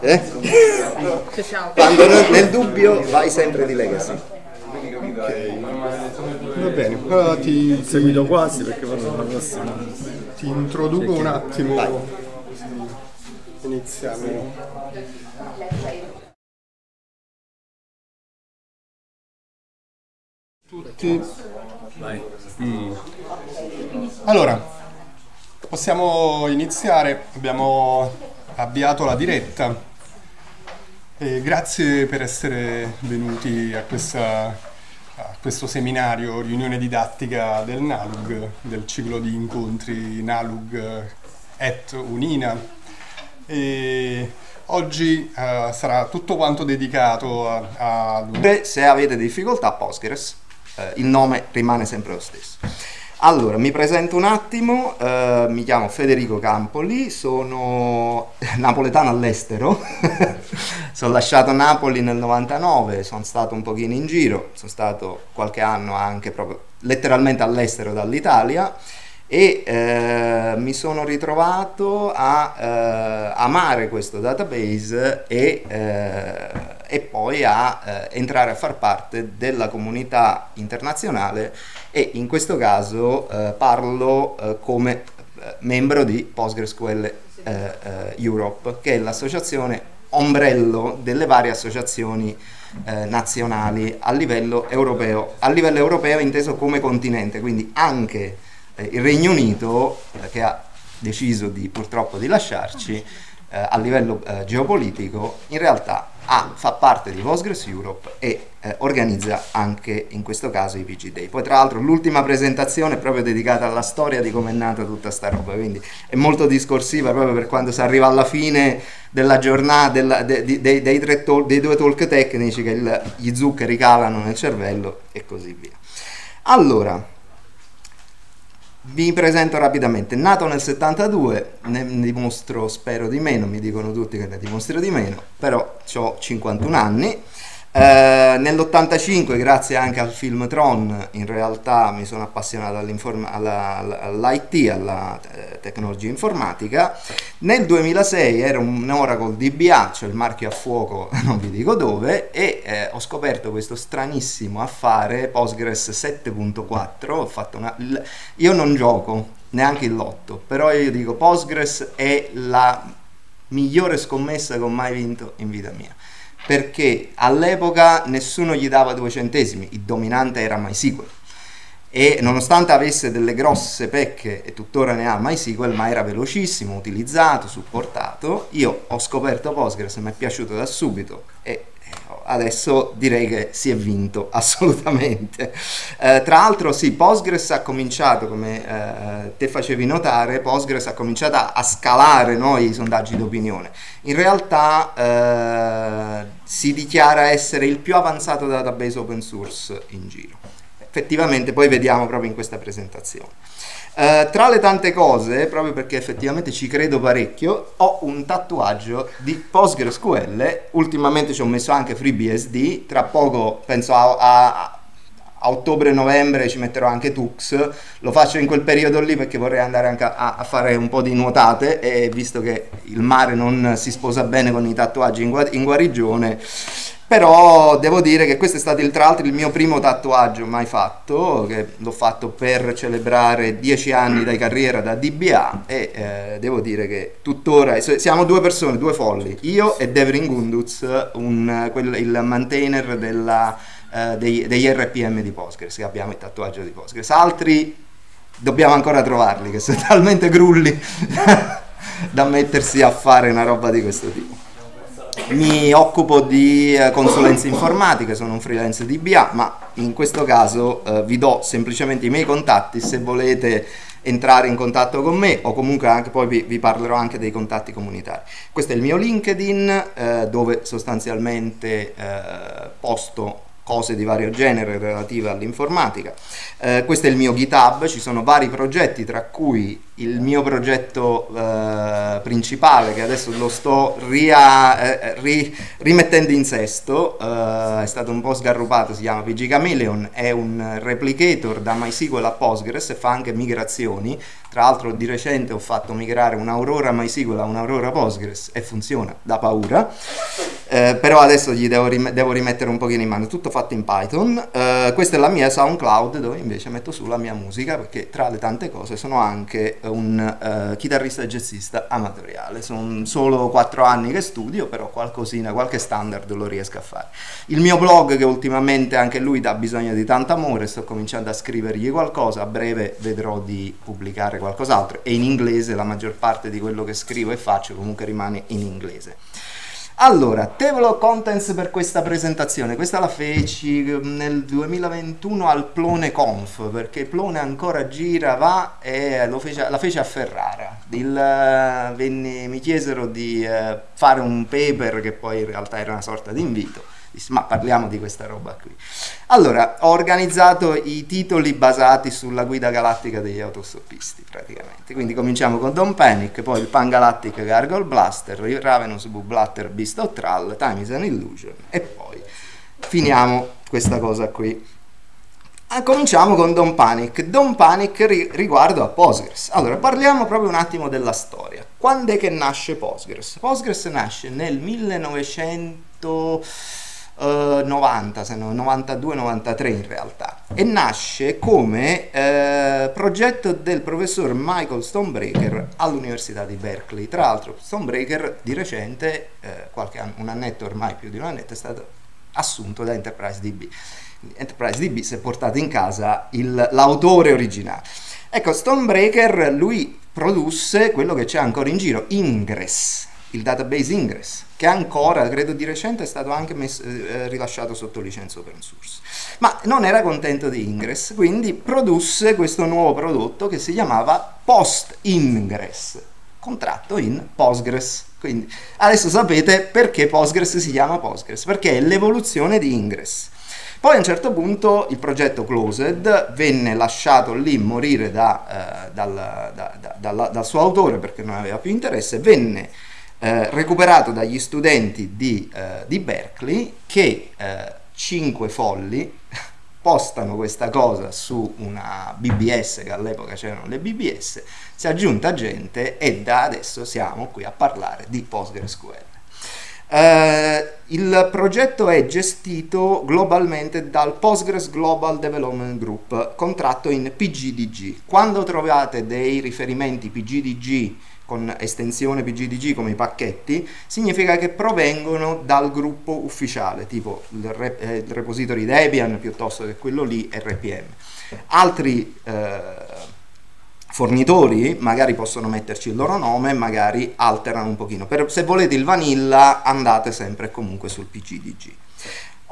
Eh? Quando non- nel dubbio vai sempre di Legacy. Va bene, allora ti, Seguito quasi perché poi non la prossima. ti introduco un attimo. Vai. Iniziamo. Tutti. Mm. Allora, possiamo iniziare. Abbiamo avviato la diretta. E grazie per essere venuti a, questa- a questo seminario, riunione didattica del NALUG, del ciclo di incontri NALUG et Unina. E oggi eh, sarà tutto quanto dedicato a, a Beh, se avete difficoltà, Postgres, eh, il nome rimane sempre lo stesso. Allora, mi presento un attimo, eh, mi chiamo Federico Campoli, sono napoletano all'estero, sono lasciato Napoli nel 99, sono stato un pochino in giro, sono stato qualche anno anche proprio letteralmente all'estero dall'Italia e eh, mi sono ritrovato a eh, amare questo database e, eh, e poi a eh, entrare a far parte della comunità internazionale e in questo caso eh, parlo eh, come membro di PostgreSQL Europe, che è l'associazione ombrello delle varie associazioni eh, nazionali a livello europeo, a livello europeo inteso come continente, quindi anche il Regno Unito eh, che ha deciso di purtroppo di lasciarci eh, a livello eh, geopolitico in realtà ha- fa parte di Postgres Europe e eh, organizza anche in questo caso i PG Day. Poi tra l'altro l'ultima presentazione è proprio dedicata alla storia di come è nata tutta sta roba, quindi è molto discorsiva proprio per quando si arriva alla fine della giornata della- de- di- dei, dei talk- dei due talk tecnici che il- gli zuccheri calano nel cervello e così via. Allora, vi presento rapidamente. Nato nel 72, ne dimostro, spero di meno, mi dicono tutti che ne dimostro di meno, però ho 51 anni. Eh, nell'85, grazie anche al film Tron, in realtà mi sono appassionato all'IT, alla eh, tecnologia informatica. Nel 2006 ero un Oracle DBA, cioè il marchio a fuoco, non vi dico dove, e eh, ho scoperto questo stranissimo affare Postgres 7.4. Ho fatto una, io non gioco neanche il lotto, però io dico Postgres è la migliore scommessa che ho mai vinto in vita mia. Perché all'epoca nessuno gli dava due centesimi, il dominante era MySQL. E nonostante avesse delle grosse pecche e tuttora ne ha MySQL, ma era velocissimo, utilizzato, supportato, io ho scoperto Postgres, mi è piaciuto da subito e adesso direi che si è vinto assolutamente. Eh, tra l'altro sì, Postgres ha cominciato, come eh, te facevi notare, Postgres ha cominciato a, scalare no, i sondaggi d'opinione. In realtà eh, si dichiara essere il più avanzato database open source in giro effettivamente poi vediamo proprio in questa presentazione. Eh, tra le tante cose, proprio perché effettivamente ci credo parecchio, ho un tatuaggio di PostgreSQL, ultimamente ci ho messo anche FreeBSD, tra poco penso a, a- a ottobre-novembre ci metterò anche Tux, lo faccio in quel periodo lì perché vorrei andare anche a, a fare un po' di nuotate e visto che il mare non si sposa bene con i tatuaggi in, in guarigione, però devo dire che questo è stato il, tra l'altro il mio primo tatuaggio mai fatto, che l'ho fatto per celebrare dieci anni di carriera da DBA e eh, devo dire che tuttora siamo due persone, due folli, io e Devrin Gunduz, un, quel- il maintainer della, eh, dei- degli RPM di Postgres, che abbiamo il tatuaggio di Postgres. Altri dobbiamo ancora trovarli, che sono talmente grulli da mettersi a fare una roba di questo tipo. Mi occupo di eh, consulenze informatiche, sono un freelance DBA, ma in questo caso eh, vi do semplicemente i miei contatti se volete entrare in contatto con me o comunque anche poi vi, vi parlerò anche dei contatti comunitari. Questo è il mio LinkedIn eh, dove sostanzialmente eh, posto cose di vario genere relative all'informatica. Eh, questo è il mio GitHub, ci sono vari progetti, tra cui il mio progetto eh, principale, che adesso lo sto ria, eh, ri, rimettendo in sesto, eh, è stato un po' sgarrupato, si chiama PG Chameleon, è un replicator da MySQL a Postgres e fa anche migrazioni. Tra l'altro di recente ho fatto migrare un Aurora MySQL a un Aurora Postgres e funziona da paura. Eh, però adesso gli devo, rim- devo, rimettere un pochino in mano, tutto fatto in Python. Eh, questa è la mia SoundCloud dove invece metto su la mia musica perché tra le tante cose sono anche un uh, chitarrista e jazzista amatoriale. Sono solo quattro anni che studio, però qualcosina, qualche standard lo riesco a fare. Il mio blog che ultimamente anche lui dà bisogno di tanto amore, sto cominciando a scrivergli qualcosa, a breve vedrò di pubblicare qualcos'altro e in inglese la maggior parte di quello che scrivo e faccio comunque rimane in inglese. Allora, table of contents per questa presentazione, questa la feci mm, nel 2021 al Plone Conf, perché Plone ancora gira, va e fece, la fece a Ferrara. Il, uh, venne, mi chiesero di uh, fare un paper che poi in realtà era una sorta di invito ma parliamo di questa roba qui. Allora, ho organizzato i titoli basati sulla guida galattica degli autostoppisti praticamente, quindi cominciamo con Don Panic, poi il Pan Galactic Gargoyle Blaster, Ravenous Blatter Beast of Thrall, Time is an Illusion e poi finiamo questa cosa qui. Ah, cominciamo con Don Panic. Don Panic ri- riguardo a Postgres. Allora, parliamo proprio un attimo della storia. Quando è che nasce Postgres? Postgres nasce nel 1900 uh, 90, se no 92-93 in realtà, e nasce come uh, progetto del professor Michael Stonebreaker all'Università di Berkeley. Tra l'altro Stonebreaker di recente, qualche anno, un annetto ormai, più di un annetto, è stato assunto da Enterprise DB. Enterprise DB si è portato in casa il, l'autore originale. Ecco, Stonebreaker lui produsse quello che c'è ancora in giro, Ingress, il database Ingress, che ancora, credo di recente, è stato anche messo, eh, rilasciato sotto licenza open source. Ma non era contento di Ingress, quindi produsse questo nuovo prodotto che si chiamava Post Ingress, contratto in Postgres. Quindi adesso sapete perché Postgres si chiama Postgres, perché è l'evoluzione di Ingress. Poi a un certo punto il progetto Closed venne lasciato lì morire da, eh, dal, da, da, dal, dal, suo autore perché non aveva più interesse, venne eh, recuperato dagli studenti di, eh, di Berkeley che eh, cinque folli postano questa cosa su una BBS che all'epoca c'erano le BBS, si è aggiunta gente e da adesso siamo qui a parlare di PostgreSQL. Uh, il progetto è gestito globalmente dal Postgres Global Development Group, contratto in PGDG. Quando trovate dei riferimenti PGDG con estensione PGDG come i pacchetti, significa che provengono dal gruppo ufficiale, tipo il, rep- eh, il repository Debian piuttosto che quello lì RPM. Altri eh, fornitori magari possono metterci il loro nome, magari alterano un pochino. Per, se volete il vanilla andate sempre comunque sul PGDG.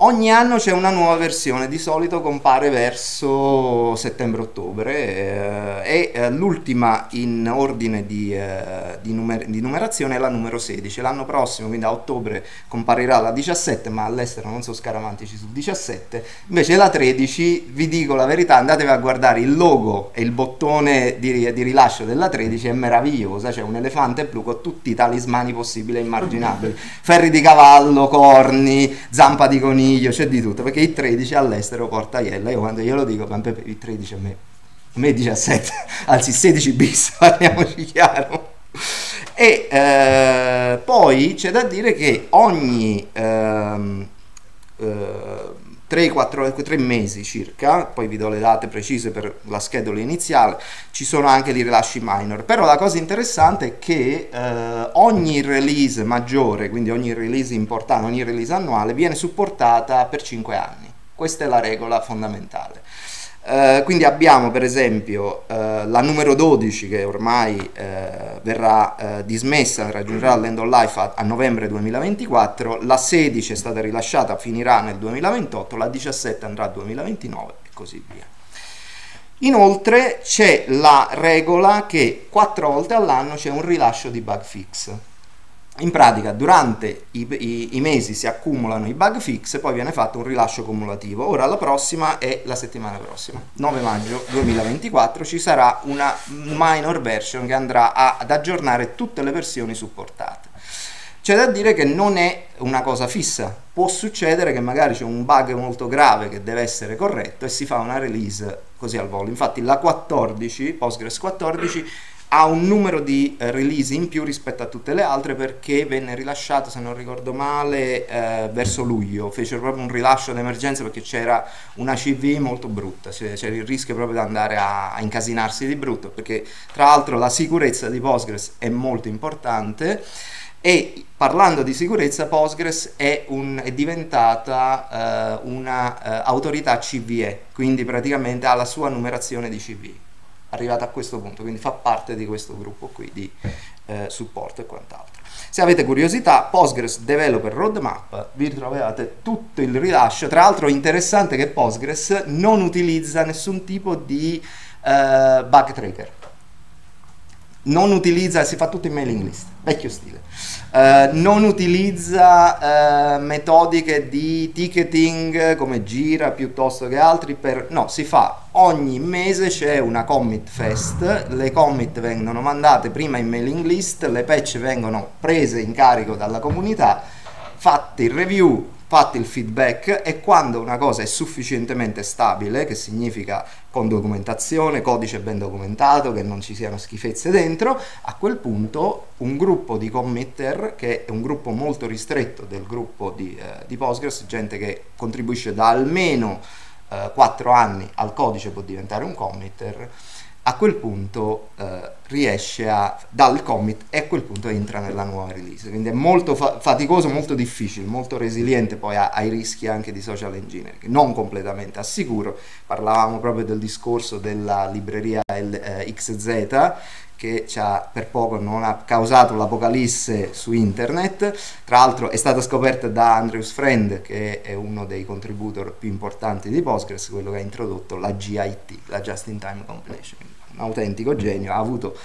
Ogni anno c'è una nuova versione, di solito compare verso settembre-ottobre eh, e eh, l'ultima in ordine di, eh, di, numer- di, numerazione è la numero 16. L'anno prossimo, quindi a ottobre, comparirà la 17, ma all'estero non sono scaramantici sul 17. Invece la 13, vi dico la verità, andatevi a guardare il logo e il bottone di, di rilascio della 13, è meravigliosa, c'è un elefante blu con tutti i talismani possibili e immaginabili, ferri di cavallo, corni, zampa di coniglio coniglio, c'è di tutto, perché i 13 all'estero porta Iella, io quando glielo dico, i 13 a me, a me 17, anzi 16 bis, parliamoci chiaro. E eh, poi c'è da dire che ogni... Ehm, eh, 3-4 mesi circa, poi vi do le date precise per la schedula iniziale, ci sono anche dei rilasci minor, però la cosa interessante è che eh, ogni release maggiore, quindi ogni release importante, ogni release annuale viene supportata per 5 anni, questa è la regola fondamentale. Uh, quindi abbiamo per esempio uh, la numero 12 che ormai uh, verrà dismessa, raggiungerà l'end of life a, a, novembre 2024, la 16 è stata rilasciata, finirà nel 2028, la 17 andrà al 2029 e così via. Inoltre c'è la regola che quattro volte all'anno c'è un rilascio di bug fix. In pratica durante i, i, i, mesi si accumulano i bug fix e poi viene fatto un rilascio cumulativo. Ora la prossima è la settimana prossima, 9 maggio 2024, ci sarà una minor version che andrà a, ad aggiornare tutte le versioni supportate. C'è da dire che non è una cosa fissa, può succedere che magari c'è un bug molto grave che deve essere corretto e si fa una release così al volo. Infatti la 14, Postgres 14, ha un numero di eh, release in più rispetto a tutte le altre perché venne rilasciato, se non ricordo male, eh, verso luglio, fecero proprio un rilascio d'emergenza perché c'era una CV molto brutta, c'era il rischio proprio di andare a, a incasinarsi di brutto, perché tra l'altro la sicurezza di Postgres è molto importante e parlando di sicurezza Postgres è, un, è diventata uh, una uh, autorità CVE, quindi praticamente ha la sua numerazione di CVE arrivata a questo punto, quindi fa parte di questo gruppo qui di eh, supporto e quant'altro. Se avete curiosità, Postgres Developer Roadmap, vi trovate tutto il rilascio, tra l'altro è interessante che Postgres non utilizza nessun tipo di eh, bug tracker, non utilizza, si fa tutto in mailing list, vecchio stile. Uh, non utilizza uh, metodiche di ticketing come Gira piuttosto che altri per no, si fa ogni mese c'è una commit fest, le commit vengono mandate prima in mailing list, le patch vengono prese in carico dalla comunità, fatti il review, fatti il feedback e quando una cosa è sufficientemente stabile, che significa con documentazione, codice ben documentato, che non ci siano schifezze dentro, a quel punto un gruppo di committer, che è un gruppo molto ristretto del gruppo di, eh, di Postgres, gente che contribuisce da almeno eh, 4 anni al codice può diventare un committer, a quel punto eh, riesce a dal commit e a quel punto entra nella nuova release. Quindi è molto fa- faticoso molto difficile molto resiliente poi a- ai rischi anche di social engineering non completamente assicuro. Parlavamo proprio del discorso della libreria L- eh, XZ che per poco non ha causato l'apocalisse su internet. Tra l'altro è stata scoperta da Andrews Friend, che è uno dei contributor più importanti di Postgres, quello che ha introdotto la GIT, la Just in Time Compilation autentico genio, ha avuto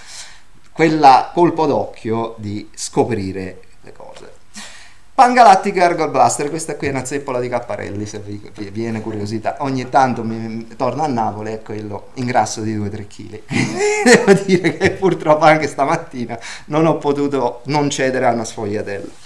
quella colpo d'occhio di scoprire le cose. Pangalattic Ergol Blaster, questa qui è una zeppola di Capparelli, se vi, vi viene curiosità. Ogni tanto mi, torno a Napoli e quello ingrasso di 2-3 kg. Devo dire che purtroppo anche stamattina non ho potuto non cedere a una sfogliatella.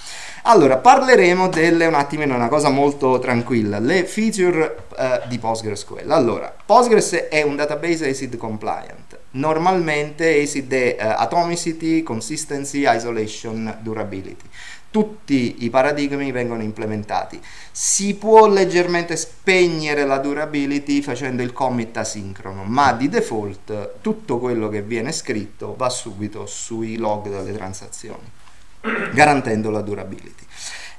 Allora, parleremo delle, un attimino, una cosa molto tranquilla, le feature uh, di PostgreSQL. Allora, Postgres è un database ACID compliant. Normalmente ACID è uh, atomicity, consistency, isolation, durability. Tutti i paradigmi vengono implementati. Si può leggermente spegnere la durability facendo il commit asincrono, ma di default tutto quello che viene scritto va subito sui log delle transazioni garantendo la durability.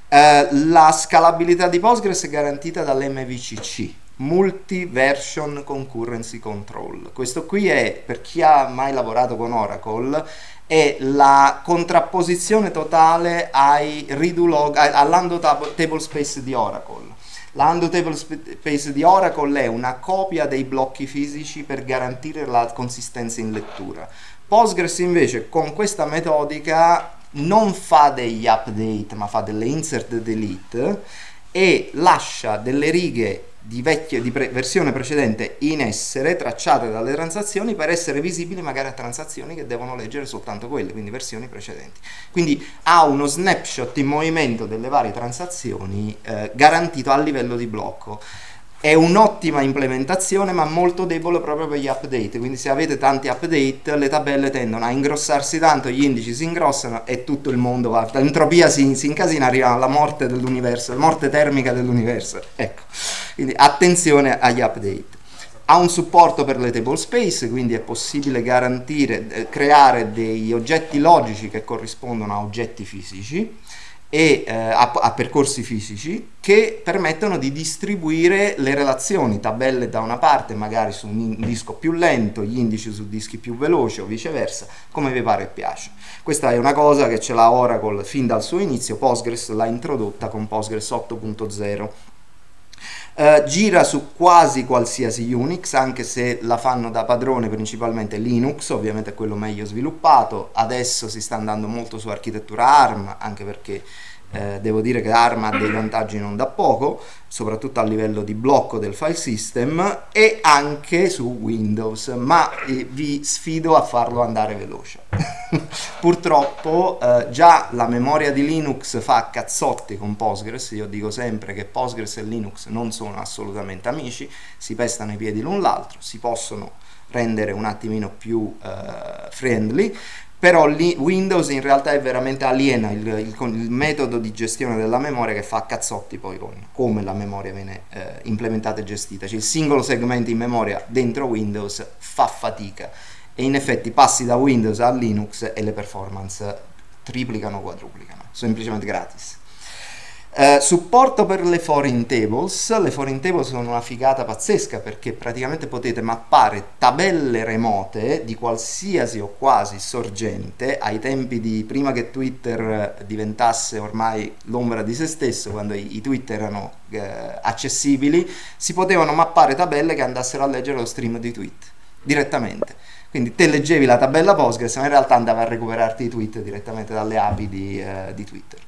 Eh, la scalabilità di Postgres è garantita dall'MVCC, Multi-Version Concurrency Control. Questo qui è, per chi ha mai lavorato con Oracle, è la contrapposizione totale log, all'undo table space di Oracle. L'undo table space di Oracle è una copia dei blocchi fisici per garantire la consistenza in lettura. Postgres invece con questa metodica non fa degli update ma fa delle insert delete e lascia delle righe di, vecchie, di pre- versione precedente in essere tracciate dalle transazioni per essere visibili magari a transazioni che devono leggere soltanto quelle, quindi versioni precedenti. Quindi ha uno snapshot in movimento delle varie transazioni eh, garantito a livello di blocco è un'ottima implementazione ma molto debole proprio per gli update. Quindi se avete tanti update le tabelle tendono a ingrossarsi tanto gli indici si ingrossano e tutto il mondo va l'entropia si, si incasina arriva alla morte dell'universo la morte termica dell'universo. Ecco. Quindi attenzione agli update. Ha un supporto per le table space, quindi è possibile garantire, eh, creare degli oggetti logici che corrispondono a oggetti fisici e eh, a, a, percorsi fisici che permettono di distribuire le relazioni, tabelle da una parte magari su un, un disco più lento, gli indici su dischi più veloci o viceversa, come vi pare e piace. Questa è una cosa che ce l'ha Oracle fin dal suo inizio, Postgres l'ha introdotta con Postgres 8.0. Uh, gira su quasi qualsiasi Unix, anche se la fanno da padrone principalmente Linux, ovviamente è quello meglio sviluppato. Adesso si sta andando molto su architettura ARM, anche perché eh, devo dire che ARM ha dei vantaggi non da poco, soprattutto a livello di blocco del file system e anche su Windows, ma eh, vi sfido a farlo andare veloce. Purtroppo eh, già la memoria di Linux fa cazzotti con Postgres, io dico sempre che Postgres e Linux non sono assolutamente amici, si pestano i piedi l'un l'altro, si possono rendere un attimino più uh, friendly, però lì Windows in realtà è veramente aliena il, il, il, metodo di gestione della memoria che fa cazzotti poi con come la memoria viene eh, implementata e gestita, cioè il singolo segmento in memoria dentro Windows fa fatica e in effetti passi da Windows a Linux e le performance triplicano, quadruplicano, semplicemente gratis. Eh, supporto per le foreign tables, le foreign tables sono una figata pazzesca perché praticamente potete mappare tabelle remote di qualsiasi o quasi sorgente ai tempi di prima che Twitter diventasse ormai l'ombra di se stesso, quando i, i tweet erano eh, accessibili, si potevano mappare tabelle che andassero a leggere lo stream di tweet direttamente. Quindi te leggevi la tabella Postgres, ma in realtà andava a recuperarti i tweet direttamente dalle API di, eh, di Twitter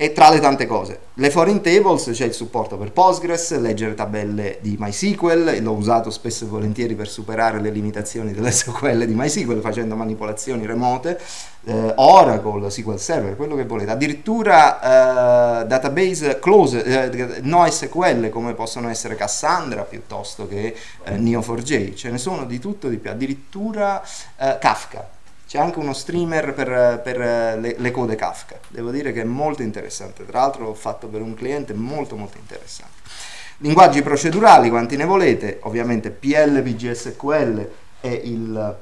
e tra le tante cose. Le foreign tables c'è il supporto per Postgres, leggere tabelle di MySQL, l'ho usato spesso e volentieri per superare le limitazioni dell'SQL di MySQL facendo manipolazioni remote, eh, Oracle, SQL Server, quello che volete, addirittura eh, database close, eh, NoSQL come possono essere Cassandra piuttosto che eh, Neo4j, ce ne sono di tutto di più, addirittura eh, Kafka c'è anche uno streamer per, per le, le, code Kafka. Devo dire che è molto interessante. Tra l'altro l'ho fatto per un cliente molto molto interessante. Linguaggi procedurali, quanti ne volete? Ovviamente PL, PGSQL è il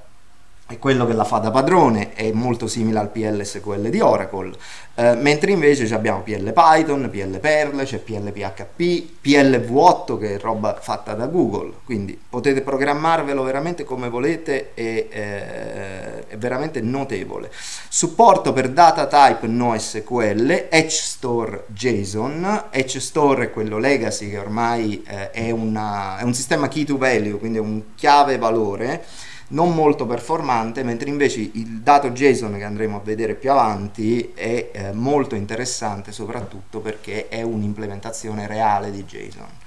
è quello che la fa da padrone, è molto simile al PLSQL di Oracle, eh, mentre invece abbiamo PL Python, PL Perl, c'è PL PHP, PL V8 che è roba fatta da Google, quindi potete programmarvelo veramente come volete, e, eh, è veramente notevole. Supporto per data type NoSQL, HStore JSON, HStore è quello legacy che ormai eh, è, una, è un sistema key to value, quindi è un chiave valore, non molto performante, mentre invece il dato JSON che andremo a vedere più avanti è eh, molto interessante soprattutto perché è un'implementazione reale di JSON.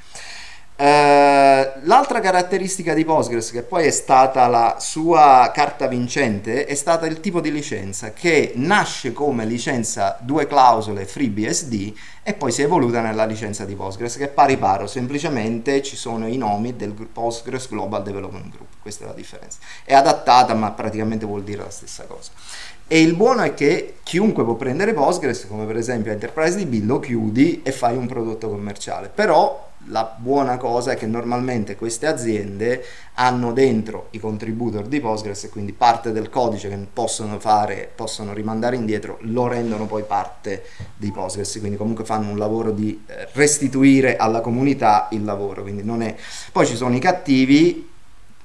Uh, l'altra caratteristica di Postgres, che poi è stata la sua carta vincente, è stata il tipo di licenza che nasce come licenza due clausole FreeBSD e poi si è evoluta nella licenza di Postgres, che è pari paro, semplicemente ci sono i nomi del Postgres Global Development Group, questa è la differenza. È adattata, ma praticamente vuol dire la stessa cosa. E il buono è che chiunque può prendere Postgres, come per esempio Enterprise DB, lo chiudi e fai un prodotto commerciale. Però la buona cosa è che normalmente queste aziende hanno dentro i contributor di Postgres e quindi parte del codice che possono fare, possono rimandare indietro, lo rendono poi parte di Postgres, quindi comunque fanno un lavoro di eh, restituire alla comunità il lavoro, è... Poi ci sono i cattivi,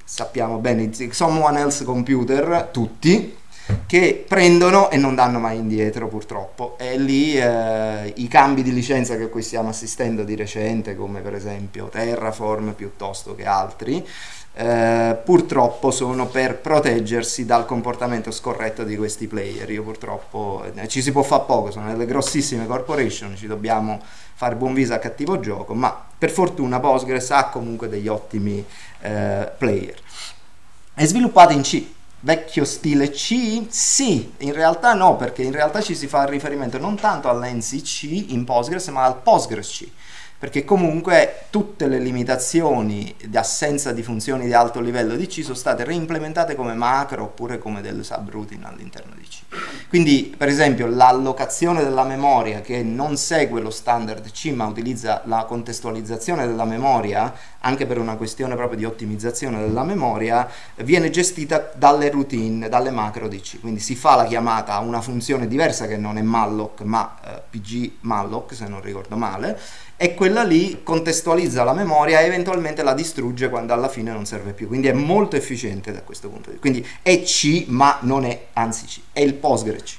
sappiamo bene, someone else computer, tutti, che prendono e non danno mai indietro purtroppo. E lì eh, i cambi di licenza che qui stiamo assistendo di recente come per esempio Terraform piuttosto che altri eh, purtroppo sono per proteggersi dal comportamento scorretto di questi player. Io purtroppo eh, ci si può fare poco sono delle grossissime corporation ci dobbiamo fare buon viso a cattivo gioco ma per fortuna Postgres ha comunque degli ottimi eh, player. È sviluppato in C vecchio stile C? Sì, in realtà no, perché in realtà ci si fa riferimento non tanto all'NCC in Postgres, ma al PostgreSC perché comunque tutte le limitazioni di assenza di funzioni di alto livello di C sono state reimplementate come macro oppure come delle subroutine all'interno di C. Quindi per esempio l'allocazione della memoria che non segue lo standard C ma utilizza la contestualizzazione della memoria anche per una questione proprio di ottimizzazione della memoria viene gestita dalle routine, dalle macro di C. Quindi si fa la chiamata a una funzione diversa che non è malloc ma eh, pg malloc se non ricordo male e quella lì contestualizza la memoria e eventualmente la distrugge quando alla fine non serve più. Quindi è molto efficiente da questo punto di vista. Quindi è C, ma non è anzi C, è il Postgre C.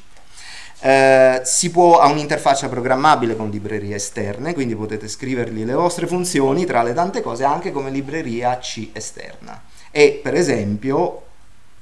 Uh, Eh, si può ha un'interfaccia programmabile con librerie esterne, quindi potete scrivergli le vostre funzioni tra le tante cose anche come libreria C esterna. E per esempio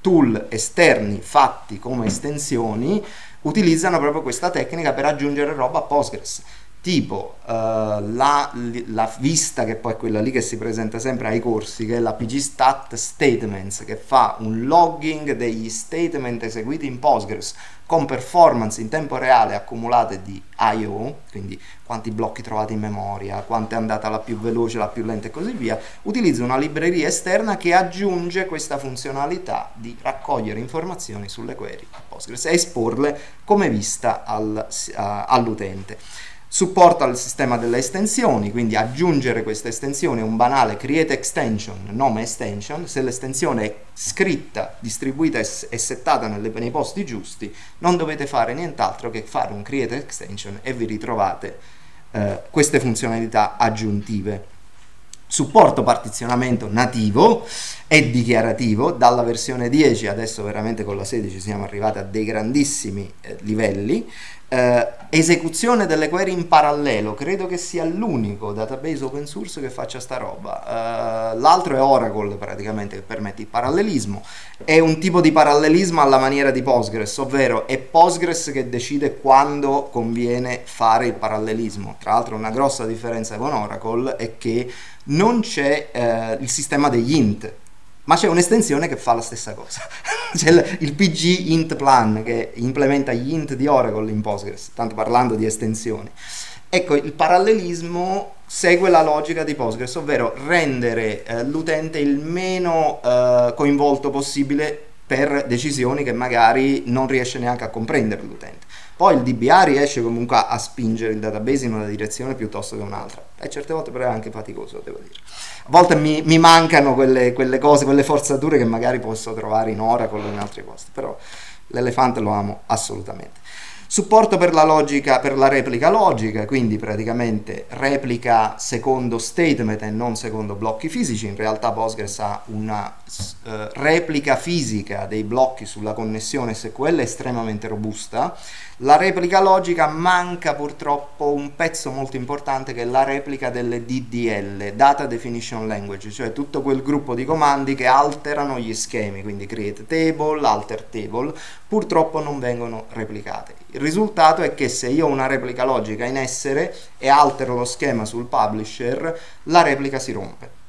tool esterni fatti come estensioni utilizzano proprio questa tecnica per aggiungere roba a Postgres tipo uh, la, la, vista che poi è quella lì che si presenta sempre ai corsi che è la PG Stat Statements che fa un logging degli statement eseguiti in Postgres con performance in tempo reale accumulate di I.O., quindi quanti blocchi trovati in memoria, quanto è andata la più veloce, la più lenta e così via, utilizza una libreria esterna che aggiunge questa funzionalità di raccogliere informazioni sulle query Postgres e esporle come vista al, uh, all'utente supporta il sistema delle estensioni, quindi aggiungere questa estensione un banale create extension, nome extension, se l'estensione è scritta, distribuita e, settata nei posti giusti, non dovete fare nient'altro che fare un create extension e vi ritrovate eh, queste funzionalità aggiuntive. Supporto partizionamento nativo e dichiarativo, dalla versione 10 adesso veramente con la 16 siamo arrivati a dei grandissimi eh, livelli, eh, esecuzione delle query in parallelo, credo che sia l'unico database open source che faccia sta roba. Uh, l'altro è Oracle praticamente che permette il parallelismo. È un tipo di parallelismo alla maniera di Postgres, ovvero è Postgres che decide quando conviene fare il parallelismo. Tra l'altro una grossa differenza con Oracle è che non c'è uh, il sistema degli int, ma c'è un'estensione che fa la stessa cosa. c'è il, PG int plan che implementa gli int di Oracle in Postgres, tanto parlando di estensioni. Ecco, il parallelismo segue la logica di Postgres, ovvero rendere eh, l'utente il meno eh, coinvolto possibile per decisioni che magari non riesce neanche a comprendere l'utente. Poi il DBA riesce comunque a spingere il database in una direzione piuttosto che un'altra, e certe volte però è anche faticoso, devo dire a volte mi, mi mancano quelle, quelle, cose, quelle forzature che magari posso trovare in Oracle o in altri posti, però l'elefante lo amo assolutamente. Supporto per la logica, per la replica logica, quindi praticamente replica secondo statement e non secondo blocchi fisici. In realtà Postgres ha una uh, replica fisica dei blocchi sulla connessione SQL estremamente robusta la replica logica manca purtroppo un pezzo molto importante che è la replica delle DDL, Data Definition Language, cioè tutto quel gruppo di comandi che alterano gli schemi, quindi create table, alter table, purtroppo non vengono replicate. Il risultato è che se io ho una replica logica in essere e altero lo schema sul publisher, la replica si rompe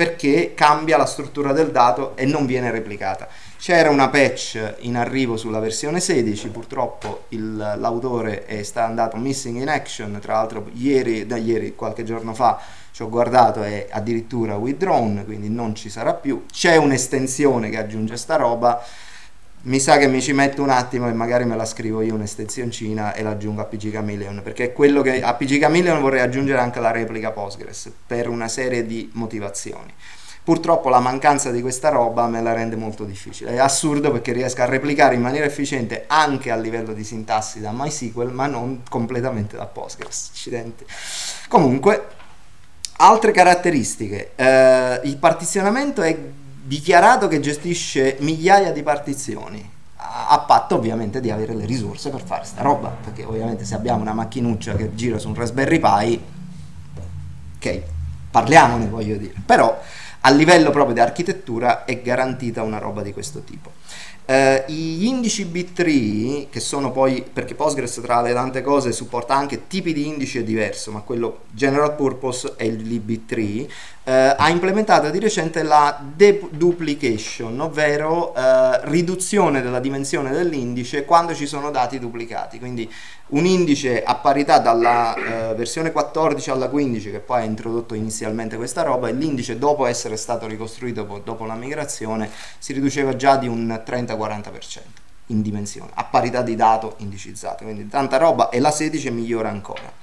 perché cambia la struttura del dato e non viene replicata. C'era una patch in arrivo sulla versione 16, purtroppo il, l'autore è sta andato missing in action, tra l'altro ieri, da ieri, qualche giorno fa, ci ho guardato è addirittura withdrawn, quindi non ci sarà più. C'è un'estensione che aggiunge sta roba, mi sa che mi ci metto un attimo e magari me la scrivo io un'estenzioncina e l'aggiungo a PG Chameleon, perché quello che a PG Chameleon vorrei aggiungere anche la replica Postgres, per una serie di motivazioni. Purtroppo la mancanza di questa roba me la rende molto difficile. È assurdo perché riesco a replicare in maniera efficiente anche a livello di sintassi da MySQL, ma non completamente da Postgres. Accidenti. Comunque, altre caratteristiche. Eh, il partizionamento è dichiarato che gestisce migliaia di partizioni a patto ovviamente di avere le risorse per fare sta roba perché ovviamente se abbiamo una macchinuccia che gira su un Raspberry Pi ok parliamone voglio dire però a livello proprio di architettura è garantita una roba di questo tipo. Eh, gli indici B3, che sono poi, perché Postgres tra le tante cose supporta anche tipi di indice diverso, ma quello general purpose è l'IB3, eh, ha implementato di recente la deduplication, ovvero eh, riduzione della dimensione dell'indice quando ci sono dati duplicati. Quindi un indice a parità dalla eh, versione 14 alla 15, che poi ha introdotto inizialmente questa roba, e l'indice dopo essere stato ricostruito dopo la migrazione si riduceva già di un 30-40% in dimensione, a parità di dato indicizzato. Quindi tanta roba e la 16 migliora ancora.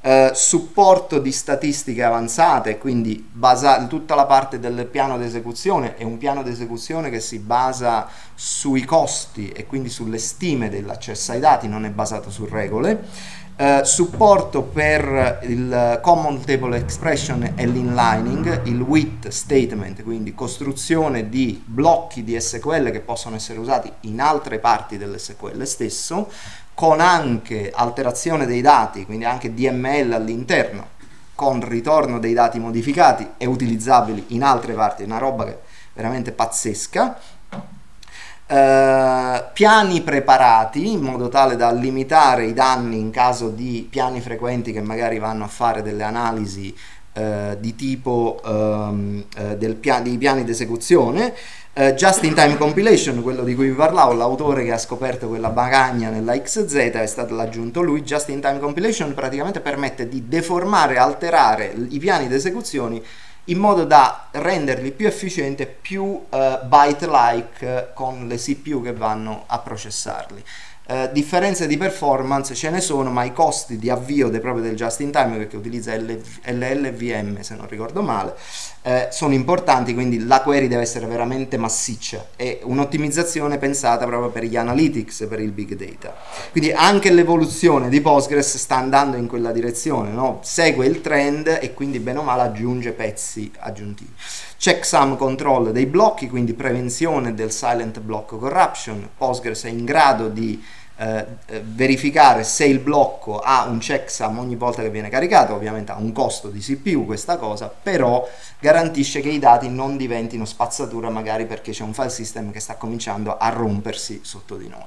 Eh, supporto di statistiche avanzate, quindi basa- tutta la parte del piano di esecuzione è un piano di esecuzione che si basa sui costi e quindi sulle stime dell'accesso ai dati, non è basato su regole. Uh, supporto per il Common Table Expression e l'inlining, il with statement, quindi costruzione di blocchi di SQL che possono essere usati in altre parti dell'SQL stesso, con anche alterazione dei dati, quindi anche DML all'interno, con ritorno dei dati modificati e utilizzabili in altre parti, una roba che è veramente pazzesca. Uh, piani preparati in modo tale da limitare i danni in caso di piani frequenti che magari vanno a fare delle analisi uh, di tipo uh, del pia- dei piani di esecuzione Uh, Just in Time Compilation, quello di cui vi parlavo, l'autore che ha scoperto quella bagagna nella XZ è stato aggiunto lui. Just in Time Compilation praticamente permette di deformare, alterare i piani di esecuzione in modo da renderli più efficienti più uh, byte-like con le CPU che vanno a processarli. Uh, differenze di performance ce ne sono, ma i costi di avvio de, proprio del just in time, perché utilizza LLVM se non ricordo male, eh, sono importanti, quindi la query deve essere veramente massiccia e un'ottimizzazione pensata proprio per gli analytics, per il big data. Quindi anche l'evoluzione di Postgres sta andando in quella direzione, no? segue il trend e quindi bene o male aggiunge pezzi aggiuntivi. Checksum control dei blocchi, quindi prevenzione del silent block corruption. Postgres è in grado di eh, eh, verificare se il blocco ha un checksum ogni volta che viene caricato, ovviamente ha un costo di CPU questa cosa, però garantisce che i dati non diventino spazzatura magari perché c'è un file system che sta cominciando a rompersi sotto di noi.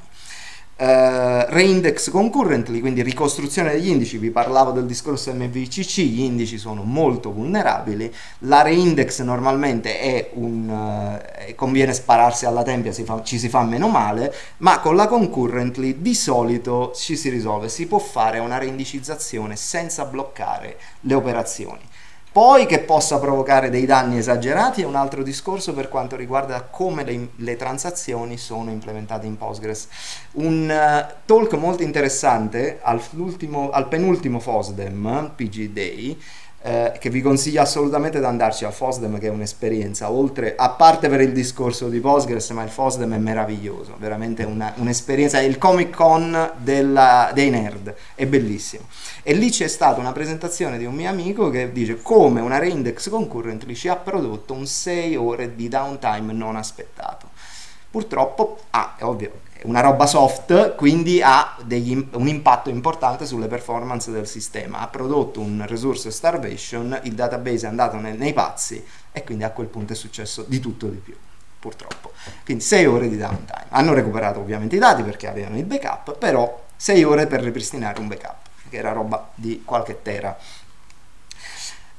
Uh, reindex concurrently, quindi ricostruzione degli indici, vi parlavo del discorso MVCC, gli indici sono molto vulnerabili, la reindex normalmente è un, uh, conviene spararsi alla tempia, si fa, ci si fa meno male, ma con la concurrently di solito ci si risolve, si può fare una reindicizzazione senza bloccare le operazioni. Poi che possa provocare dei danni esagerati è un altro discorso per quanto riguarda come le, le transazioni sono implementate in Postgres. Un uh, talk molto interessante al, al penultimo FOSDEM, PG Day, eh, che vi consiglio assolutamente di andarci al FOSDEM che è un'esperienza, oltre, a parte per il discorso di Postgres, ma il FOSDEM è meraviglioso, veramente una, un'esperienza, è il Comic Con della, dei nerd, è bellissimo. E lì c'è stata una presentazione di un mio amico che dice come una reindex concurrently ci ha prodotto un 6 ore di downtime non aspettato. Purtroppo, ah, è ovvio, una roba soft, quindi ha degli, un impatto importante sulle performance del sistema. Ha prodotto un resource starvation, il database è andato nei, nei pazzi e quindi a quel punto è successo di tutto di più, purtroppo. Quindi 6 ore di downtime. Hanno recuperato ovviamente i dati perché avevano il backup, però 6 ore per ripristinare un backup, che era roba di qualche tera.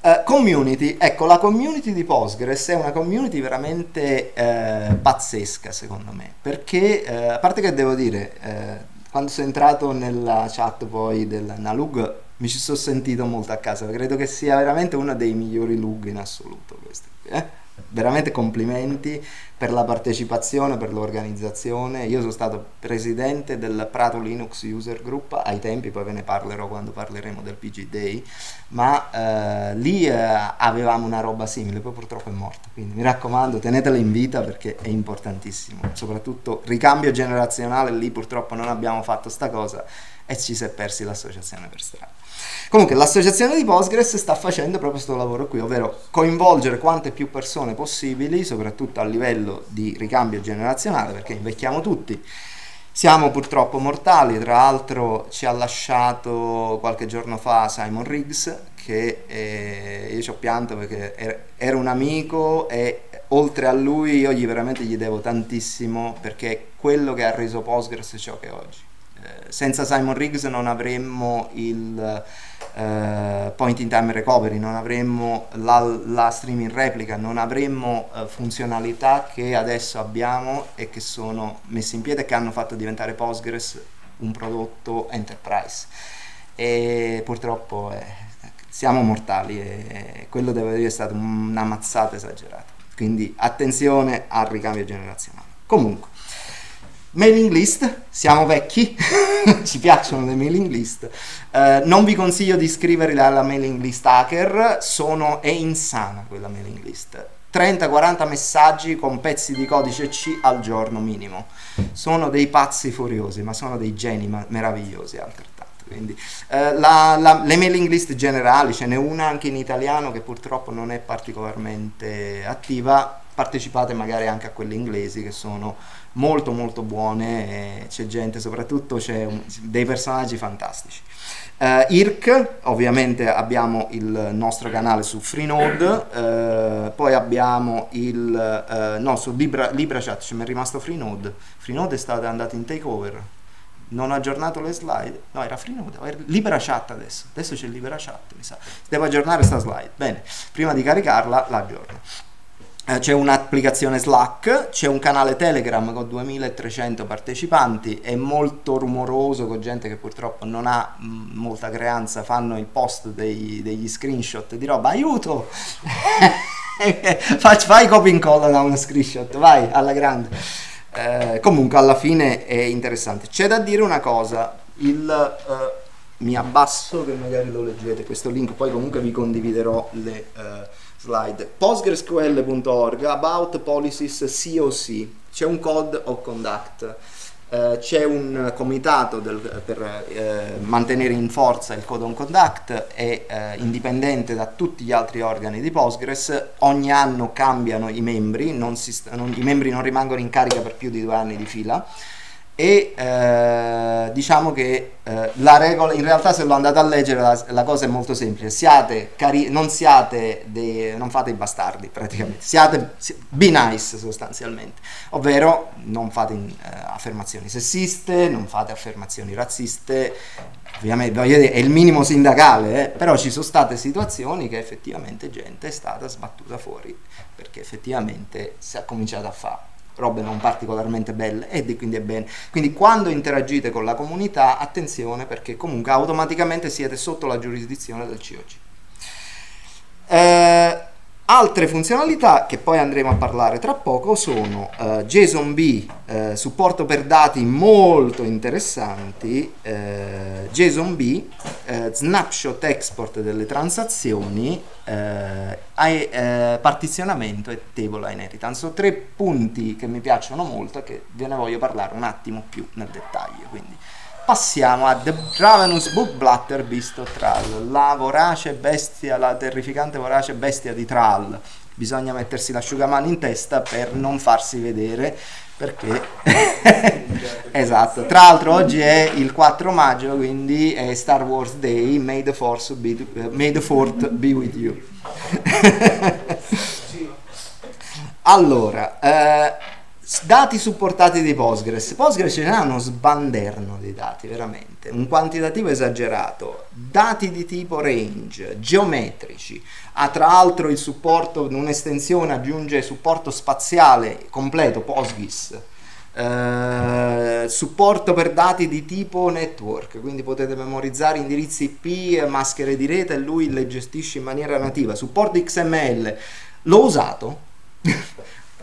Uh, community, ecco la community di Postgres è una community veramente uh, pazzesca secondo me, perché uh, a parte che devo dire, quando sono entrato nella chat poi del Nalug mi ci sono sentito molto a casa, credo che sia veramente uno dei migliori lug in assoluto questo. Eh? Veramente complimenti per la partecipazione, per l'organizzazione. Io sono stato presidente del Prato Linux User Group ai tempi, poi ve ne parlerò quando parleremo del PG Day, ma eh, lì eh, avevamo una roba simile, poi purtroppo è morta. Quindi mi raccomando, tenetela in vita perché è importantissimo. Soprattutto ricambio generazionale, lì purtroppo non abbiamo fatto sta cosa e ci si è persi l'associazione per strada. Comunque l'associazione di Postgres sta facendo proprio questo lavoro qui, ovvero coinvolgere quante più persone possibili, soprattutto a livello di ricambio generazionale, perché invecchiamo tutti. Siamo purtroppo mortali, tra l'altro ci ha lasciato qualche giorno fa Simon Riggs, che eh, io ci ho pianto perché era un amico e oltre a lui io gli veramente gli devo tantissimo perché è quello che ha reso Postgres ciò che è oggi. Senza Simon Riggs non avremmo il eh, point in time recovery, non avremmo la, la streaming replica, non avremmo eh, funzionalità che adesso abbiamo e che sono messe in piedi e che hanno fatto diventare Postgres un prodotto enterprise. E purtroppo eh, siamo mortali e quello deve dire è stata una mazzata esagerata. Quindi attenzione al ricambio generazionale. Comunque, Mailing list, siamo vecchi, ci piacciono le mailing list. Uh, non vi consiglio di iscrivervi alla mailing list hacker, sono, è insana quella mailing list. 30-40 messaggi con pezzi di codice C al giorno minimo. Sono dei pazzi furiosi, ma sono dei geni meravigliosi altrettanto. Quindi, eh, la, la, le mailing list generali, ce n'è una anche in italiano che purtroppo non è particolarmente attiva, partecipate magari anche a quelle inglesi che sono molto molto buone, c'è gente, soprattutto c'è un, dei personaggi fantastici. Uh, IRC, ovviamente abbiamo il nostro canale su Freenode, uh, poi abbiamo il, uh, no, su Libra, LibraChat ci è rimasto Freenode, Freenode è stato andato in takeover, non ho aggiornato le slide, no era Freenode, era LiberaChat adesso, adesso c'è LiberaChat mi sa, devo aggiornare questa slide, bene, prima di caricarla. Eh, c'è un'applicazione Slack, c'è un canale Telegram con 2300 partecipanti, è molto rumoroso con gente che purtroppo non ha mm, molta creanza, fanno il post dei, degli screenshot di roba, aiuto! fai, fai copy and incolla da uno screenshot, vai, alla grande. Eh, comunque alla fine è interessante. C'è da dire una cosa, il... Eh, mi abbasso che magari lo leggete questo link, poi comunque vi condividerò le... Eh, slide. PostgreSQL.org about policies COC, c'è un code of conduct. Uh, c'è un comitato del, per uh, mantenere in forza il code of conduct, è uh, indipendente da tutti gli altri organi di Postgres, ogni anno cambiano i membri, non si, non, i membri non rimangono in carica per più di due anni di fila e eh, diciamo che eh, la regola in realtà se lo andate a leggere la, la cosa è molto semplice. Siate cari- non siate dei, non fate i bastardi praticamente. Siate be nice sostanzialmente. Ovvero non fate in, eh, affermazioni sessiste non fate affermazioni razziste. Ovviamente è il minimo sindacale eh, però ci sono state situazioni che effettivamente gente è stata sbattuta fuori perché effettivamente si è cominciato a fare robe non particolarmente belle e quindi è bene. Quindi quando interagite con la comunità, attenzione perché comunque automaticamente siete sotto la giurisdizione del COG. Eh, altre funzionalità che poi andremo a parlare tra poco sono eh, JSONB, eh, supporto per dati molto interessanti, eh, JSONB, eh, snapshot export delle transazioni, eh, eh, partizionamento e table inheritance. Sono tre punti che mi piacciono molto e che ve ne voglio parlare un attimo più nel dettaglio. Quindi passiamo a The Ravenous Book Blatter Beast of Thrall, la vorace bestia, la terrificante vorace bestia di Thrall. Bisogna mettersi l'asciugamano in testa per non farsi vedere perché esatto tra l'altro oggi è il 4 maggio quindi è Star Wars Day may the force be, uh, may the fourth be with you allora eh, dati supportati di Postgres. Postgres ce n'ha uno sbanderno di dati veramente. Un quantitativo esagerato. Dati di tipo range geometrici. Ha tra l'altro il supporto, un'estensione aggiunge supporto spaziale completo, PostGIS, eh, supporto per dati di tipo network, quindi potete memorizzare indirizzi IP, maschere di rete e lui le gestisce in maniera nativa. Supporto XML, l'ho usato.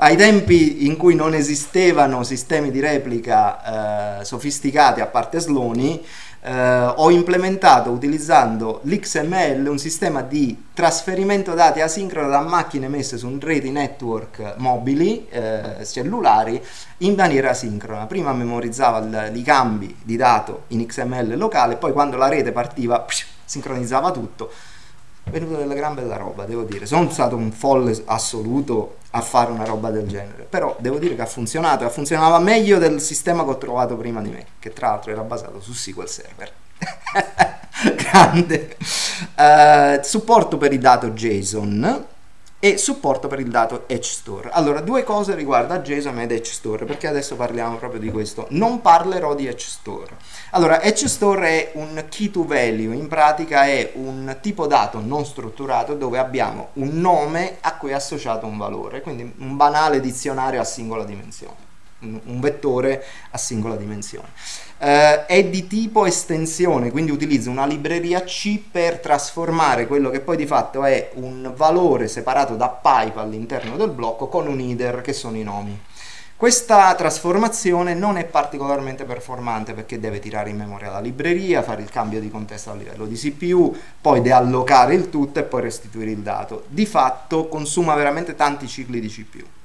Ai tempi in cui non esistevano sistemi di replica eh, sofisticati a parte Sloni, eh, ho implementato utilizzando l'XML un sistema di trasferimento dati asincrono da macchine messe su reti network mobili, eh, cellulari, in maniera asincrona. Prima memorizzava i cambi di dato in XML locale, poi quando la rete partiva psh, sincronizzava tutto. È venuta della gran bella roba, devo dire. Sono stato un folle assoluto a fare una roba del genere, però devo dire che ha funzionato, e funzionava meglio del sistema che ho trovato prima di me, che tra l'altro era basato su SQL Server. Grande. Uh, supporto per il dato JSON e supporto per il dato HStore. Allora, due cose riguardo a JSON ed HStore, perché adesso parliamo proprio di questo. Non parlerò di HStore. Allora, HStore è un key to value, in pratica è un tipo dato non strutturato dove abbiamo un nome a cui è associato un valore, quindi un banale dizionario a singola dimensione, un vettore a singola dimensione eh, è di tipo estensione, quindi utilizza una libreria C per trasformare quello che poi di fatto è un valore separato da pipe all'interno del blocco con un header che sono i nomi. Questa trasformazione non è particolarmente performante perché deve tirare in memoria la libreria, fare il cambio di contesto a livello di CPU, poi deallocare il tutto e poi restituire il dato. Di fatto consuma veramente tanti cicli di CPU.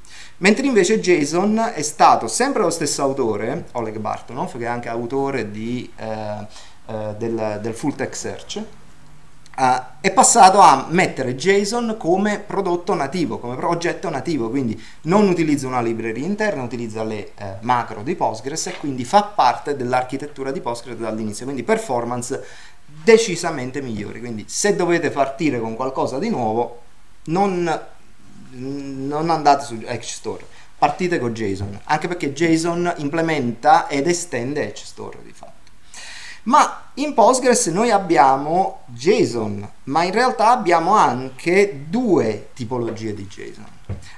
Mentre invece Jason è stato sempre lo stesso autore, Oleg Bartonov, che è anche autore di eh, eh, del, del full text search, Uh, è passato a mettere JSON come prodotto nativo, come oggetto nativo, quindi non utilizza una libreria interna, utilizza le uh, macro di Postgres e quindi fa parte dell'architettura di Postgres dall'inizio, quindi performance decisamente migliori. Quindi se dovete partire con qualcosa di nuovo, non, non andate su HStore, partite con JSON, anche perché JSON implementa ed estende HStore di fatto. Ma in Postgres noi abbiamo JSON, ma in realtà abbiamo anche due tipologie di JSON.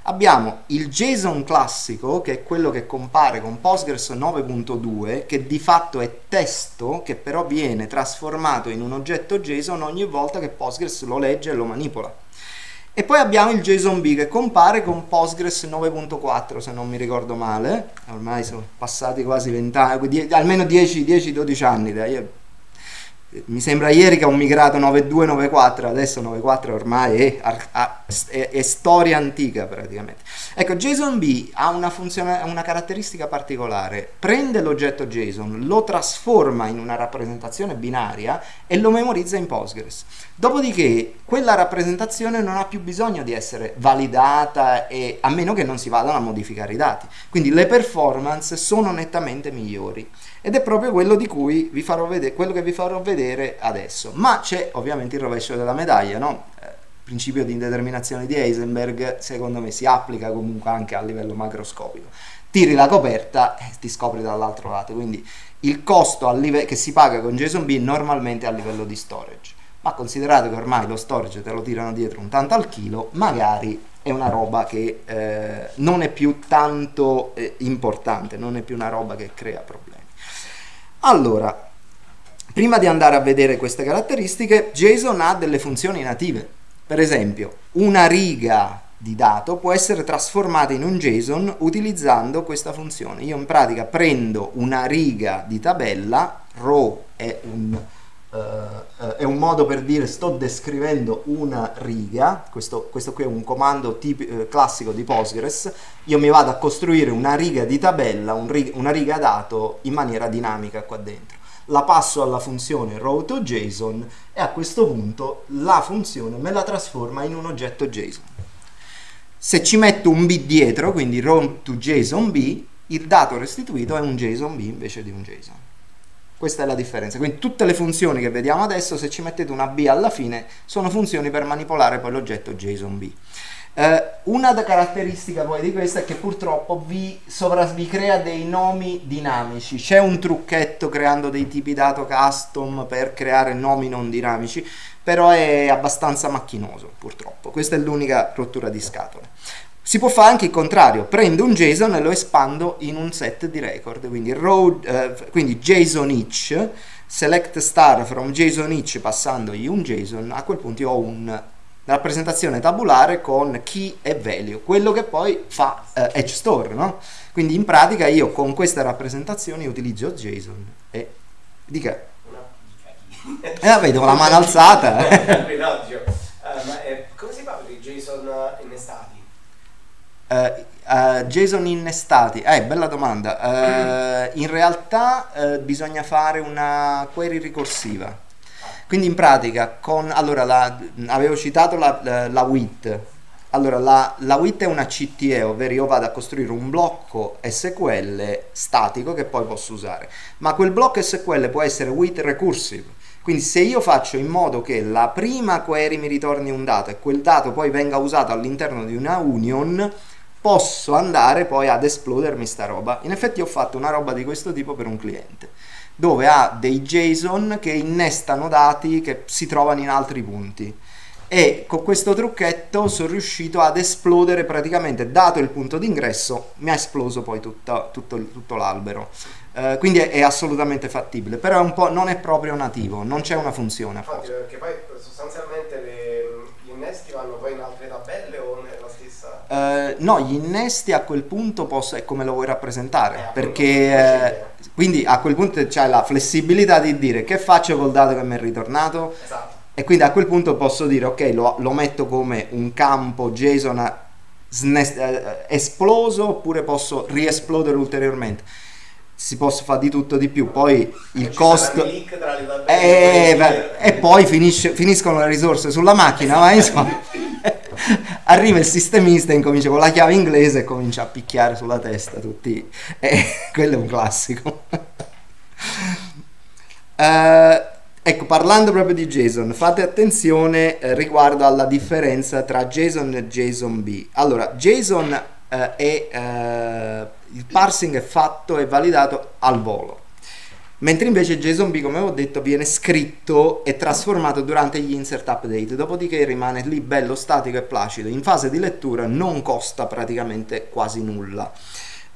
Abbiamo il JSON classico, che è quello che compare con Postgres 9.2, che di fatto è testo che però viene trasformato in un oggetto JSON ogni volta che Postgres lo legge e lo manipola. E poi abbiamo il JSON B che compare con Postgres 9.4 se non mi ricordo male, ormai sono passati quasi 20 anni, almeno 10-12 anni, dai, mi sembra ieri che ho migrato 9.2, 9.4, adesso 9.4 ormai è, è, è, storia antica praticamente. Ecco, JSON-B ha una, funzione, una caratteristica particolare, prende l'oggetto JSON, lo trasforma in una rappresentazione binaria e lo memorizza in Postgres. Dopodiché quella rappresentazione non ha più bisogno di essere validata e, a meno che non si vadano a modificare i dati. Quindi le performance sono nettamente migliori ed è proprio quello di cui vi farò vedere, quello che vi farò vedere adesso. Ma c'è ovviamente il rovescio della medaglia, no? Il eh, principio di indeterminazione di Heisenberg secondo me si applica comunque anche a livello macroscopico. Tiri la coperta e ti scopri dall'altro lato, quindi il costo che si paga con JSON-B normalmente è a livello di storage. Ma considerate che ormai lo storage te lo tirano dietro un tanto al chilo, magari è una roba che eh, non è più tanto eh, importante, non è più una roba che crea problemi. Allora, prima di andare a vedere queste caratteristiche, JSON ha delle funzioni native. Per esempio, una riga di dato può essere trasformata in un JSON utilizzando questa funzione. Io in pratica prendo una riga di tabella, row è un, è un modo per dire sto descrivendo una riga, questo, questo qui è un comando tipi, uh, classico di Postgres, io mi vado a costruire una riga di tabella, un rig una riga dato in maniera dinamica qua dentro. La passo alla funzione row2json e a questo punto la funzione me la trasforma in un oggetto JSON. Se ci metto un b dietro, quindi row2json b, il dato restituito è un JSON b invece di un JSON. Questa è la differenza. Quindi tutte le funzioni che vediamo adesso, se ci mettete una B alla fine, sono funzioni per manipolare poi l'oggetto JSON B. Eh, una caratteristica poi di questa è che purtroppo vi, vi crea dei nomi dinamici. C'è un trucchetto creando dei tipi dato custom per creare nomi non dinamici, però è abbastanza macchinoso purtroppo. Questa è l'unica rottura di scatole. Si può fare anche il contrario, prendo un JSON e lo espando in un set di record, quindi, row, eh, quindi JSON each, select star from JSON each passandogli un JSON, a quel punto io ho un rappresentazione tabulare con key e value, quello che poi fa eh, Edge Store, no? Quindi in pratica io con queste rappresentazioni utilizzo JSON e di che? Eh la vedo con la mano alzata. Eh. uh, eh, come si fa per i JSON innestati? Uh, uh, JSON innestati, eh, bella domanda. Uh, in realtà bisogna fare una query ricorsiva quindi in pratica, con, allora, la, avevo citato la, la, la WIT. Allora, la, la WIT è una CTE, ovvero io vado a costruire un blocco SQL statico che poi posso usare. Ma quel blocco SQL può essere WIT recursive. Quindi se io faccio in modo che la prima query mi ritorni un dato e quel dato poi venga usato all'interno di una union, posso andare poi ad esplodermi sta roba. In effetti ho fatto una roba di questo tipo per un cliente dove ha dei JSON che innestano dati che si trovano in altri punti. E con questo trucchetto sono riuscito ad esplodere praticamente dato il punto d'ingresso mi ha esploso poi tutta, tutto, tutto l'albero. Uh, quindi è, è, assolutamente fattibile però è non è proprio nativo non c'è una funzione infatti perché poi sostanzialmente le, gli innesti vanno poi in altre tabelle uh, no gli innesti a quel punto posso, è come lo vuoi rappresentare eh, perché quindi a quel punto c'è la flessibilità di dire che faccio col dato che mi è ritornato. Esatto. E quindi a quel punto posso dire ok, lo, lo metto come un campo JSON snest- eh, esploso oppure posso riesplodere ulteriormente. Si possa fare di tutto di più, poi il costo... tabelle, Eh, e poi finisce- finiscono le risorse sulla macchina, ma insomma arriva il sistemista e incomincia con la chiave inglese e comincia a picchiare sulla testa tutti. E quello è un classico. Eh, ecco, parlando proprio di JSON, fate attenzione eh, riguardo alla differenza tra JSON e JSON-B. Allora, JSON eh, è eh, il parsing è fatto e validato al volo. Mentre invece JSON-B, come ho detto, viene scritto e trasformato durante gli insert update, dopodiché rimane lì bello statico e placido. In fase di lettura non costa praticamente quasi nulla.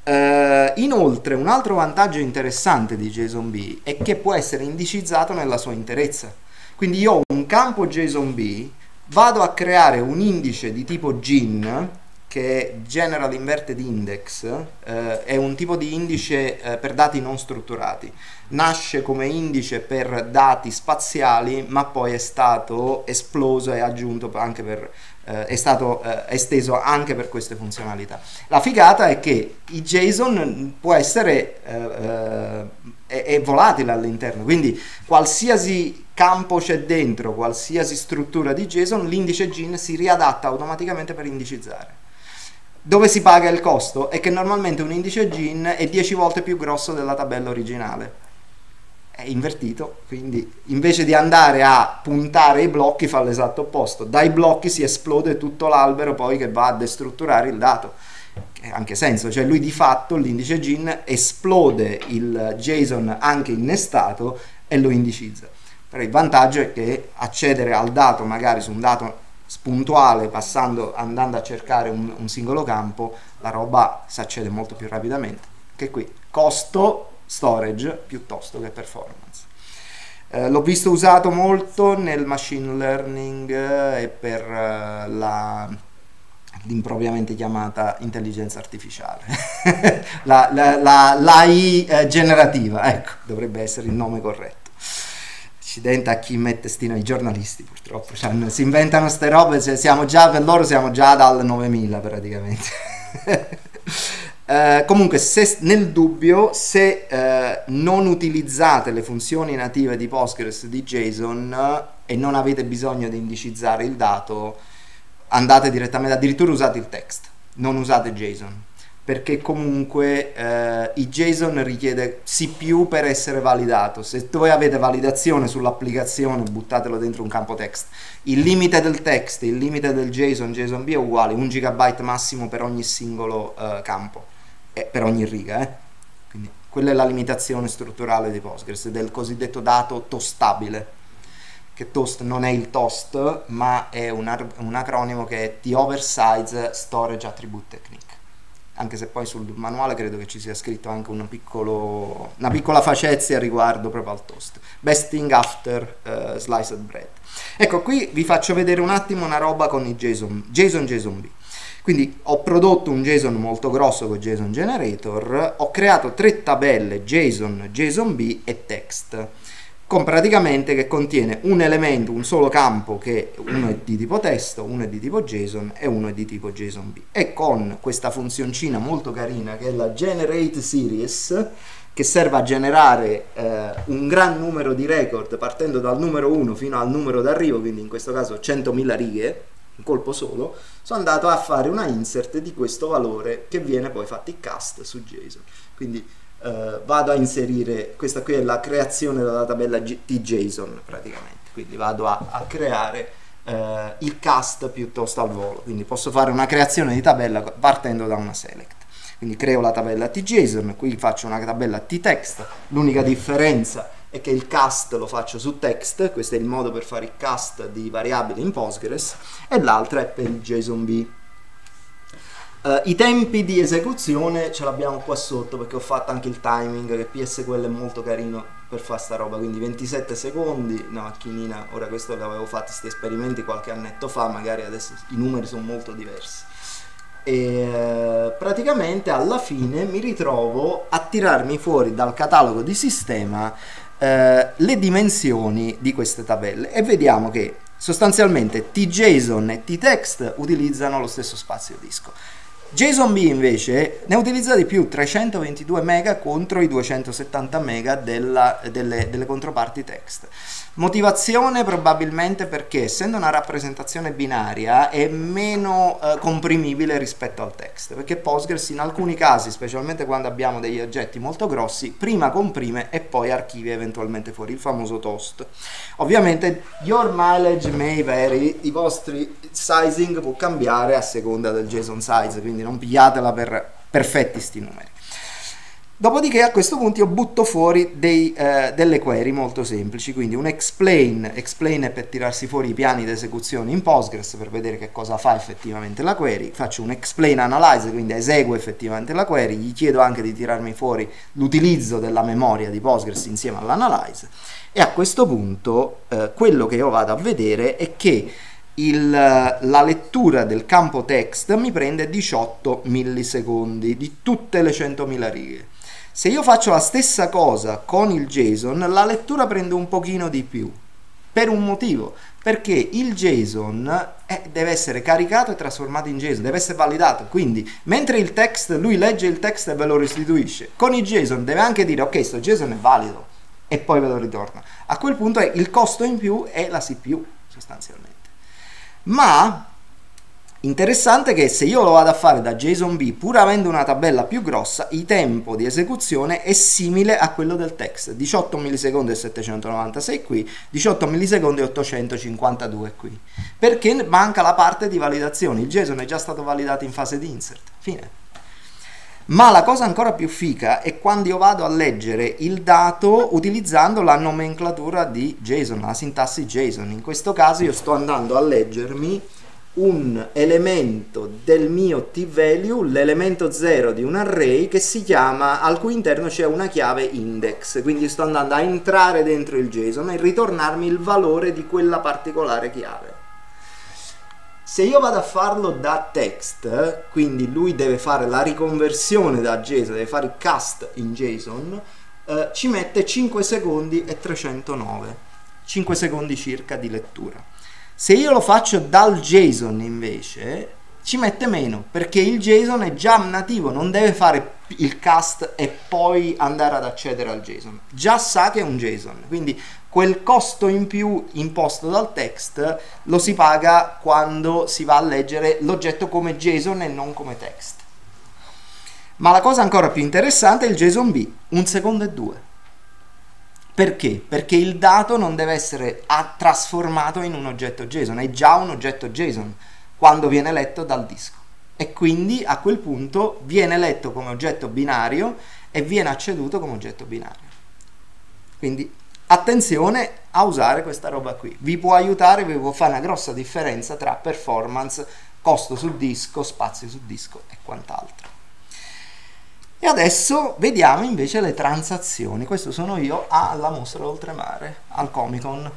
Eh, inoltre, un altro vantaggio interessante di JSON-B è che può essere indicizzato nella sua interezza. Quindi io ho un campo JSON-B, vado a creare un indice di tipo GIN, che è General Inverted Index, eh, è un tipo di indice eh, per dati non strutturati. Nasce come indice per dati spaziali, ma poi è stato esploso e aggiunto anche per eh, è stato eh, esteso anche per queste funzionalità. La figata è che il JSON può essere eh, eh, è, è volatile all'interno, quindi qualsiasi campo c'è dentro, qualsiasi struttura di JSON, l'indice GIN si riadatta automaticamente per indicizzare. Dove si paga il costo? È che normalmente un indice GIN è 10 volte più grosso della tabella originale. È invertito, quindi invece di andare a puntare i blocchi fa l'esatto opposto. Dai blocchi si esplode tutto l'albero poi che va a destrutturare il dato. Che ha anche senso, cioè lui di fatto l'indice GIN esplode il JSON anche innestato e lo indicizza. Però il vantaggio è che accedere al dato magari su un dato spuntuale passando, andando a cercare un, un singolo campo, la roba si accede molto più rapidamente. Che qui costo storage piuttosto che performance. Eh, l'ho visto usato molto nel machine learning eh, e per eh, la l'impropriamente chiamata intelligenza artificiale, la, la, la, l'AI eh, generativa, ecco, dovrebbe essere il nome corretto. Accidente a chi mette stino ai giornalisti purtroppo, cioè, si inventano ste robe, cioè, siamo già, per loro siamo già dal 9000 praticamente. Eh, comunque, se, nel dubbio, se eh, non utilizzate le funzioni native di Postgres di JSON eh, e non avete bisogno di indicizzare il dato, andate direttamente, addirittura usate il text, non usate JSON, perché comunque eh, il JSON richiede CPU per essere validato. Se voi avete validazione sull'applicazione, buttatelo dentro un campo text. Il limite del text, il limite del JSON, JSON B è uguale, 1 GB massimo per ogni singolo eh, campo, e per ogni riga. Eh. Quindi quella è la limitazione strutturale di Postgres, del cosiddetto dato tostabile che toast non è il toast, ma è un, un acronimo che è The Oversize Storage Attribute Technique. Anche se poi sul manuale credo che ci sia scritto anche un piccolo, una piccola facezia riguardo proprio al toast. Best thing after uh, sliced bread. Ecco, qui vi faccio vedere un attimo una roba con i JSON, JSON JSON B. Quindi ho prodotto un JSON molto grosso con JSON Generator, ho creato tre tabelle JSON, JSON B e text con praticamente che contiene un elemento, un solo campo che uno è di tipo testo, uno è di tipo JSON e uno è di tipo JSON B. E con questa funzioncina molto carina che è la Generate Series, che serve a generare eh, un gran numero di record partendo dal numero 1 fino al numero d'arrivo, quindi in questo caso 100.000 righe, un colpo solo, sono andato a fare una insert di questo valore che viene poi fatto cast su JSON. Quindi Uh, vado a inserire, questa qui è la creazione della tabella G- di JSON praticamente, quindi vado a, a creare uh, il cast piuttosto al volo, quindi posso fare una creazione di tabella partendo da una select. Quindi creo la tabella tJSON, qui faccio una tabella ttext, l'unica differenza è che il cast lo faccio su text, questo è il modo per fare il cast di variabili in Postgres, e l'altra è per il JSON-B. Uh, I tempi di esecuzione ce l'abbiamo qua sotto perché ho fatto anche il timing che PSQL è molto carino per fare sta roba quindi 27 secondi. Una macchinina ora questo l'avevo fatto questi esperimenti qualche annetto fa magari adesso i numeri sono molto diversi. E uh, praticamente alla fine mi ritrovo a tirarmi fuori dal catalogo di sistema uh, le dimensioni di queste tabelle. E vediamo che sostanzialmente tJSON e ttext utilizzano lo stesso spazio disco JSONB invece ne utilizza di più 322 MB contro i 270 MB della, delle, delle controparti text. Motivazione probabilmente perché essendo una rappresentazione binaria è meno eh, comprimibile rispetto al text, perché Postgres in alcuni casi, specialmente quando abbiamo degli oggetti molto grossi, prima comprime e poi archivia eventualmente fuori, il famoso toast. Ovviamente your mileage may vary, i vostri sizing può cambiare a seconda del JSON size, quindi non pigliatela per perfetti sti numeri. Dopodiché a questo punto io butto fuori dei, eh, delle query molto semplici, quindi un explain, explain è per tirarsi fuori i piani di esecuzione in Postgres per vedere che cosa fa effettivamente la query, faccio un explain analyze, quindi eseguo effettivamente la query, gli chiedo anche di tirarmi fuori l'utilizzo della memoria di Postgres insieme all'analyze. E a questo punto eh, quello che io vado a vedere è che il, la lettura del campo text mi prende 18 millisecondi di tutte le 100.000 righe se io faccio la stessa cosa con il JSON, la lettura prende un pochino di più. Per un motivo, perché il JSON eh, deve essere caricato e trasformato in JSON, deve essere validato. Quindi, mentre il text, lui legge il text e ve lo restituisce, con il JSON deve anche dire, ok, questo JSON è valido, e poi ve lo ritorna. A quel punto il costo in più è la CPU, sostanzialmente. Ma Interessante che se io lo vado a fare da JSONB pur avendo una tabella più grossa, il tempo di esecuzione è simile a quello del text, 18 millisecondi e 796 qui, 18 millisecondi e 852 qui, perché manca la parte di validazione, il JSON è già stato validato in fase di insert, fine. Ma la cosa ancora più fica è quando io vado a leggere il dato utilizzando la nomenclatura di JSON, la sintassi JSON, in questo caso io sto andando a leggermi un elemento del mio t-value, l'elemento 0 di un array che si chiama, al cui interno c'è una chiave index, quindi sto andando a entrare dentro il JSON e ritornarmi il valore di quella particolare chiave. Se io vado a farlo da text, quindi lui deve fare la riconversione da JSON, deve fare il cast in JSON, eh, ci mette 5 secondi e 309, 5 secondi circa di lettura. Se io lo faccio dal JSON invece ci mette meno perché il JSON è già nativo, non deve fare il cast e poi andare ad accedere al JSON. Già sa che è un JSON, quindi quel costo in più imposto dal text lo si paga quando si va a leggere l'oggetto come JSON e non come text. Ma la cosa ancora più interessante è il JSON B, un secondo e due. Perché? Perché il dato non deve essere trasformato in un oggetto JSON, è già un oggetto JSON quando viene letto dal disco. E quindi a quel punto viene letto come oggetto binario e viene acceduto come oggetto binario. Quindi attenzione a usare questa roba qui. Vi può aiutare, vi può fare una grossa differenza tra performance, costo su disco, spazio su disco e quant'altro. E adesso vediamo invece le transazioni. Questo sono io alla mostra oltremare, al Comic Con,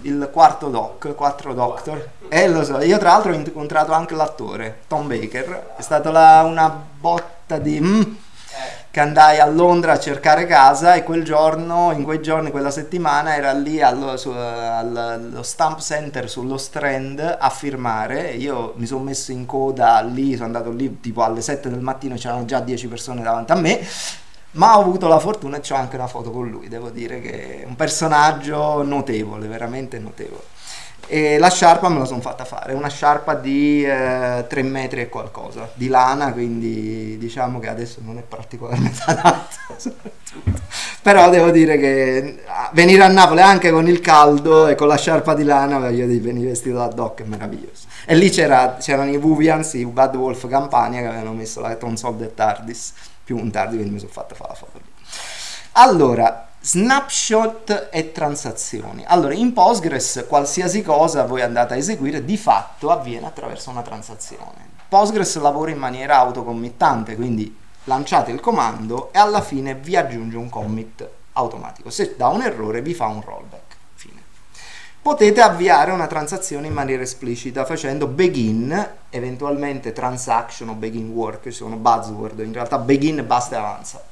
il quarto doc, quattro doctor. E lo so, io tra l'altro ho incontrato anche l'attore, Tom Baker, è stata la, una botta di... Mm, che andai a Londra a cercare casa e quel giorno, in quei giorni, quella settimana, era lì allo, su, allo stamp center sullo strand a firmare. Io mi sono messo in coda lì, sono andato lì tipo alle 7 del mattino, c'erano già 10 persone davanti a me. Ma ho avuto la fortuna e ho anche una foto con lui, devo dire che è un personaggio notevole, veramente notevole e la sciarpa me la sono fatta fare, una sciarpa di eh, 3 metri e qualcosa, di lana, quindi diciamo che adesso non è particolarmente adatta, però devo dire che ah, venire a Napoli anche con il caldo e con la sciarpa di lana, voglio dire, venire vestito da doc è meraviglioso. E lì c'era, c'erano i Wuvians, i Bad Wolf Campania che avevano messo la console del Tardis, più un tardi, quindi mi sono fatta fare la foto. Allora, snapshot e transazioni. Allora, in Postgres qualsiasi cosa voi andate a eseguire di fatto avviene attraverso una transazione. Postgres lavora in maniera autocommittante, quindi lanciate il comando e alla fine vi aggiunge un commit automatico. Se dà un errore vi fa un rollback. Fine. Potete avviare una transazione in maniera esplicita facendo begin, eventualmente transaction o begin work, sono buzzword, in realtà begin basta e avanza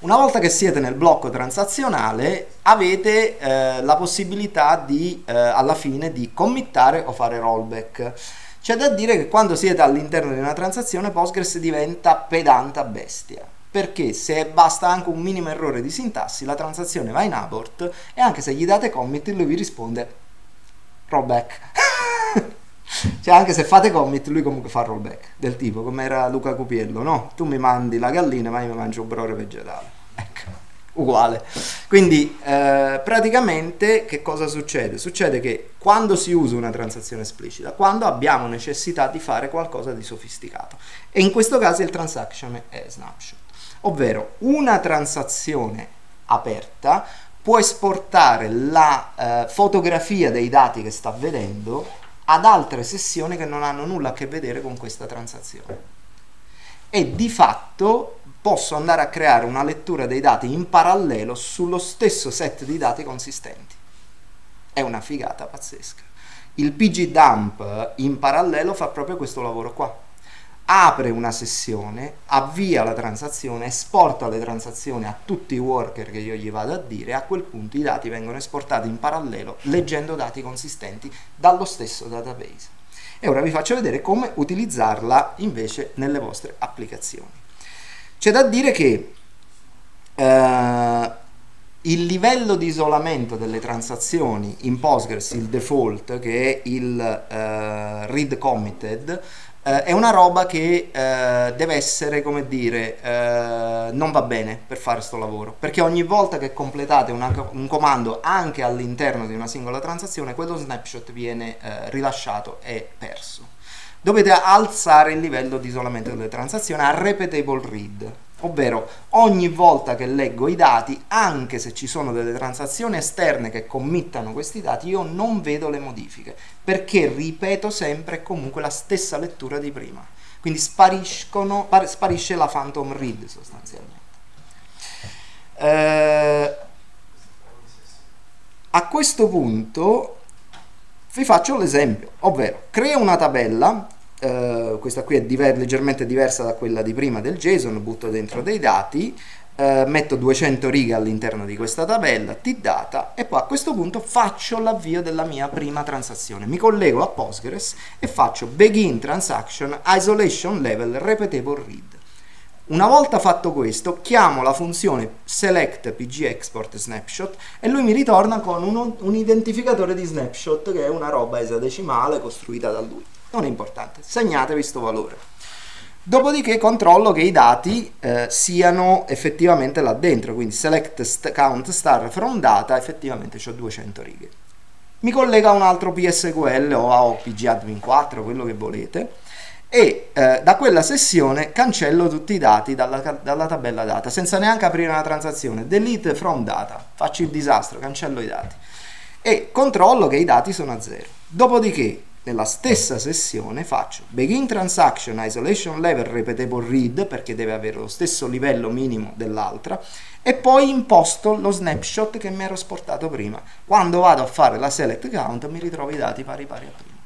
una volta che siete nel blocco transazionale avete eh, la possibilità di, eh, alla fine di committare o fare rollback. C'è da dire che quando siete all'interno di una transazione Postgres diventa pedanta bestia perché se basta anche un minimo errore di sintassi la transazione va in abort e anche se gli date commit lui vi risponde rollback cioè anche se fate commit lui comunque fa rollback del tipo come era Luca Cupiello no? tu mi mandi la gallina ma io mi mangio un brore vegetale ecco uguale quindi eh, praticamente che cosa succede? succede che quando si usa una transazione esplicita quando abbiamo necessità di fare qualcosa di sofisticato e in questo caso il transaction è snapshot ovvero una transazione aperta può esportare la eh, fotografia dei dati che sta vedendo ad altre sessioni che non hanno nulla a che vedere con questa transazione. E di fatto posso andare a creare una lettura dei dati in parallelo sullo stesso set di dati consistenti. È una figata pazzesca. Il PG dump in parallelo fa proprio questo lavoro qua apre una sessione, avvia la transazione, esporta le transazioni a tutti i worker che io gli vado a dire a quel punto i dati vengono esportati in parallelo leggendo dati consistenti dallo stesso database. E ora vi faccio vedere come utilizzarla invece nelle vostre applicazioni. C'è da dire che eh, il livello di isolamento delle transazioni in Postgres, il default, che è il eh, read committed, eh, è una roba che eh, deve essere, come dire, eh, non va bene per fare questo lavoro, perché ogni volta che completate una, un comando anche all'interno di una singola transazione, quello snapshot viene eh, rilasciato e perso. Dovete alzare il livello di isolamento delle transazioni a repeatable read, ovvero ogni volta che leggo i dati, anche se ci sono delle transazioni esterne che committano questi dati, io non vedo le modifiche, perché ripeto sempre comunque la stessa lettura di prima. Quindi sparisce la phantom read sostanzialmente. Eh, a questo punto vi faccio l'esempio, ovvero creo una tabella Uh, questa qui è diver- leggermente diversa da quella di prima del JSON, butto dentro dei dati, uh, metto 200 righe all'interno di questa tabella, tdata e poi a questo punto faccio l'avvio della mia prima transazione. Mi collego a Postgres e faccio begin transaction isolation level repeatable read. Una volta fatto questo, chiamo la funzione select pg export snapshot e lui mi ritorna con uno, un identificatore di snapshot che è una roba esadecimale costruita da lui non è importante, segnatevi questo valore. Dopodiché controllo che i dati eh, siano effettivamente là dentro, quindi select st count star from data, effettivamente ho 200 righe. Mi collega a un altro PSQL o a OPG admin 4, quello che volete, e eh, da quella sessione cancello tutti i dati dalla, dalla, tabella data, senza neanche aprire una transazione, delete from data, faccio il disastro, cancello i dati e controllo che i dati sono a zero. Dopodiché nella stessa sessione faccio begin transaction isolation level repeatable read perché deve avere lo stesso livello minimo dell'altra e poi imposto lo snapshot che mi ero esportato prima. Quando vado a fare la select count mi ritrovo i dati pari pari a prima.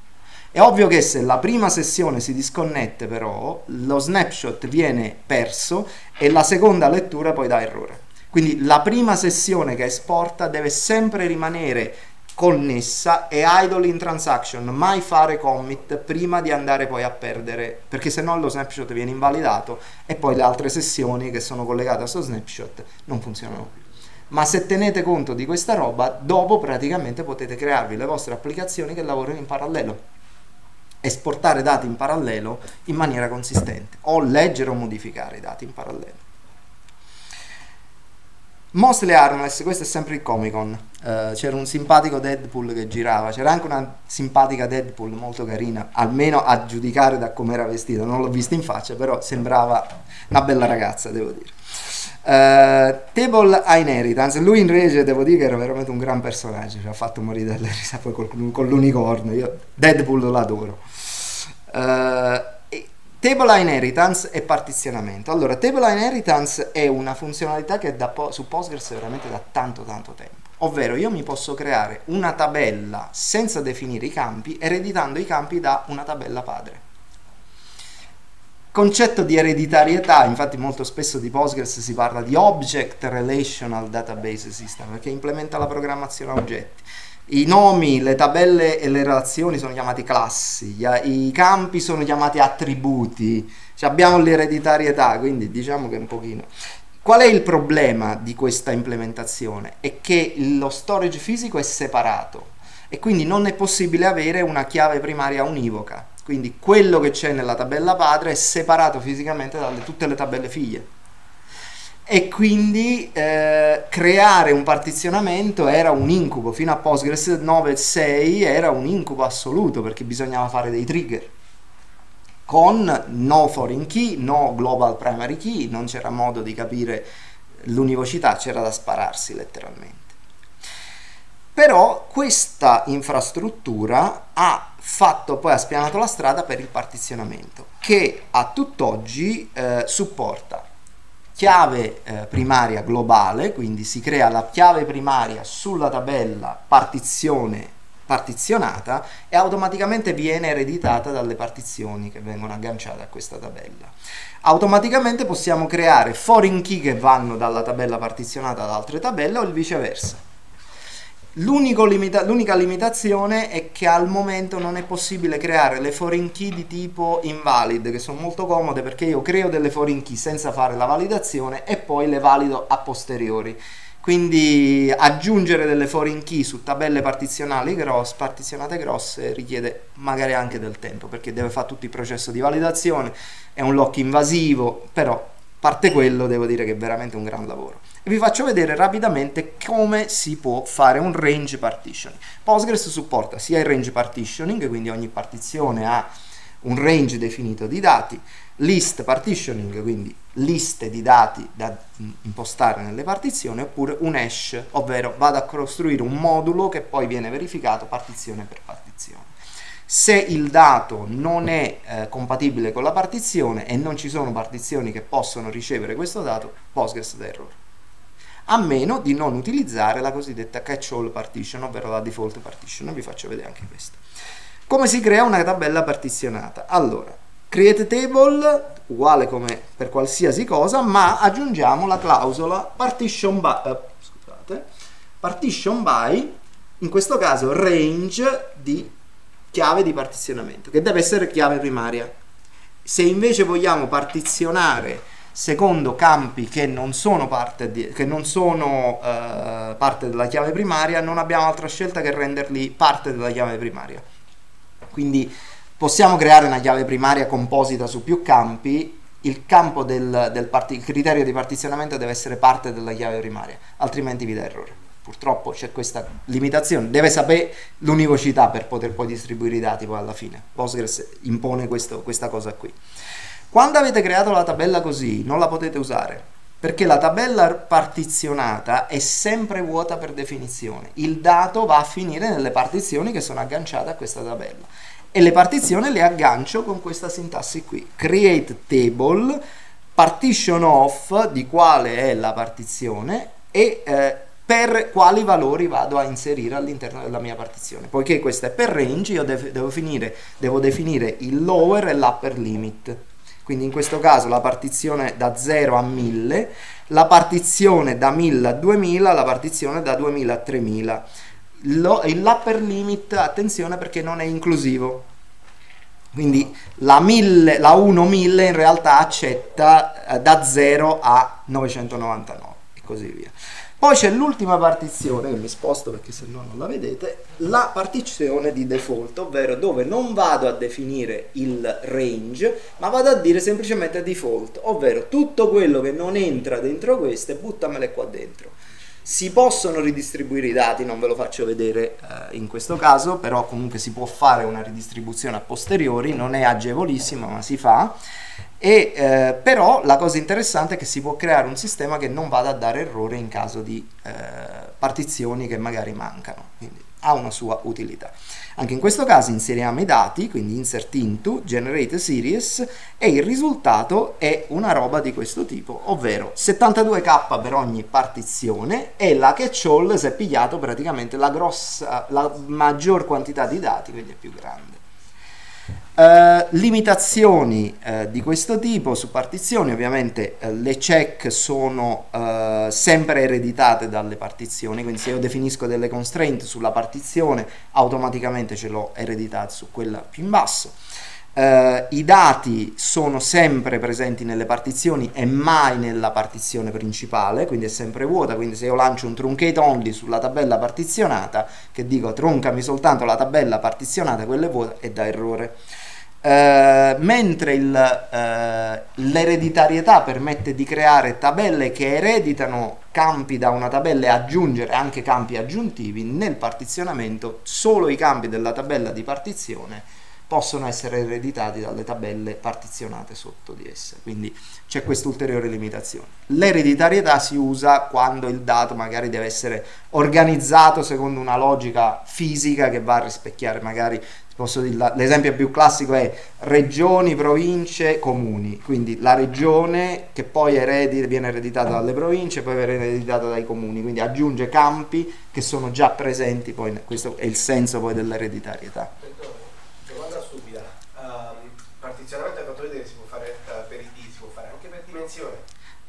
È ovvio che se la prima sessione si disconnette però lo snapshot viene perso e la seconda lettura poi dà errore. Quindi la prima sessione che esporta deve sempre rimanere connessa e idle in transaction, mai fare commit prima di andare poi a perdere, perché se no lo snapshot viene invalidato e poi le altre sessioni che sono collegate a questo snapshot non funzionano più. Ma se tenete conto di questa roba, dopo praticamente potete crearvi le vostre applicazioni che lavorano in parallelo esportare dati in parallelo in maniera consistente o leggere o modificare i dati in parallelo. Mostly Harmless, questo è sempre il Comic Con. Uh, c'era un simpatico Deadpool che girava, c'era anche una simpatica Deadpool molto carina, almeno a giudicare da come era vestita. Non l'ho vista in faccia, però sembrava una bella ragazza, devo dire. Uh, Table Inheritance, lui in rege devo dire che era veramente un gran personaggio, ci ha fatto morire dalle risate col, con l'unicorno. Io Deadpool l'adoro. Uh, Table Inheritance e partizionamento. Allora, Table Inheritance è una funzionalità che po- su Postgres veramente da tanto tanto tempo. Ovvero io mi posso creare una tabella senza definire i campi, ereditando i campi da una tabella padre. Concetto di ereditarietà, infatti molto spesso di Postgres si parla di Object Relational Database System, perché implementa la programmazione a oggetti I nomi, le tabelle e le relazioni sono chiamati classi, i campi sono chiamati attributi, cioè abbiamo l'ereditarietà, quindi diciamo che un pochino. Qual è il problema di questa implementazione? È che lo storage fisico è separato e quindi non è possibile avere una chiave primaria univoca. Quindi quello che c'è nella tabella padre è separato fisicamente da tutte le tabelle figlie e quindi eh, creare un partizionamento era un incubo, fino a Postgres 9.6 era un incubo assoluto perché bisognava fare dei trigger con no foreign key, no global primary key, non c'era modo di capire l'univocità, c'era da spararsi letteralmente. Però questa infrastruttura ha fatto poi ha spianato la strada per il partizionamento che a tutt'oggi eh, supporta chiave eh, primaria globale, quindi si crea la chiave primaria sulla tabella partizione partizionata e automaticamente viene ereditata dalle partizioni che vengono agganciate a questa tabella. Automaticamente possiamo creare foreign key che vanno dalla tabella partizionata ad altre tabelle o il viceversa. Limita- l'unica limitazione è che al momento non è possibile creare le foreign key di tipo invalid, che sono molto comode perché io creo delle foreign key senza fare la validazione e poi le valido a posteriori. Quindi aggiungere delle foreign key su tabelle partizionali gross, partizionate grosse richiede magari anche del tempo perché deve fare tutto il processo di validazione, è un lock invasivo, però parte quello devo dire che è veramente un gran lavoro e vi faccio vedere rapidamente come si può fare un range partitioning. Postgres supporta sia il range partitioning, quindi ogni partizione ha un range definito di dati, list partitioning, quindi liste di dati da impostare nelle partizioni, oppure un hash, ovvero vado a costruire un modulo che poi viene verificato partizione per partizione. Se il dato non è eh, compatibile con la partizione e non ci sono partizioni che possono ricevere questo dato, Postgres dà errore a meno di non utilizzare la cosiddetta catch-all partition, ovvero la default partition. Vi faccio vedere anche questo. Come si crea una tabella partizionata? Allora, create table, uguale come per qualsiasi cosa, ma aggiungiamo la clausola partition by, eh, scusate, partition by, in questo caso range di chiave di partizionamento, che deve essere chiave primaria. Se invece vogliamo partizionare secondo campi che non sono parte, di, che non sono, uh, parte della chiave primaria, non abbiamo altra scelta che renderli parte della chiave primaria. Quindi possiamo creare una chiave primaria composita su più campi, il del, del parti- il criterio di partizionamento deve essere parte della chiave primaria, altrimenti vi dà errore. Purtroppo c'è questa limitazione, deve sapere l'univocità per poter poi distribuire i dati poi alla fine. Postgres impone questo, questa cosa qui. Quando avete creato la tabella così, non la potete usare, perché la tabella partizionata è sempre vuota per definizione. Il dato va a finire nelle partizioni che sono agganciate a questa tabella. E le partizioni le aggancio con questa sintassi qui. Create table, partition off di quale è la partizione e eh, per quali valori vado a inserire all'interno della mia partizione. Poiché questa è per range, io devo, finire, devo definire il lower e l'upper limit quindi in questo caso la partizione da 0 a 1000, la partizione da 1000 a 2000, la partizione da 2000 a 3000. Lo, l'upper limit, attenzione perché non è inclusivo, quindi la, 1000, la 1 1000 in realtà accetta eh, da 0 a 999 e così via. Poi c'è l'ultima partizione, che mi sposto perché se no non la vedete, la partizione di default, ovvero dove non vado a definire il range, ma vado a dire semplicemente default, ovvero tutto quello che non entra dentro queste, buttamele qua dentro. Si possono ridistribuire i dati, non ve lo faccio vedere eh, in questo caso, però comunque si può fare una ridistribuzione a posteriori, non è agevolissima ma si fa e, eh, però la cosa interessante è che si può creare un sistema che non vada a dare errore in caso di eh, partizioni che magari mancano, quindi ha una sua utilità. Anche in questo caso inseriamo i dati, quindi insert into, generate series e il risultato è una roba di questo tipo, ovvero 72k per ogni partizione e la catch all si è pigliato praticamente la, grossa, la maggior quantità di dati, quindi è più grande. Uh, limitazioni uh, di questo tipo su partizioni, ovviamente uh, le check sono sempre ereditate dalle partizioni, quindi se io definisco delle constraint sulla partizione automaticamente ce l'ho ereditata su quella più in basso. I dati sono sempre presenti nelle partizioni e mai nella partizione principale, quindi è sempre vuota, quindi se io lancio un truncate only sulla tabella partizionata, che dico troncami soltanto la tabella partizionata, quella è vuota, e da errore. Uh, mentre il, uh, l'ereditarietà permette di creare tabelle che ereditano campi da una tabella e aggiungere anche campi aggiuntivi, nel partizionamento solo i campi della tabella di partizione possono essere ereditati dalle tabelle partizionate sotto di esse, quindi c'è questa ulteriore limitazione. L'ereditarietà si usa quando il dato magari deve essere organizzato secondo una logica fisica che va a rispecchiare. Magari posso dire, l'esempio più classico è regioni, province, comuni, quindi la regione che poi eredi, viene ereditata dalle province, poi viene ereditata dai comuni, quindi aggiunge campi che sono già presenti, poi questo è il senso poi dell'ereditarietà. Domanda stupida, um, partizionamento hai fatto vedere si può fare uh, per i D, si può fare anche per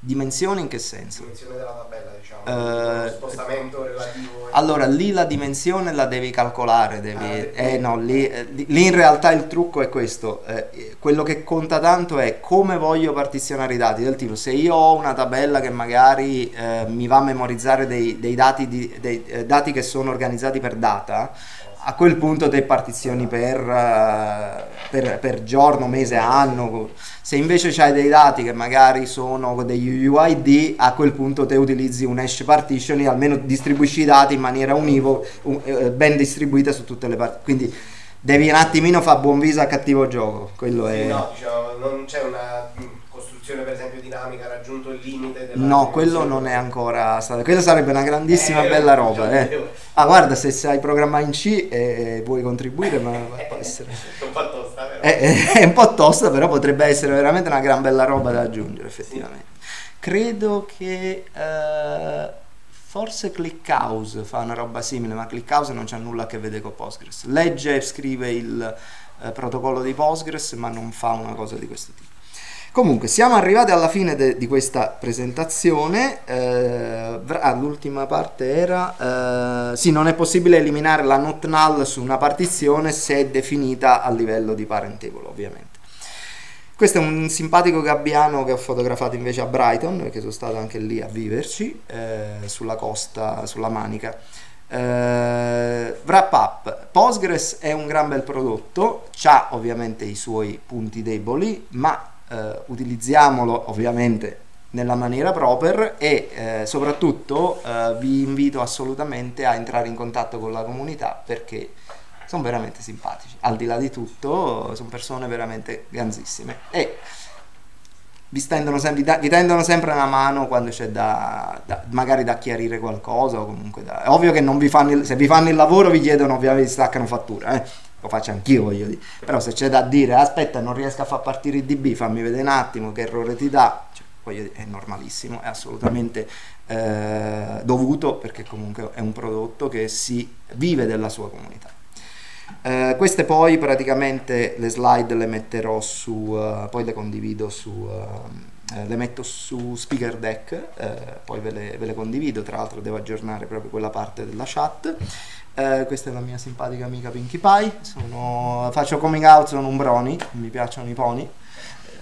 dimensione? In che senso? Dimensione della tabella, diciamo. Uh, spostamento relativo. Allora, lì la dimensione la devi calcolare. Devi, ah, eh, no, lì, eh, lì, in realtà il trucco è questo. Eh, quello che conta tanto è come voglio partizionare i dati. Del tipo, se io ho una tabella che magari eh, mi va a memorizzare dei, dei, dati, di, dei eh, dati che sono organizzati per data a quel punto te partizioni per, uh, per, per, giorno, mese, anno. Se invece hai dei dati che magari sono degli UID, a quel punto te utilizzi un hash partitioning, almeno distribuisci i dati in maniera univoca, uh, ben distribuita su tutte le parti. Quindi devi un attimino fare buon viso a cattivo gioco. Quello sì, è... No, diciamo, non c'è una costruzione per esempio dinamica ha raggiunto il limite della no quello non è ancora stato quello sarebbe una grandissima eh, bella roba eh. ah guarda se sai programmare in C e vuoi contribuire ma può essere è un po' tosta però. È, è, un po' tosta però potrebbe essere veramente una gran bella roba da aggiungere effettivamente sì. credo che uh, forse ClickHouse fa una roba simile ma ClickHouse non c'ha nulla a che vedere con Postgres legge e scrive il uh, protocollo di Postgres ma non fa una cosa di questo tipo Comunque, siamo arrivati alla fine de- di questa presentazione. Eh, ah, l'ultima parte era: eh, sì, non è possibile eliminare la not null su una partizione se è definita a livello di parentevole, ovviamente. Questo è un simpatico gabbiano che ho fotografato invece a Brighton, perché sono stato anche lì a viverci, eh, sulla costa, sulla Manica. Uh, wrap up Postgres è un gran bel prodotto ha ovviamente i suoi punti deboli ma eh, utilizziamolo ovviamente nella maniera proper e eh, soprattutto eh, vi invito assolutamente a entrare in contatto con la comunità perché sono veramente simpatici, al di là di tutto sono persone veramente ganzissime e vi tendono, sempre, vi tendono sempre una mano quando c'è da, da, magari da chiarire qualcosa o comunque da, è ovvio che non vi fanno il, se vi fanno il lavoro vi chiedono ovviamente vi staccano fattura eh lo faccio anch'io voglio dire. Però se c'è da dire aspetta non riesco a far partire il db fammi vedere un attimo che errore ti dà. Cioè, voglio dire, è normalissimo è assolutamente eh, dovuto perché comunque è un prodotto che si vive della sua comunità. Eh, queste poi praticamente le slide le metterò su uh, poi le condivido su uh, le metto su speaker deck eh, poi ve le, ve le condivido. Tra l'altro devo aggiornare proprio quella parte della chat eh, questa è la mia simpatica amica Pinkie Pie. Sono, faccio coming out, sono un brony, mi piacciono i pony.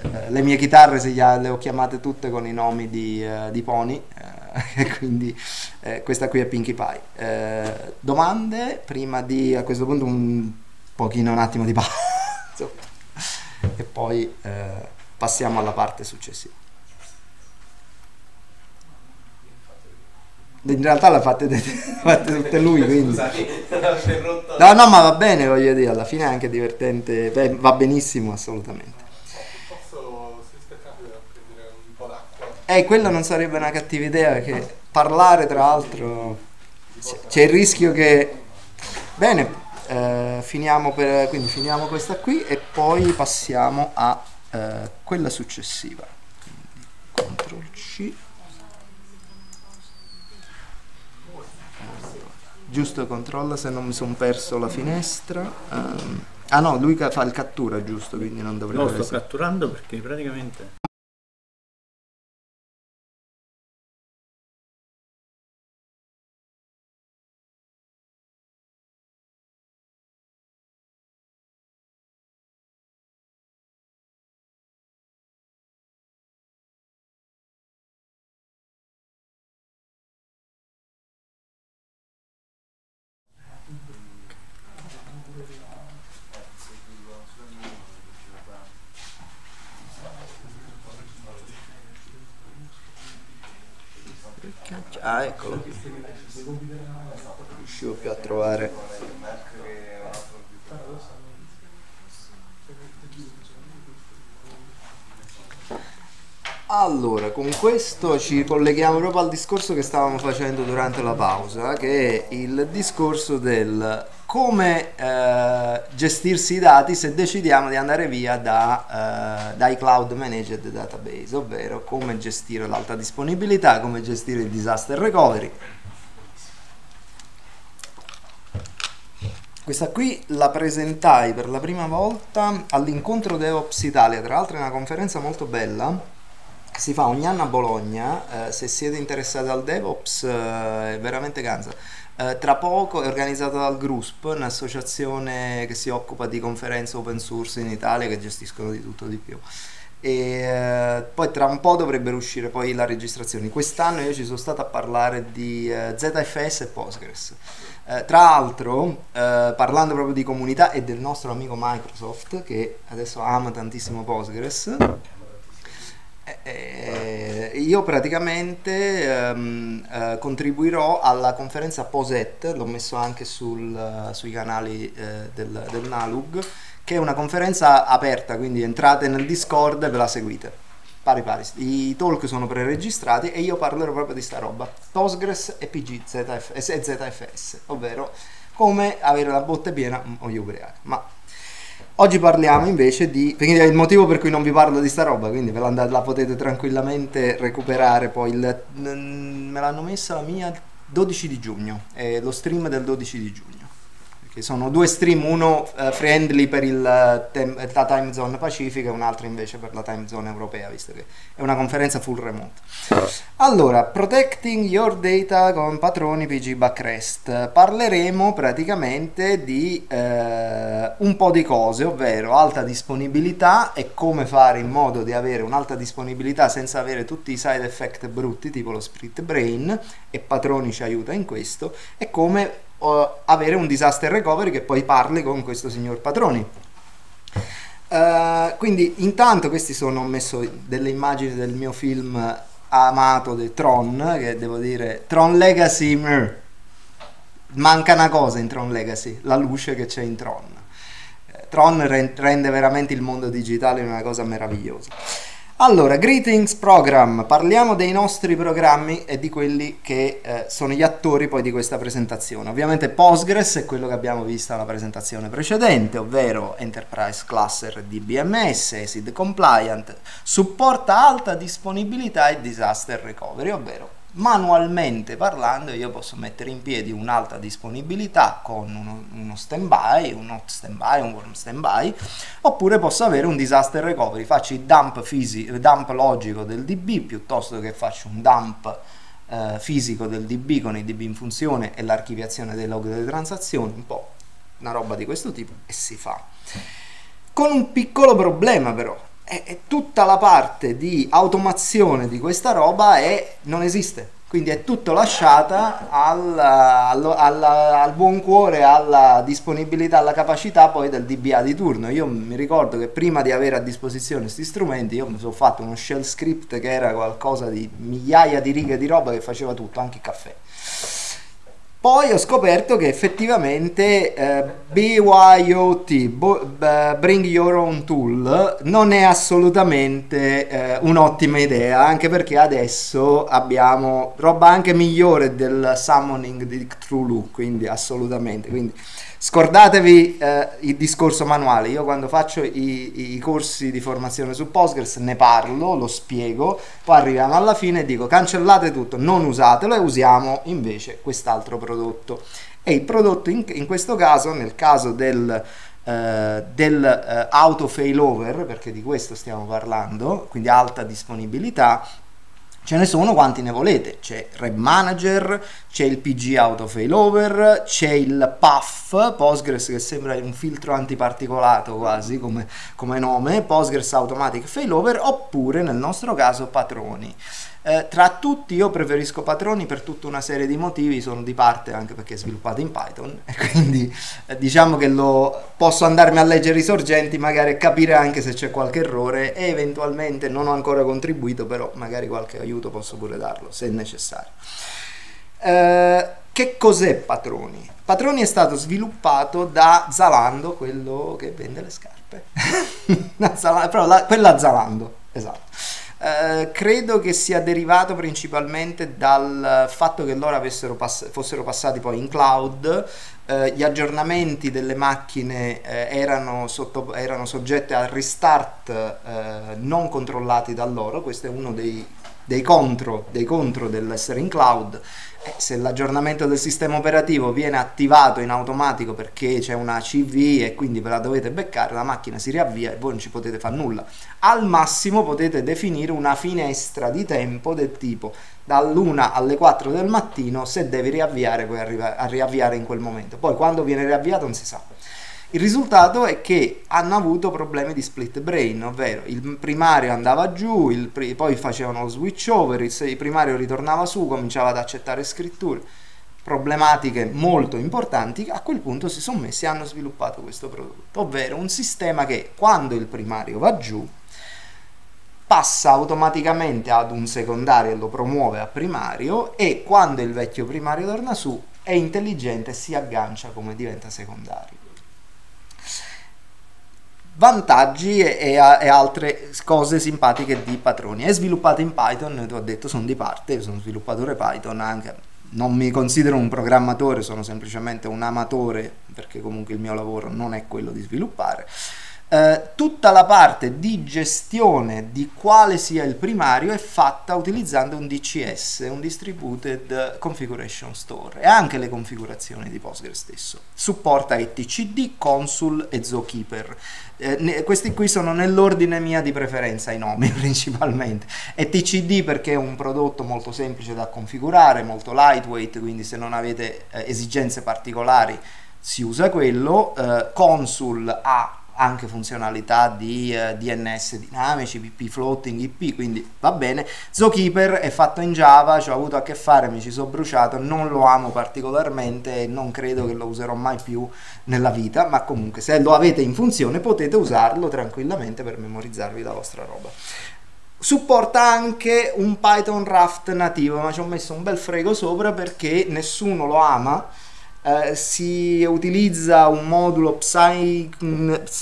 Eh, le mie chitarre le ho chiamate tutte con i nomi di, uh, di pony, uh, quindi uh, questa qui è Pinkie Pie. domande? Prima di a questo punto un pochino un attimo di pausa e poi passiamo alla parte successiva. In realtà l'ha fatte tutte lui quindi. no no ma va bene voglio dire alla fine è anche divertente Beh, va benissimo assolutamente. Posso se prendere un po' d'acqua eh quella non sarebbe una cattiva idea perché parlare tra l'altro c'è il rischio che bene eh, finiamo per, quindi finiamo questa qui e poi passiamo a eh, quella successiva. Quindi CTRL C giusto controlla se non mi sono perso la finestra um, Ah no, lui fa il cattura, giusto, quindi non dovrebbe No, sto essere. catturando perché praticamente... Ah, eccolo. Riuscivo più a trovare. Allora, con questo ci colleghiamo proprio al discorso che stavamo facendo durante la pausa, che è il discorso del come eh, gestirsi i dati se decidiamo di andare via da, eh, dai cloud managed database, ovvero come gestire l'alta disponibilità, come gestire il disaster recovery. Questa qui la presentai per la prima volta all'incontro DevOps Italia, tra l'altro è una conferenza molto bella si fa ogni anno a Bologna, eh, se siete interessati al DevOps eh, è veramente ganza. Eh, tra poco è organizzata dal GRUSP, un'associazione che si occupa di conferenze open source in Italia che gestiscono di tutto di più. E eh, poi tra un po' dovrebbero uscire poi la registrazione. Quest'anno io ci sono stato a parlare di eh, ZFS e Postgres. Tra l'altro, parlando proprio di comunità e del nostro amico Microsoft che adesso ama tantissimo Postgres, eh, io praticamente ehm, eh, contribuirò alla conferenza POSET, l'ho messo anche sul, eh, sui canali eh, del, del NALUG, che è una conferenza aperta, quindi entrate nel Discord e ve la seguite. Pari pari, i talk sono preregistrati e io parlerò proprio di sta roba, Postgres e PG ZF, e ZFS, ovvero come avere la botte piena o gli ubriachi. Ma Oggi parliamo invece di. Quindi è il motivo per cui non vi parlo di sta roba, quindi ve la, la potete tranquillamente recuperare. Poi il- me l'hanno messa la mia 12 di giugno, è lo stream del 12 di giugno. Perché sono due stream, uno eh, friendly per il, la time zone pacifica e un altro invece per la time zone europea, visto che è una conferenza full remote. Allora, protecting your data con patroni PG Backrest. Parleremo praticamente di eh, un po' di cose, ovvero alta disponibilità e come fare in modo di avere un'alta disponibilità senza avere tutti i side effect brutti, tipo lo split brain, e patroni ci aiuta in questo, e come eh, avere un disaster recovery che poi parli con questo signor Patroni. Eh, quindi intanto questi sono ho messo delle immagini del mio film amato di Tron che devo dire Tron Legacy meh. manca una cosa in Tron Legacy la luce che c'è in Tron Eh, Tron ren- rende veramente il mondo digitale una cosa meravigliosa allora, Greetings Program, parliamo dei nostri programmi e di quelli che eh, sono gli attori poi di questa presentazione. Ovviamente Postgres è quello che abbiamo visto nella presentazione precedente, ovvero Enterprise Cluster DBMS, ACID Compliant, supporta alta disponibilità e disaster recovery, ovvero manualmente parlando io posso mettere in piedi un'alta disponibilità con uno, uno standby, un hot standby, un warm standby, oppure posso avere un disaster recovery, faccio il dump, fisi- dump logico del DB piuttosto che faccio un dump eh, fisico del DB con i DB in funzione e l'archiviazione dei log delle transazioni, un po' una roba di questo tipo e si fa. Con un piccolo problema però, è, è tutta la parte di automazione di questa roba è, non esiste. Quindi è tutto lasciata al, allo- alla- al buon cuore, alla disponibilità, alla capacità poi del DBA di turno. Io mi ricordo che prima di avere a disposizione questi strumenti, io mi sono fatto uno shell script che era qualcosa di migliaia di righe di roba che faceva tutto, anche il caffè. Poi ho scoperto che effettivamente eh, BYOT, bo- b- Bring Your Own Tool, non è assolutamente eh, un'ottima idea, anche perché adesso abbiamo roba anche migliore del summoning di Cthulhu, quindi assolutamente. Quindi scordatevi eh, il discorso manuale. Io quando faccio i, i corsi di formazione su Postgres ne parlo, lo spiego, poi arriviamo alla fine e dico cancellate tutto, non usatelo e usiamo invece quest'altro prodotto. E il prodotto in, in questo caso, nel caso del eh, del eh, auto failover, perché di questo stiamo parlando, quindi alta disponibilità, Ce ne sono quanti ne volete, c'è Red Manager, c'è il PG Auto Failover, c'è il PUF, Postgres che sembra un filtro antiparticolato quasi come, come nome, Postgres Automatic Failover, oppure nel nostro caso Patroni. Eh, tra tutti io preferisco Patroni per tutta una serie di motivi, sono di parte anche perché è sviluppato in Python e quindi eh, diciamo che lo posso andarmi a leggere i sorgenti, magari capire anche se c'è qualche errore e eventualmente non ho ancora contribuito, però magari qualche aiuto posso pure darlo se necessario. Eh, che cos'è Patroni? Patroni è stato sviluppato da Zalando, quello che vende le scarpe. Zalando, però la, quella Zalando, esatto. Eh, credo che sia derivato principalmente dal fatto che loro pass- fossero passati poi in cloud, uh, gli aggiornamenti delle macchine uh, erano, sotto- erano, soggetti a restart non controllati da loro, questo è uno dei, dei, contro, dei contro dell'essere in cloud eh, se l'aggiornamento del sistema operativo viene attivato in automatico perché c'è una CV e quindi ve la dovete beccare, la macchina si riavvia e voi non ci potete fare nulla. Al massimo potete definire una finestra di tempo del tipo dall'1 alle 4 del mattino, se devi riavviare puoi arrivare a riavviare in quel momento. Poi quando viene riavviato non si sa. Il risultato è che hanno avuto problemi di split brain, ovvero il primario andava giù, pri- poi facevano switch over, il, il primario ritornava su, cominciava ad accettare scritture, problematiche molto importanti, a quel punto si sono messi e hanno sviluppato questo prodotto, ovvero un sistema che quando il primario va giù passa automaticamente ad un secondario e lo promuove a primario e quando il vecchio primario torna su è intelligente e si aggancia come diventa secondario vantaggi e, e, e, altre cose simpatiche di Patroni. È sviluppato in Python, ti ho detto, sono di parte, sono sviluppatore Python anche. Non mi considero un programmatore, sono semplicemente un amatore perché comunque il mio lavoro non è quello di sviluppare. Eh, tutta la parte di gestione di quale sia il primario è fatta utilizzando un DCS, un Distributed Configuration Store, e anche le configurazioni di Postgres stesso. Supporta etcd, Consul e Zookeeper. Eh, questi qui sono nell'ordine mia di preferenza i nomi principalmente. etcd perché è un prodotto molto semplice da configurare, molto lightweight, quindi se non avete eh, esigenze particolari si usa quello. Eh, Consul ha anche funzionalità di eh, DNS dinamici, PP floating, IP, quindi va bene. Zookeeper è fatto in Java, ci ho avuto a che fare, mi ci sono bruciato, non lo amo particolarmente e non credo che lo userò mai più nella vita, ma comunque se lo avete in funzione potete usarlo tranquillamente per memorizzarvi la vostra roba supporta anche un Python Raft nativo, ma ci ho messo un bel frego sopra perché nessuno lo ama eh, si utilizza un modulo Psy,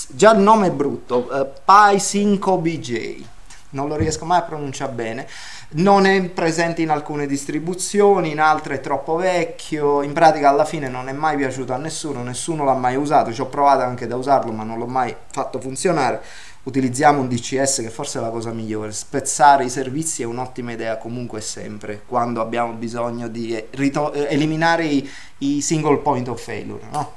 già il nome è brutto, uh, PySyncoBJ, non lo riesco mai a pronunciare bene, non è presente in alcune distribuzioni, in altre è troppo vecchio, in pratica alla fine non è mai piaciuto a nessuno, nessuno l'ha mai usato, ci ho provato anche da usarlo ma non l'ho mai fatto funzionare utilizziamo un DCS che forse è la cosa migliore. Spezzare i servizi è un'ottima idea comunque sempre quando abbiamo bisogno di eliminare i, i, single point of failure, no?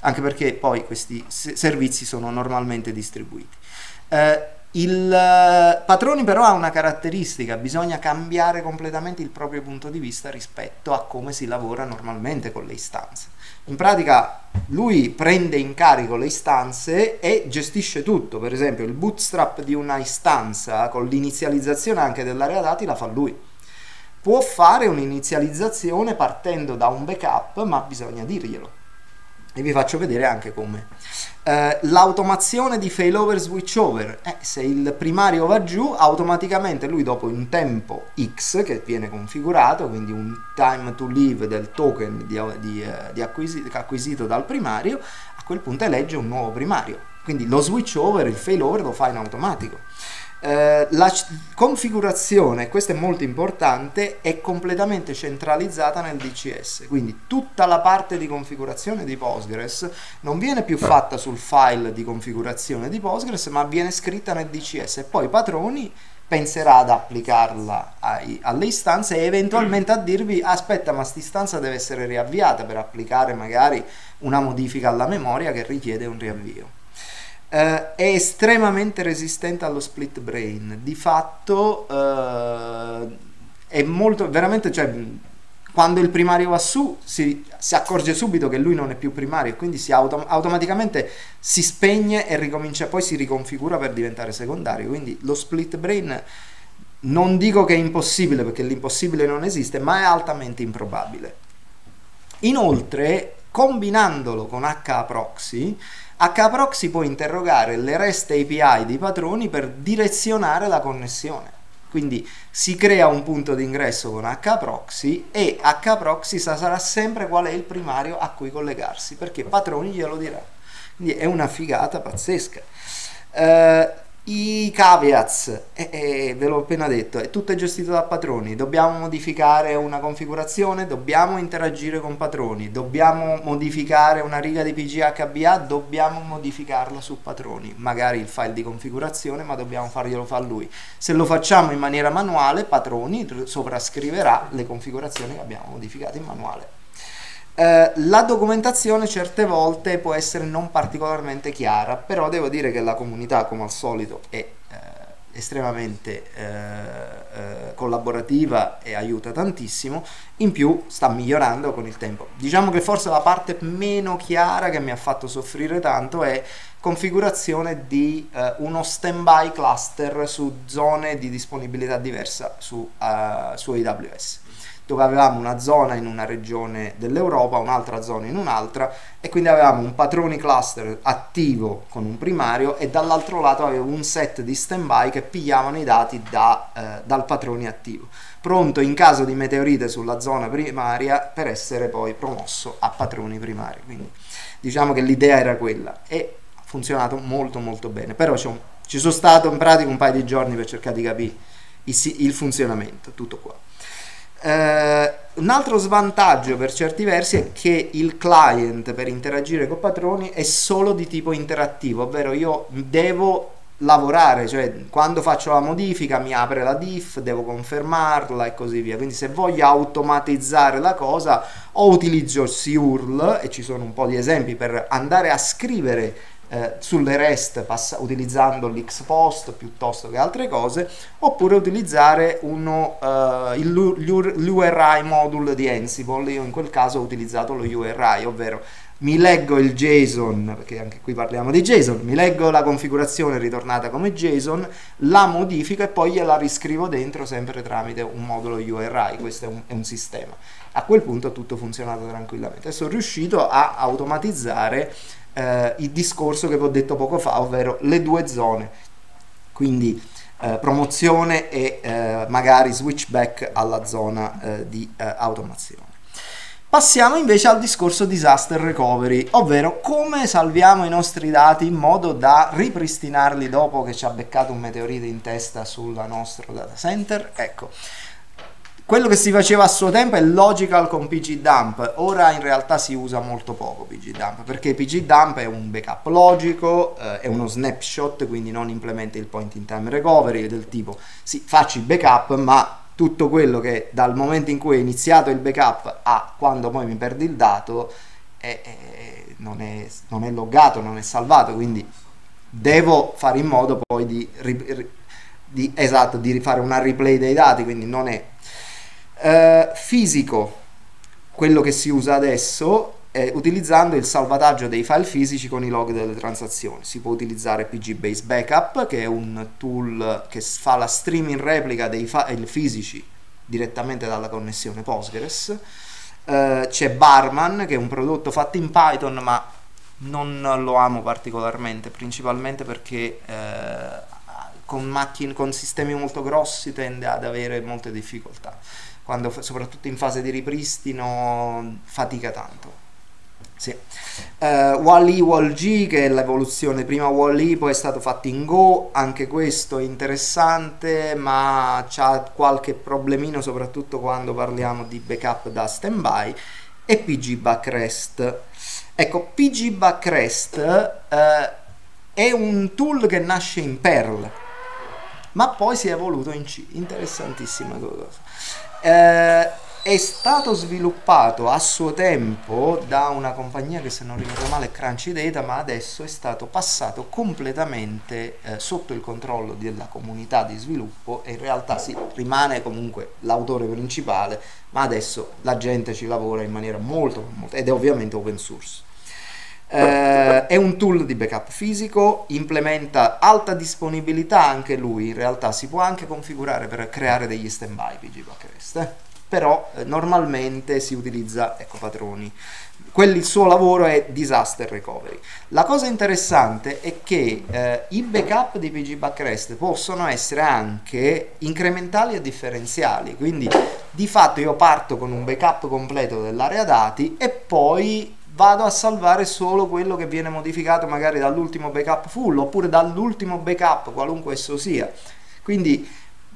anche perché poi questi servizi sono normalmente distribuiti. Eh, il uh, Patroni però ha una caratteristica, bisogna cambiare completamente il proprio punto di vista rispetto a come si lavora normalmente con le istanze. In pratica lui prende in carico le istanze e gestisce tutto, per esempio il bootstrap di una istanza con l'inizializzazione anche dell'area dati la fa lui. Può fare un'inizializzazione partendo da un backup, ma bisogna dirglielo e vi faccio vedere anche come. Eh, l'automazione di failover switchover, eh, se il primario va giù, automaticamente lui dopo un tempo X che viene configurato, quindi un time to leave del token di, di, eh, di acquisito, acquisito dal primario, a quel punto elegge un nuovo primario. Quindi lo switchover, il failover lo fa in automatico. Eh, la configurazione, questo è molto importante, è completamente centralizzata nel DCS, quindi tutta la parte di configurazione di Postgres non viene più fatta sul file di configurazione di Postgres, ma viene scritta nel DCS e poi patroni penserà ad applicarla ai- alle istanze e eventualmente a dirvi aspetta ma questa deve essere riavviata per applicare magari una modifica alla memoria che richiede un riavvio. Eh, è estremamente resistente allo split brain, di fatto eh, è molto, veramente, cioè, quando il primario va su si, si, accorge subito che lui non è più primario e quindi si autom- automaticamente si spegne e ricomincia poi si riconfigura per diventare secondario. Quindi lo split brain non dico che è impossibile perché l'impossibile non esiste ma è altamente improbabile. Inoltre combinandolo con HAProxy HAProxy può interrogare le REST API dei patroni per direzionare la connessione quindi si crea un punto di ingresso con hproxy e hproxy sarà sempre qual è il primario a cui collegarsi, perché Patroni glielo dirà. Quindi è una figata pazzesca. Eh, i caveats, eh, eh, ve l'ho appena detto, è tutto gestito da patroni, dobbiamo modificare una configurazione, dobbiamo interagire con patroni, dobbiamo modificare una riga di PGHBA, dobbiamo modificarla su patroni, magari il file di configurazione, ma dobbiamo farglielo fare lui. Se lo facciamo in maniera manuale, patroni sovrascriverà le configurazioni che abbiamo modificato in manuale. Eh, la documentazione certe volte può essere non particolarmente chiara, però devo dire che la comunità, come al solito, è eh, estremamente eh, eh, collaborativa e aiuta tantissimo. In più sta migliorando con il tempo. Diciamo che forse la parte meno chiara che mi ha fatto soffrire tanto è configurazione di eh, uno standby cluster su zone di disponibilità diversa su, su AWS dove avevamo una zona in una regione dell'Europa, un'altra zona in un'altra e quindi avevamo un patroni cluster attivo con un primario e dall'altro lato avevo un set di standby che pigliavano i dati da, eh, dal patrone attivo, pronto in caso di meteorite sulla zona primaria per essere poi promosso a patroni primari. Quindi diciamo che l'idea era quella e ha funzionato molto molto bene, però ci sono stato in pratica un paio di giorni per cercare di capire il, il funzionamento, tutto qua. Eh, un altro svantaggio per certi versi è che il client per interagire con patroni è solo di tipo interattivo, ovvero io devo lavorare, cioè quando faccio la modifica mi apre la diff, devo confermarla e così via. Quindi se voglio automatizzare la cosa o utilizzo SIURL e ci sono un po' di esempi per andare a scrivere eh, sulle REST passa, utilizzando l'Xpost piuttosto che altre cose, oppure utilizzare uno, uh, il, l'URI module di Ansible. Io in quel caso ho utilizzato lo URI, ovvero mi leggo il JSON, perché anche qui parliamo di JSON, mi leggo la configurazione ritornata come JSON, la modifico e poi gliela riscrivo dentro sempre tramite un modulo URI, questo è un, è un sistema. A quel punto tutto funzionato tranquillamente sono riuscito a automatizzare eh, il discorso che vi ho detto poco fa, ovvero le due zone, quindi eh, promozione e eh, magari switchback alla zona eh, di eh, automazione. Passiamo invece al discorso disaster recovery, ovvero come salviamo i nostri dati in modo da ripristinarli dopo che ci ha beccato un meteorite in testa sul nostro data center. Ecco, quello che si faceva a suo tempo è logical con pgdump, ora in realtà si usa molto poco pgdump, perché pgdump è un backup logico, eh, è uno snapshot, quindi non implementa il point in time recovery del tipo sì, faccio il backup, ma tutto quello che dal momento in cui è iniziato il backup a quando poi mi perdi il dato è, è, non, è, non, è, loggato, non è salvato, quindi devo fare in modo poi di, di, esatto, di rifare una replay dei dati, quindi non è eh, fisico, quello che si usa adesso, è utilizzando il salvataggio dei file fisici con i log delle transazioni. Si può utilizzare PG-Base Backup, che è un tool che fa la streaming replica dei file fisici direttamente dalla connessione Postgres. Uh, c'è Barman, che è un prodotto fatto in Python, ma non lo amo particolarmente, principalmente perché uh, con, macchine, con sistemi molto grossi tende ad avere molte difficoltà quando, soprattutto in fase di ripristino, fatica tanto. Sì. Uh, Wall-E Wall-G che è l'evoluzione prima Wall-E poi è stato fatto in Go anche questo è interessante ma ha qualche problemino soprattutto quando parliamo di backup da standby e PG Backrest ecco PG Backrest uh, è un tool che nasce in Perl ma poi si è evoluto in C, interessantissima cosa. Eh, è stato sviluppato a suo tempo da una compagnia che se non ricordo male è Crunchy Data, ma adesso è stato passato completamente eh, sotto il controllo della comunità di sviluppo e in realtà sì, rimane comunque l'autore principale, ma adesso la gente ci lavora in maniera molto, molto ed è ovviamente open source. Eh, è un tool di backup fisico, implementa alta disponibilità anche lui, in realtà si può anche configurare per creare degli standby PG Backrest. Eh? però eh, normalmente si utilizza ecco patroni. Quelli, il suo lavoro è disaster recovery. La cosa interessante è che eh, i backup di PG Backrest possono essere anche incrementali e differenziali, quindi di fatto io parto con un backup completo dell'area dati e poi vado a salvare solo quello che viene modificato magari dall'ultimo backup full oppure dall'ultimo backup qualunque esso sia. Quindi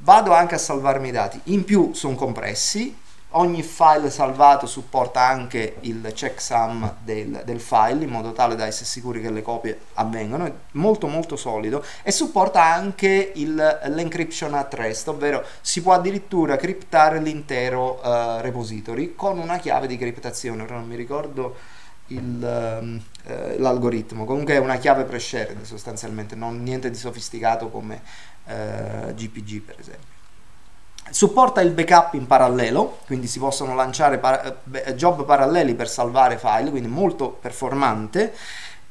vado anche a salvarmi i dati. In più sono compressi, ogni file salvato supporta anche il checksum del, del, file in modo tale da essere sicuri che le copie avvengano, è molto molto solido e supporta anche l'encryption at rest, ovvero si può addirittura criptare l'intero uh, repository con una chiave di criptazione, ora non mi ricordo il, um, uh, l'algoritmo, comunque è una chiave pre-shared sostanzialmente, non niente di sofisticato come eh, GPG per esempio. Supporta il backup in parallelo, quindi si possono lanciare par- eh, job paralleli per salvare file, quindi molto performante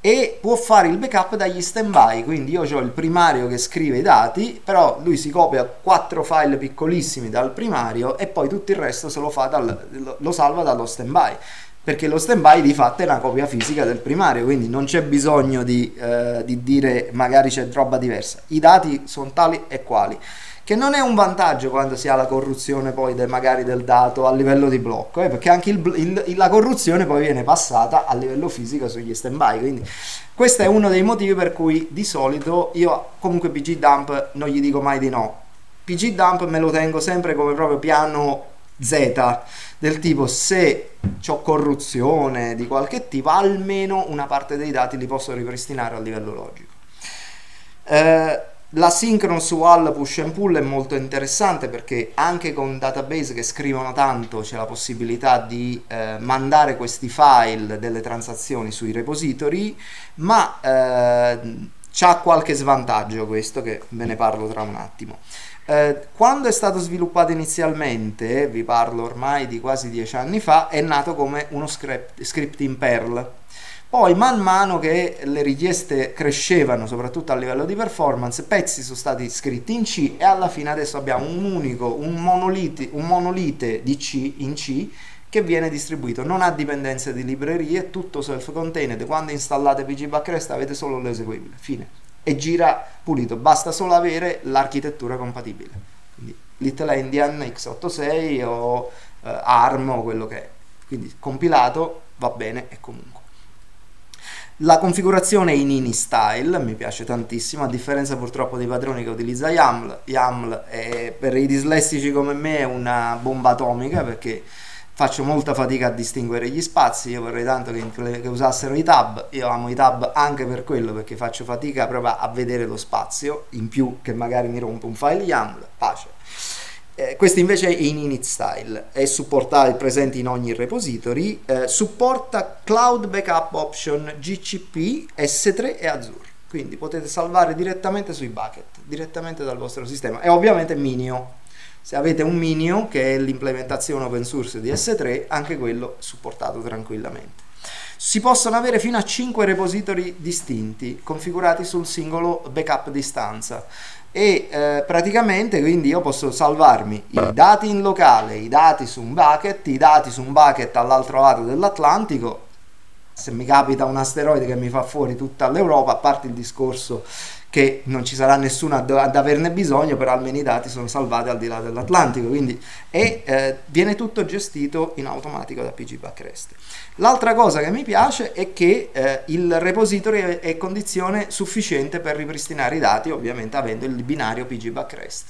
e può fare il backup dagli standby, quindi io ho il primario che scrive i dati, però lui si copia quattro file piccolissimi dal primario e poi tutto il resto lo, dal, lo salva dallo standby perché lo standby di fatto è una copia fisica del primario, quindi non c'è bisogno di, eh, di dire magari c'è roba diversa. I dati sono tali e quali che non è un vantaggio quando si ha la corruzione poi de, magari del dato a livello di blocco, eh, perché anche il, il, la corruzione poi viene passata a livello fisico sugli stand-by, quindi questo è uno dei motivi per cui di solito io comunque PG dump non gli dico mai di no. PG dump me lo tengo sempre come proprio piano Z, del tipo se ho corruzione di qualche tipo, almeno una parte dei dati li posso ripristinare a livello logico. Eh, la synchronous wall push and pull è molto interessante perché anche con database che scrivono tanto c'è la possibilità di eh, mandare questi file delle transazioni sui repository, ma eh, c'ha qualche svantaggio questo che ve ne parlo tra un attimo. Eh, quando è stato sviluppato inizialmente, vi parlo ormai di quasi dieci anni fa, è nato come uno script, script in Perl. Poi man mano che le richieste crescevano, soprattutto a livello di performance, pezzi sono stati scritti in C e alla fine adesso abbiamo un unico, un monolite, un monolite di C in C che viene distribuito, non ha dipendenze di librerie, tutto self-contained, quando installate PG Backrest avete solo l'eseguibile, fine e gira pulito, basta solo avere l'architettura compatibile. Quindi Little Endian x86 o eh, ARM o quello che è. Quindi compilato va bene e comunque. La configurazione è in ini style, mi piace tantissimo, a differenza purtroppo dei padroni che utilizza YAML. YAML è, per i dislessici come me è una bomba atomica perché faccio molta fatica a distinguere gli spazi, io vorrei tanto che, che, usassero i tab, io amo i tab anche per quello perché faccio fatica proprio a vedere lo spazio, in più che magari mi rompo un file YAML, pace. Eh, questo invece è in init style, è supportato, è presente in ogni repository, eh, supporta cloud backup option GCP, S3 e Azure, quindi potete salvare direttamente sui bucket, direttamente dal vostro sistema e ovviamente Minio se avete un Minio, che è l'implementazione open source di S3, anche quello supportato tranquillamente. Si possono avere fino a 5 repository distinti, configurati sul singolo backup di stanza e eh, praticamente quindi io posso salvarmi i dati in locale, i dati su un bucket, i dati su un bucket all'altro lato dell'Atlantico se mi capita un asteroide che mi fa fuori tutta l'Europa, a parte il discorso che non ci sarà nessuno ad, ad, averne bisogno, però almeno i dati sono salvati al di là dell'Atlantico, quindi e, eh, viene tutto gestito in automatico da PG Backrest. L'altra cosa che mi piace è che eh, il repository è, condizione sufficiente per ripristinare i dati, ovviamente avendo il binario PG Backrest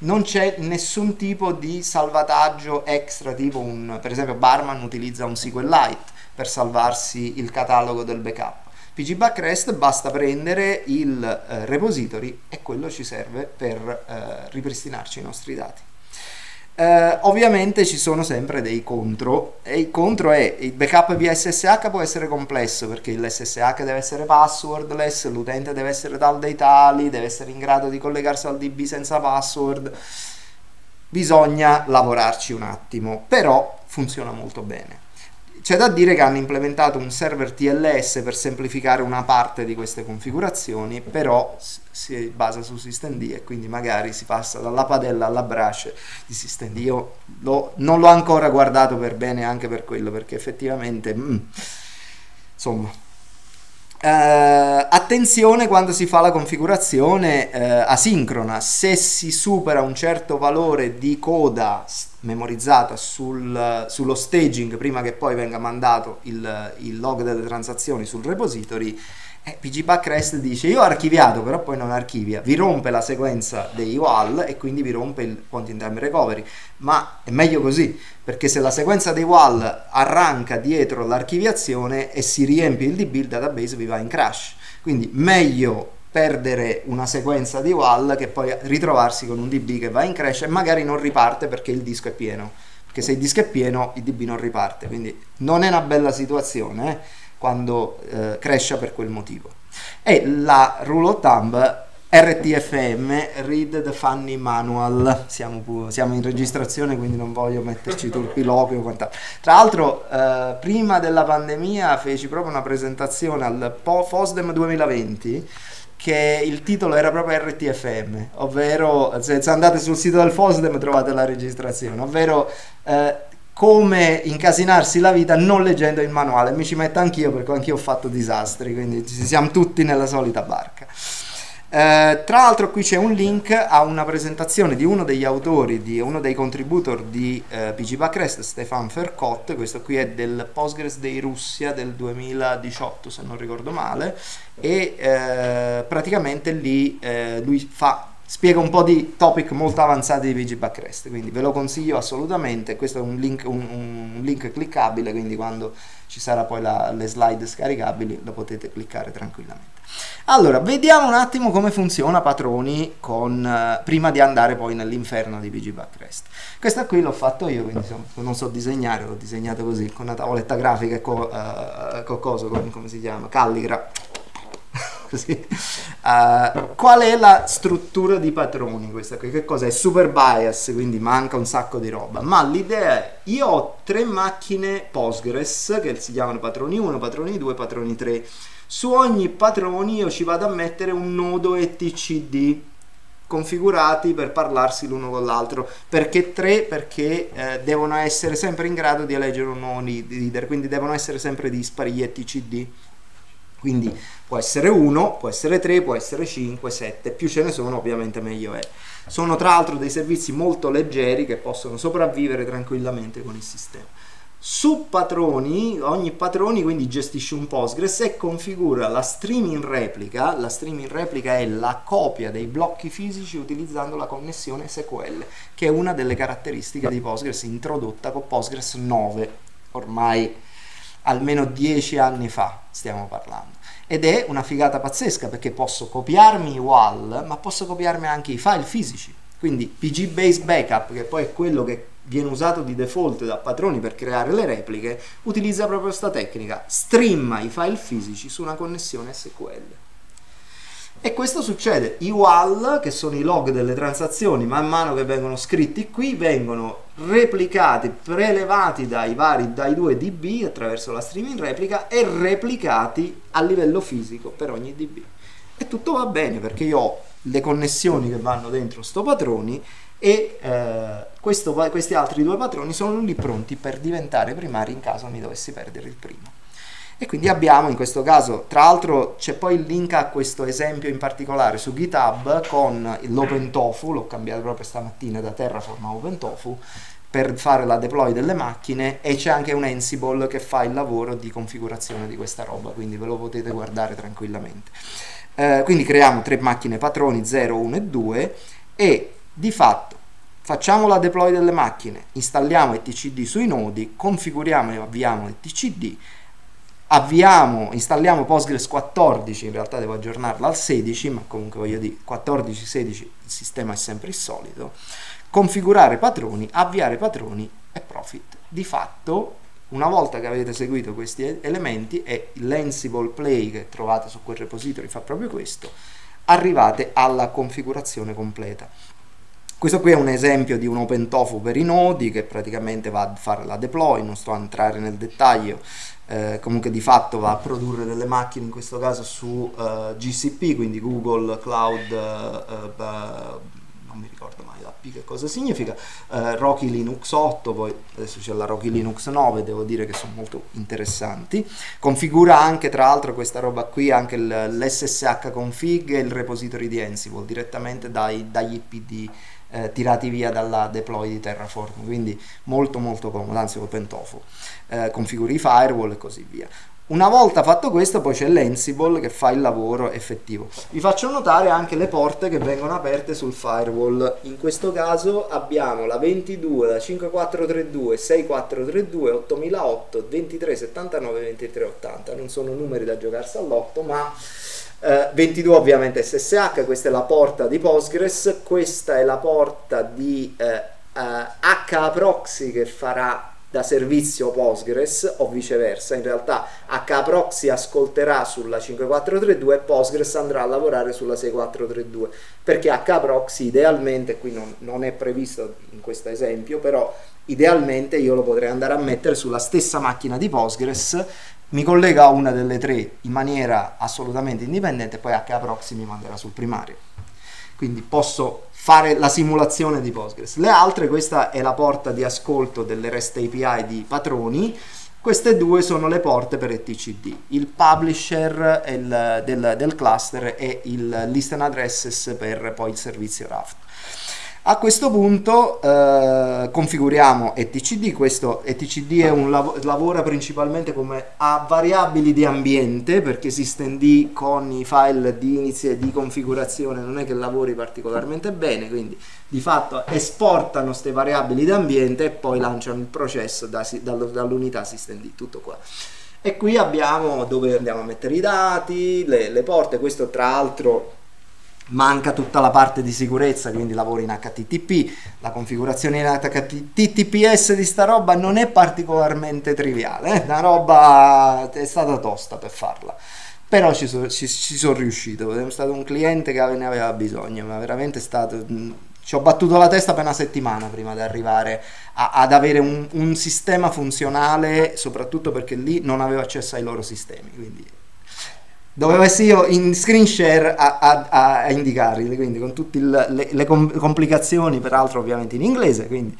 non c'è nessun tipo di salvataggio extra, tipo un, per esempio Barman utilizza un SQLite per salvarsi il catalogo del backup PG Backrest basta prendere il eh, repository e quello ci serve per eh, ripristinarci i nostri dati. Eh, ovviamente ci sono sempre dei contro e il contro è il backup via SSH può essere complesso perché l'SSH deve essere passwordless, l'utente deve essere dal dei tali, deve essere in grado di collegarsi al DB senza password. Bisogna lavorarci un attimo, però funziona molto bene. C'è da dire che hanno implementato un server TLS per semplificare una parte di queste configurazioni, però si basa su systemd e quindi magari si passa dalla padella alla brace di systemd. Io lo, non l'ho ancora guardato per bene anche per quello, perché effettivamente, mm, insomma, Uh, attenzione quando si fa la configurazione uh, asincrona, se si supera un certo valore di coda memorizzata sul, sullo staging prima che poi venga mandato il, il log delle transazioni sul repository, eh, PG Backrest dice io ho archiviato però poi non archivia, vi rompe la sequenza dei WAL e quindi vi rompe il point in time recovery, ma è meglio così perché se la sequenza dei WAL arranca dietro l'archiviazione e si riempie il DB il database vi va in crash, quindi meglio perdere una sequenza di WAL che poi ritrovarsi con un DB che va in crash e magari non riparte perché il disco è pieno. Perché se il disco è pieno il DB non riparte. Quindi non è una bella situazione eh, quando eh, cresce per quel motivo e la rule of thumb RTFM, Read the Funny Manual, siamo, pu- siamo, in registrazione quindi non voglio metterci turpiloquio o quant'altro. Tra l'altro eh, prima della pandemia feci proprio una presentazione al po- FOSDEM 2020 che il titolo era proprio RTFM, ovvero se, andate sul sito del FOSDEM trovate la registrazione, ovvero eh, come incasinarsi la vita non leggendo il manuale. Mi ci metto anch'io perché anch'io ho fatto disastri, quindi siamo tutti nella solita barca. Eh, tra l'altro qui c'è un link a una presentazione di uno degli autori, di uno dei contributor di eh, PG Backrest, Stefan Fercott, questo qui è del Postgres Day Russia del 2018 se non ricordo male, e eh, praticamente lì eh, lui fa spiega un po' di topic molto avanzati di PG Backrest, quindi ve lo consiglio assolutamente, questo è un link, un, un link cliccabile, quindi quando ci sarà poi la, le slide scaricabili lo potete cliccare tranquillamente. Allora, vediamo un attimo come funziona Patroni con, uh, prima di andare poi nell'inferno di PG Backrest. Questa qui l'ho fatto io, quindi insomma, non so disegnare, l'ho disegnato così, con una tavoletta grafica e con, uh, con coso, con, come si chiama, calligra così. Uh, qual è la struttura di patroni questa qui? Che cosa è? Super bias, quindi manca un sacco di roba. Ma l'idea è, io ho tre macchine Postgres che si chiamano patroni 1, patroni 2, patroni 3. Su ogni patroni io ci vado a mettere un nodo etcd configurati per parlarsi l'uno con l'altro perché tre perché eh, devono essere sempre in grado di eleggere un nuovo leader quindi devono essere sempre dispari gli etcd quindi può essere 1, può essere 3, può essere 5, 7, più ce ne sono ovviamente meglio è. Sono tra l'altro dei servizi molto leggeri che possono sopravvivere tranquillamente con il sistema. Su patroni, ogni patroni quindi gestisce un Postgres e configura la streaming replica. La streaming replica è la copia dei blocchi fisici utilizzando la connessione SQL, che è una delle caratteristiche di Postgres introdotta con Postgres 9, ormai almeno 10 anni fa stiamo parlando. Ed è una figata pazzesca perché posso copiarmi i WAL, ma posso copiarmi anche i file fisici. Quindi PG Base Backup, che poi è quello che viene usato di default da patroni per creare le repliche, utilizza proprio questa tecnica, streama i file fisici su una connessione SQL. E questo succede, i WAL, che sono i log delle transazioni, man mano che vengono scritti qui, vengono replicati, prelevati dai vari, dai due DB attraverso la streaming replica e replicati a livello fisico per ogni DB. E tutto va bene perché io ho le connessioni che vanno dentro sto patroni e eh, questo, questi altri due patroni sono lì pronti per diventare primari in caso mi dovessi perdere il primo. E quindi abbiamo in questo caso, tra l'altro c'è poi il link a questo esempio in particolare su GitHub con l'OpenTofu, l'ho cambiato proprio stamattina da Terraform a OpenTofu, per fare la deploy delle macchine e c'è anche un Ansible che fa il lavoro di configurazione di questa roba, quindi ve lo potete guardare tranquillamente. Eh, quindi creiamo tre macchine patroni 0, 1 e 2 e di fatto facciamo la deploy delle macchine, installiamo etcd sui nodi, configuriamo e avviamo etcd avviamo, installiamo Postgres 14, in realtà devo aggiornarla al 16, ma comunque voglio dire 14-16 il sistema è sempre il solito, configurare patroni, avviare patroni e profit. Di fatto, una volta che avete seguito questi elementi e l'Ansible Play che trovate su quel repository fa proprio questo, arrivate alla configurazione completa. Questo qui è un esempio di un OpenTofu per i nodi che praticamente va a fare la deploy, non sto a entrare nel dettaglio, eh, comunque di fatto va a produrre delle macchine in questo caso su uh, GCP, quindi Google Cloud, uh, uh, non mi ricordo mai la P che cosa significa, Rocky Linux 8, poi adesso c'è la Rocky Linux 9, devo dire che sono molto interessanti. Configura anche tra l'altro questa roba qui anche l'SSH config e il repository di Ansible direttamente dai, dagli IPD eh, tirati via dalla deploy di Terraform, quindi molto molto comodo, anzi OpenTofu, eh, configuri firewall e così via. Una volta fatto questo poi c'è l'Ansible che fa il lavoro effettivo. Vi faccio notare anche le porte che vengono aperte sul firewall. In questo caso abbiamo la 22, la 5432, 6432, 8008, 2379 2380. Non sono numeri da giocarsi all'otto, ma Uh, 22 ovviamente SSH, questa è la porta di Postgres, questa è la porta di uh, uh, HAProxy che farà da servizio Postgres o viceversa, in realtà HAProxy ascolterà sulla 5432 e Postgres andrà a lavorare sulla 6432 perché HAProxy idealmente, qui non, non è previsto in questo esempio, però idealmente io lo potrei andare a mettere sulla stessa macchina di Postgres mi collega a una delle tre in maniera assolutamente indipendente poi HAProxy mi manderà sul primario. Quindi posso fare la simulazione di Postgres. Le altre, questa è la porta di ascolto delle REST API di patroni, queste due sono le porte per etcd, il publisher il, del, del cluster e il listen addresses per poi il servizio Raft. A questo punto eh, configuriamo etcd, questo etcd lav- lavora principalmente come a variabili di ambiente perché SystemD con i file di inizio e di configurazione non è che lavori particolarmente bene, quindi di fatto esportano queste variabili di ambiente e poi lanciano il processo da, dall'unità SystemD, tutto qua. E qui abbiamo dove andiamo a mettere i dati, le, le porte, questo tra l'altro manca tutta la parte di sicurezza, quindi lavori in HTTP, la configurazione in HTTPS di sta roba non è particolarmente triviale, eh? roba è stata tosta per farla. Però ci, so, ci, ci sono riuscito, è stato un cliente che ne aveva bisogno, ma veramente è stato... Ci ho battuto la testa per una settimana prima di arrivare a, ad avere un, un sistema funzionale, soprattutto perché lì non avevo accesso ai loro sistemi, quindi dovevo essere io in screen share a, a, a indicarli, quindi con tutte le, le, complicazioni, peraltro ovviamente in inglese, quindi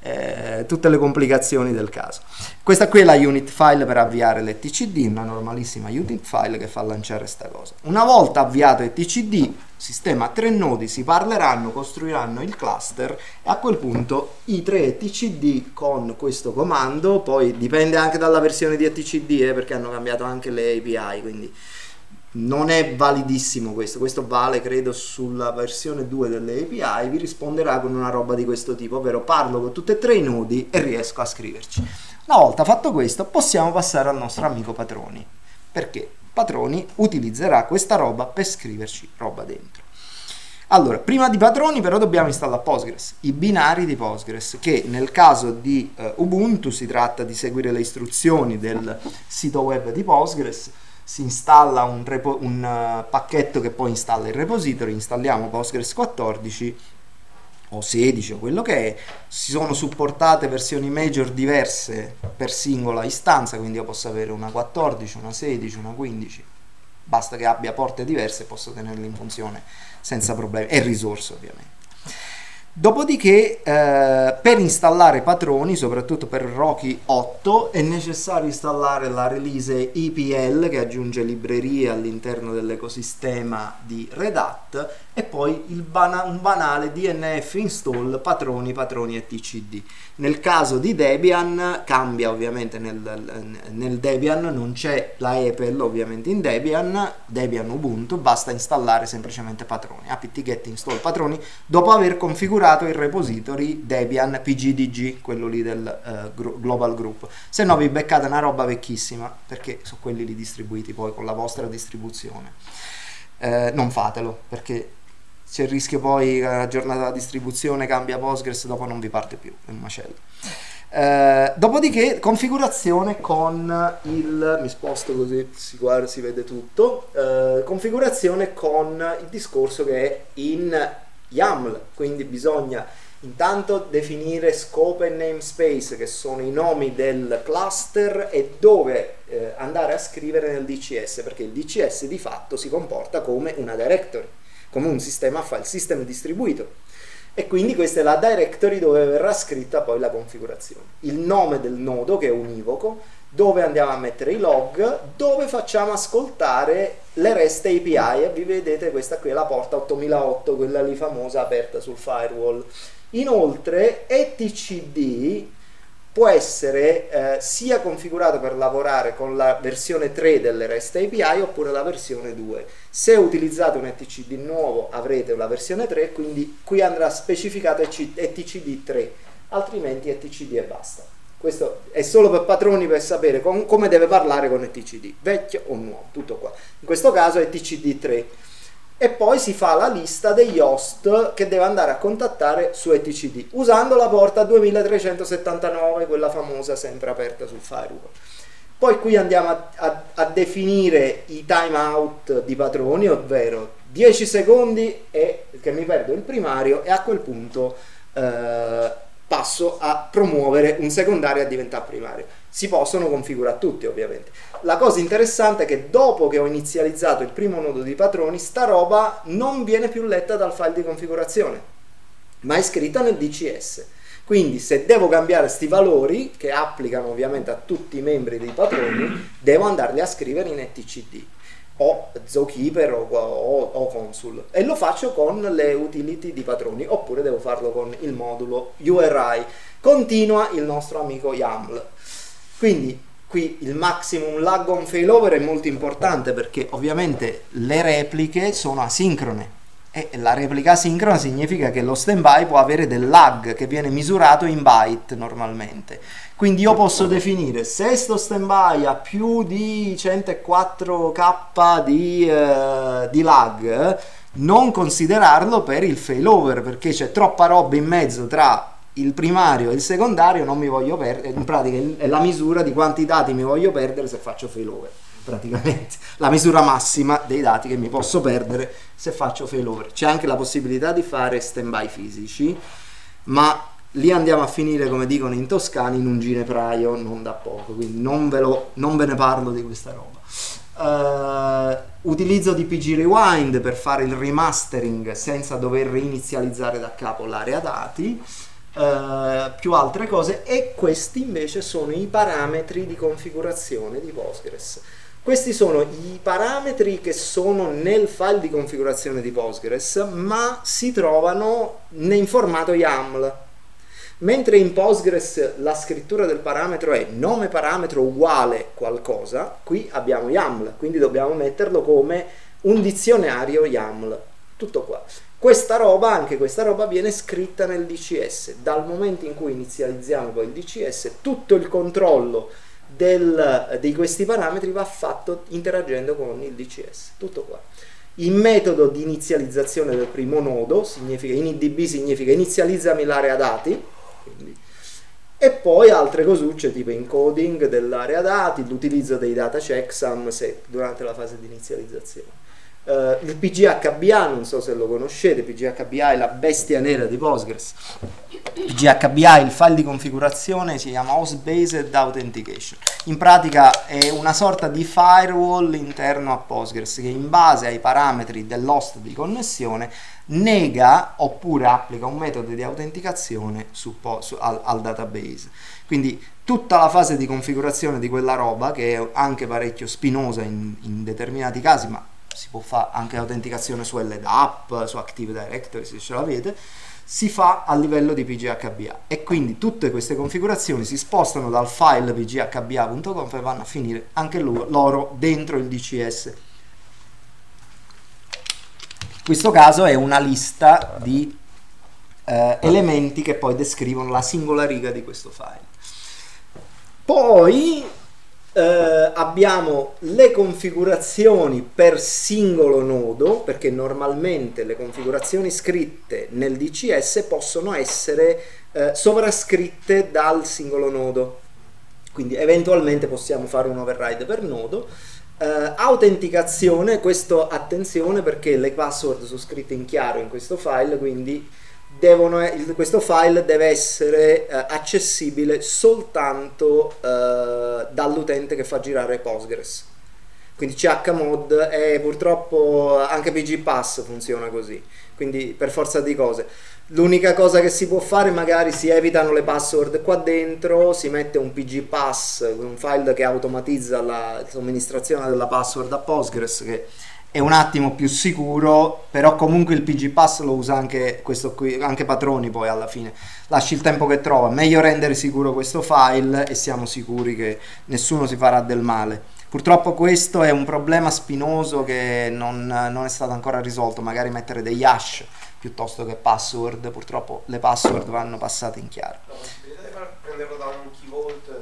eh, tutte le complicazioni del caso. Questa qui è la unit file per avviare l'ETCD, una normalissima unit file che fa lanciare questa cosa. Una volta avviato l'ETCD, sistema tre nodi si parleranno, costruiranno il cluster e a quel punto i tre etcd con questo comando, poi dipende anche dalla versione di etcd eh, perché hanno cambiato anche le API, quindi non è validissimo questo, questo vale credo sulla versione 2 delle API, vi risponderà con una roba di questo tipo, ovvero parlo con tutti e tre i nodi e riesco a scriverci. Una volta fatto questo possiamo passare al nostro amico Patroni, perché Patroni utilizzerà questa roba per scriverci roba dentro. Allora, prima di Patroni però dobbiamo installare Postgres, i binari di Postgres, che nel caso di uh, Ubuntu si tratta di seguire le istruzioni del sito web di Postgres, si installa un, repo, un uh, pacchetto che poi installa il repository, installiamo Postgres 14 o 16 o quello che è, si sono supportate versioni major diverse per singola istanza, quindi io posso avere una 14, una 16, una 15, basta che abbia porte diverse e posso tenerle in funzione senza problemi, e risorse ovviamente. Dopodiché eh, per installare patroni, soprattutto per Rocky 8, è necessario installare la release EPL che aggiunge librerie all'interno dell'ecosistema di Red Hat e poi bana- un banale DNF install patroni, patroni e TCD. Nel caso di Debian cambia ovviamente nel, nel Debian, non c'è la EPL ovviamente in Debian, Debian Ubuntu, basta installare semplicemente patroni, apt-get install patroni dopo aver configurato configurato il repository Debian PGDG, quello lì del gro- Global Group. Se no vi beccate una roba vecchissima, perché sono quelli lì distribuiti poi con la vostra distribuzione. Eh, non fatelo, perché c'è il rischio poi che la giornata della distribuzione cambia Postgres, dopo non vi parte più, è un macello. Eh, dopodiché configurazione con il mi sposto così si, guarda, si vede tutto eh, configurazione con il discorso che è in YAML quindi bisogna intanto definire scope e namespace che sono i nomi del cluster e dove eh, andare a scrivere nel DCS perché il DCS di fatto si comporta come una directory come un sistema file system distribuito e quindi questa è la directory dove verrà scritta poi la configurazione. Il nome del nodo che è univoco, dove andiamo a mettere i log, dove facciamo ascoltare le REST API e vi vedete questa qui è la porta 8008, quella lì famosa aperta sul firewall. Inoltre etcd può essere eh, sia configurato per lavorare con la versione 3 delle REST API oppure la versione 2. Se utilizzate un etcd nuovo avrete la versione 3, quindi qui andrà specificato etcd 3, altrimenti etcd e basta. Questo è solo per patroni per sapere com- come deve parlare con etcd, vecchio o nuovo, tutto qua. In questo caso etcd 3 e poi si fa la lista degli host che deve andare a contattare su etcd usando la porta 2379, quella famosa sempre aperta sul firewall. Poi qui andiamo a, a, a definire i timeout di patroni, ovvero 10 secondi e, che mi perdo il primario e a quel punto eh, passo a promuovere un secondario a diventare primario. Si possono configurare tutti ovviamente. La cosa interessante è che dopo che ho inizializzato il primo nodo di patroni, sta roba non viene più letta dal file di configurazione, ma è scritta nel DCS. Quindi se devo cambiare questi valori, che applicano ovviamente a tutti i membri dei patroni, devo andarli a scrivere in etcd o Zookeeper o, o, o, Consul e lo faccio con le utility di patroni oppure devo farlo con il modulo URI continua il nostro amico YAML. Quindi qui il maximum lag on failover è molto importante perché ovviamente le repliche sono asincrone e la replica asincrona significa che lo standby può avere del lag che viene misurato in byte normalmente. Quindi io posso definire se sto standby ha più di 104k di, eh, di lag, non considerarlo per il failover perché c'è troppa roba in mezzo tra il primario e il secondario, non mi voglio perdere, in pratica è la misura di quanti dati mi voglio perdere se faccio failover praticamente la misura massima dei dati che mi posso perdere se faccio failover. C'è anche la possibilità di fare standby fisici, ma lì andiamo a finire, come dicono in toscani, in un ginepraio non da poco, quindi non ve, lo, non ve ne parlo di questa roba. Uh, utilizzo di PG Rewind per fare il remastering senza dover reinizializzare da capo l'area dati. Uh, più altre cose e questi invece sono i parametri di configurazione di Postgres. Questi sono i parametri che sono nel file di configurazione di Postgres, ma si trovano in formato YAML. Mentre in Postgres la scrittura del parametro è nome parametro uguale qualcosa, qui abbiamo YAML, quindi dobbiamo metterlo come un dizionario YAML. Tutto qua. Questa roba, anche questa roba, viene scritta nel DCS. Dal momento in cui inizializziamo poi il DCS, tutto il controllo del, di questi parametri va fatto interagendo con il DCS. Tutto qua. Il metodo di inizializzazione del primo nodo significa inidb significa inizializzami l'area dati quindi. E poi altre cosucce tipo encoding dell'area dati, l'utilizzo dei data checksum se, durante la fase di inizializzazione. Uh, il PGHBA, non so se lo conoscete, PGHBA è la bestia nera di Postgres. PGHBA, il file di configurazione, si chiama Host Based Authentication. In pratica è una sorta di firewall interno a Postgres che in base ai parametri dell'host di connessione nega oppure applica un metodo di autenticazione su, su, al, al database. Quindi tutta la fase di configurazione di quella roba, che è anche parecchio spinosa in, in determinati casi, ma si può fare anche autenticazione su LDAP, su Active Directory se ce l'avete, si fa a livello di PGHBA e quindi tutte queste configurazioni si spostano dal file pghba.conf e vanno a finire anche loro dentro il DCS. In questo caso è una lista di eh, elementi che poi descrivono la singola riga di questo file. Poi eh, abbiamo le configurazioni per singolo nodo, perché normalmente le configurazioni scritte nel DCS possono essere eh, sovrascritte dal singolo nodo. Quindi eventualmente possiamo fare un override per nodo. Uh, autenticazione, questo attenzione perché le password sono scritte in chiaro in questo file, quindi devono, il, questo file deve essere uh, accessibile soltanto uh, dall'utente che fa girare Postgres. Quindi chmod e purtroppo anche pgpass funziona così, quindi per forza di cose. L'unica cosa che si può fare magari si evitano le password qua dentro, si mette un pgpass, un file che automatizza la somministrazione della password a Postgres che è un attimo più sicuro, però comunque il pgpass lo usa anche questo qui, anche Patroni poi alla fine. Lasci il tempo che trova, meglio rendere sicuro questo file e siamo sicuri che nessuno si farà del male. Purtroppo questo è un problema spinoso che non, non è stato ancora risolto, magari mettere degli hash piuttosto che password, purtroppo le password vanno passate in chiaro. Far- prenderlo da un key vault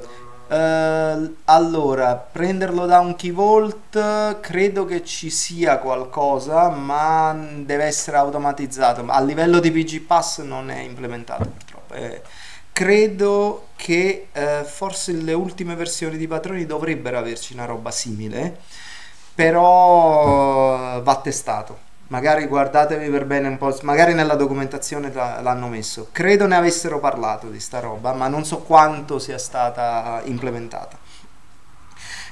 Eh, allora, prenderlo da un key vault credo che ci sia qualcosa, ma deve essere automatizzato. A livello di PGPass non è implementato purtroppo. Eh, credo che eh, forse le ultime versioni di Patroni dovrebbero averci una roba simile, però va testato. Magari guardatevi per bene un po', magari nella documentazione l'hanno messo. Credo ne avessero parlato di sta roba, ma non so quanto sia stata implementata.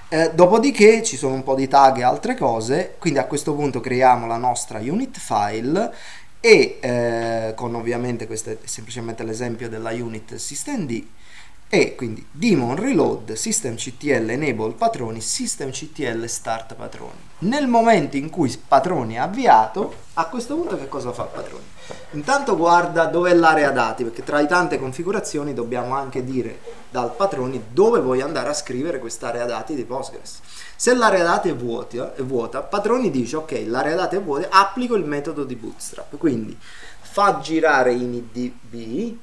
Eh, dopodiché ci sono un po' di tag e altre cose, quindi a questo punto creiamo la nostra unit file e eh, con ovviamente questo è semplicemente l'esempio della unit systemd e quindi daemon reload systemctl enable patroni systemctl start patroni. Nel momento in cui patroni è avviato a questo punto che cosa fa patroni? Intanto guarda dove è l'area dati perché tra le tante configurazioni dobbiamo anche dire dal patroni dove vuoi andare a scrivere quest'area dati di Postgres. Se l'area dati è vuota, è vuota patroni dice ok l'area dati è vuota applico il metodo di bootstrap quindi fa girare initdb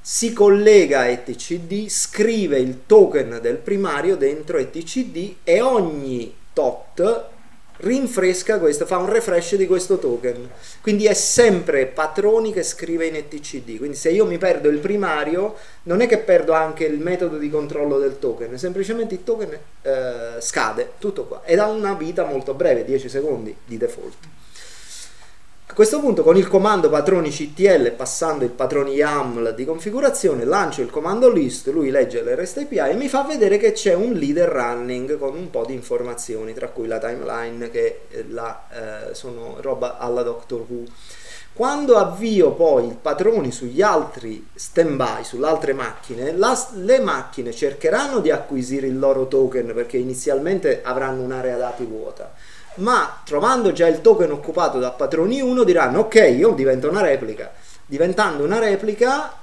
si collega a etcd, scrive il token del primario dentro etcd e ogni tot rinfresca questo, fa un refresh di questo token. Quindi è sempre patroni che scrive in etcd. Quindi se io mi perdo il primario, non è che perdo anche il metodo di controllo del token, semplicemente il token eh, scade, tutto qua. Ed ha una vita molto breve, 10 secondi di default. Questo punto con il comando patroni ctl passando il patroni YAML di configurazione lancio il comando list, lui legge l'REST API e mi fa vedere che c'è un leader running con un po' di informazioni tra cui la timeline che è la, eh, sono roba alla Doctor Who. Quando avvio poi il patroni sugli altri standby, sulle altre macchine, la- le macchine cercheranno di acquisire il loro token perché inizialmente avranno un'area dati vuota ma trovando già il token occupato da patroni 1 diranno ok io divento una replica. Diventando una replica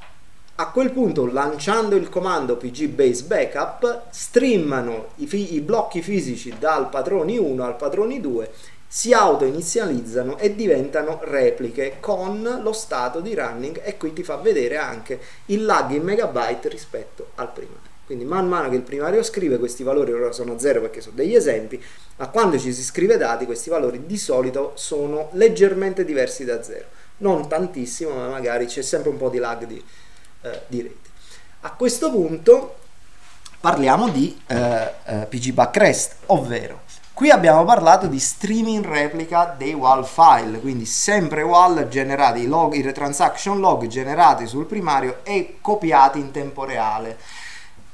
a quel punto lanciando il comando pg base backup streamano i, fi- i blocchi fisici dal patroni 1 al patroni 2 si auto-inizializzano e diventano repliche con lo stato di running e qui ti fa vedere anche il lag in megabyte rispetto al primario quindi man mano che il primario scrive questi valori ora sono zero perché sono degli esempi ma quando ci si scrive dati questi valori di solito sono leggermente diversi da zero. Non tantissimo ma magari c'è sempre un po' di lag di, eh, di rete. A questo punto parliamo di eh, eh, PG Backrest ovvero qui abbiamo parlato di streaming replica dei WAL file quindi sempre WAL generati i, log, i transaction log generati sul primario e copiati in tempo reale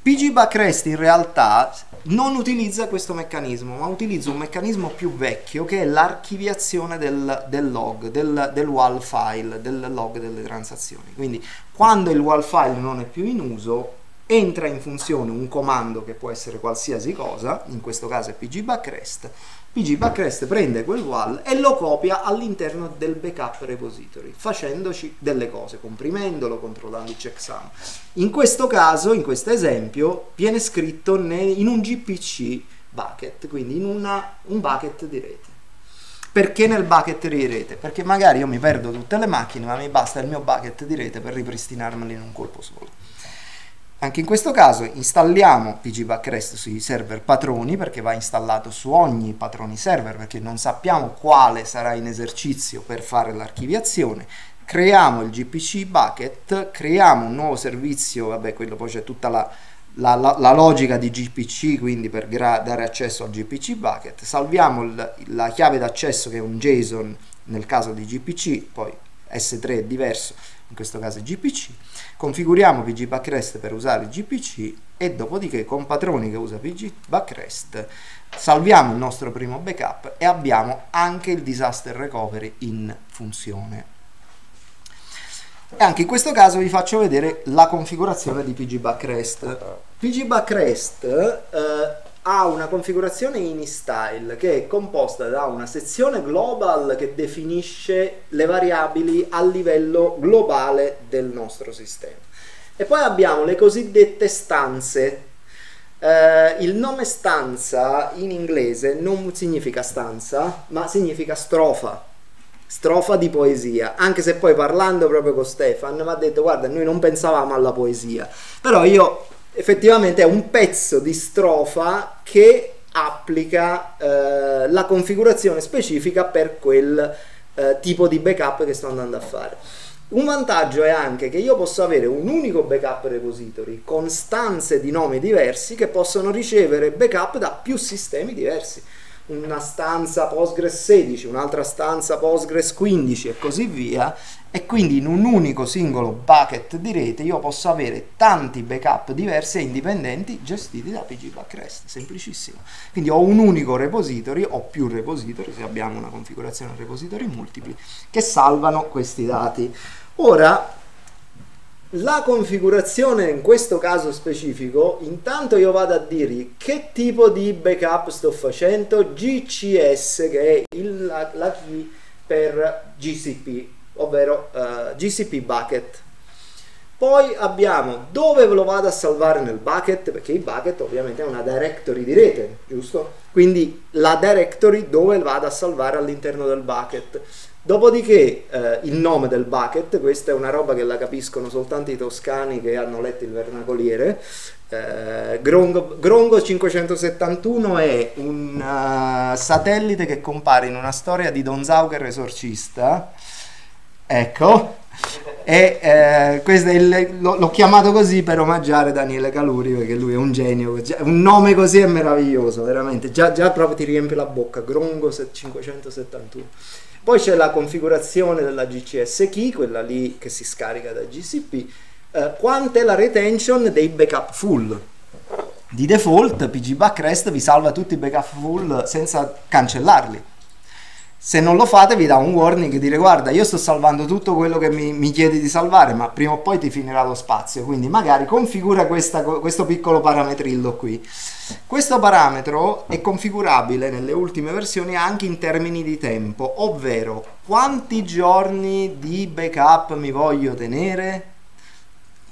PG Backrest in realtà non utilizza questo meccanismo, ma utilizza un meccanismo più vecchio che è l'archiviazione del, del log, del, del WAL file, del log delle transazioni. Quindi quando il WAL file non è più in uso, entra in funzione un comando che può essere qualsiasi cosa, in questo caso è PG Backrest. PG Backrest prende quel WAL e lo copia all'interno del backup repository, facendoci delle cose, comprimendolo, controllando il checksum. In questo caso, in questo esempio, viene scritto in un GPC bucket, quindi in una- un bucket di rete. Perché nel bucket di rete? Perché magari io mi perdo tutte le macchine, ma mi basta il mio bucket di rete per ripristinarmeli in un colpo solo. Anche in questo caso installiamo PG Backrest sui server patroni perché va installato su ogni patroni server perché non sappiamo quale sarà in esercizio per fare l'archiviazione. Creiamo il GPC bucket, creiamo un nuovo servizio, vabbè quello poi c'è tutta la, la, la, la, logica di GPC, quindi per dare accesso al GPC bucket, salviamo il, la chiave d'accesso che è un JSON nel caso di GPC, poi S3 è diverso, in questo caso GPC, configuriamo PG Backrest per usare GPC e dopodiché con patroni che usa PG Backrest salviamo il nostro primo backup e abbiamo anche il disaster recovery in funzione. E anche in questo caso vi faccio vedere la configurazione di PG Backrest. PG Backrest eh, ha una configurazione in style che è composta da una sezione global che definisce le variabili a livello globale del nostro sistema. E poi abbiamo le cosiddette stanze. Eh, il nome stanza in inglese non significa stanza, ma significa strofa. Strofa di poesia, anche se poi parlando proprio con Stefan mi ha detto guarda noi non pensavamo alla poesia, però io effettivamente è un pezzo di strofa che applica eh, la configurazione specifica per quel eh, tipo di backup che sto andando a fare. Un vantaggio è anche che io posso avere un unico backup repository con stanze di nomi diversi che possono ricevere backup da più sistemi diversi una stanza Postgres 16, un'altra stanza Postgres 15 e così via e quindi in un unico singolo bucket di rete io posso avere tanti backup diversi e indipendenti gestiti da PG Backrest, semplicissimo. Quindi ho un unico repository o più repository se abbiamo una configurazione repository multipli che salvano questi dati. Ora la configurazione in questo caso specifico, intanto io vado a dirgli che tipo di backup sto facendo, GCS che è il, la, la, key per GCP, ovvero uh, GCP bucket. Poi abbiamo dove lo vado a salvare nel bucket, perché il bucket ovviamente è una directory di rete, giusto? Quindi la directory dove vado a salvare all'interno del bucket. Dopodiché eh, il nome del bucket, questa è una roba che la capiscono soltanto i toscani che hanno letto il vernacoliere. Eh, Grongo, Grongo, 571 è un uh, satellite che compare in una storia di Don Zauger esorcista. Ecco, e eh, questo il, lo, l'ho chiamato così per omaggiare Daniele Caluri perché lui è un genio. Un nome così è meraviglioso, veramente. Già, già proprio ti riempie la bocca. Grongo 571. Poi c'è la configurazione della GCS key, quella lì che si scarica da GCP, eh, quanto è la retention dei backup full. Di default PG Backrest vi salva tutti i backup full senza cancellarli se non lo fate vi dà un warning dire guarda io sto salvando tutto quello che mi, mi, chiedi di salvare ma prima o poi ti finirà lo spazio. Quindi magari configura questa, questo piccolo parametrillo qui. Questo parametro è configurabile nelle ultime versioni anche in termini di tempo ovvero quanti giorni di backup mi voglio tenere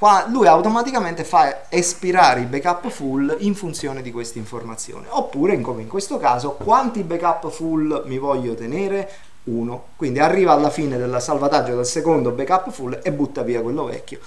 qua lui automaticamente fa espirare i backup full in funzione di questa informazione. Oppure come in questo caso quanti backup full mi voglio tenere? Uno. Quindi arriva alla fine del salvataggio del secondo backup full e butta via quello vecchio.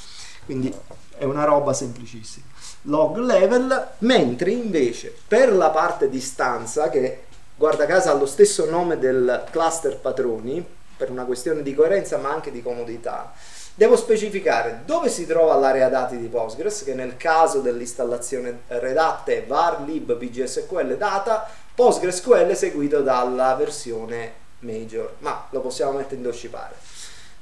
Quindi è una roba semplicissima. Log level mentre invece per la parte di stanza che guarda caso ha lo stesso nome del cluster patroni per una questione di coerenza ma anche di comodità Devo specificare dove si trova l'area dati di Postgres, che nel caso dell'installazione redatta è var lib pgsql data, PostgreSQL seguito dalla versione major, ma lo possiamo mettere in docipare.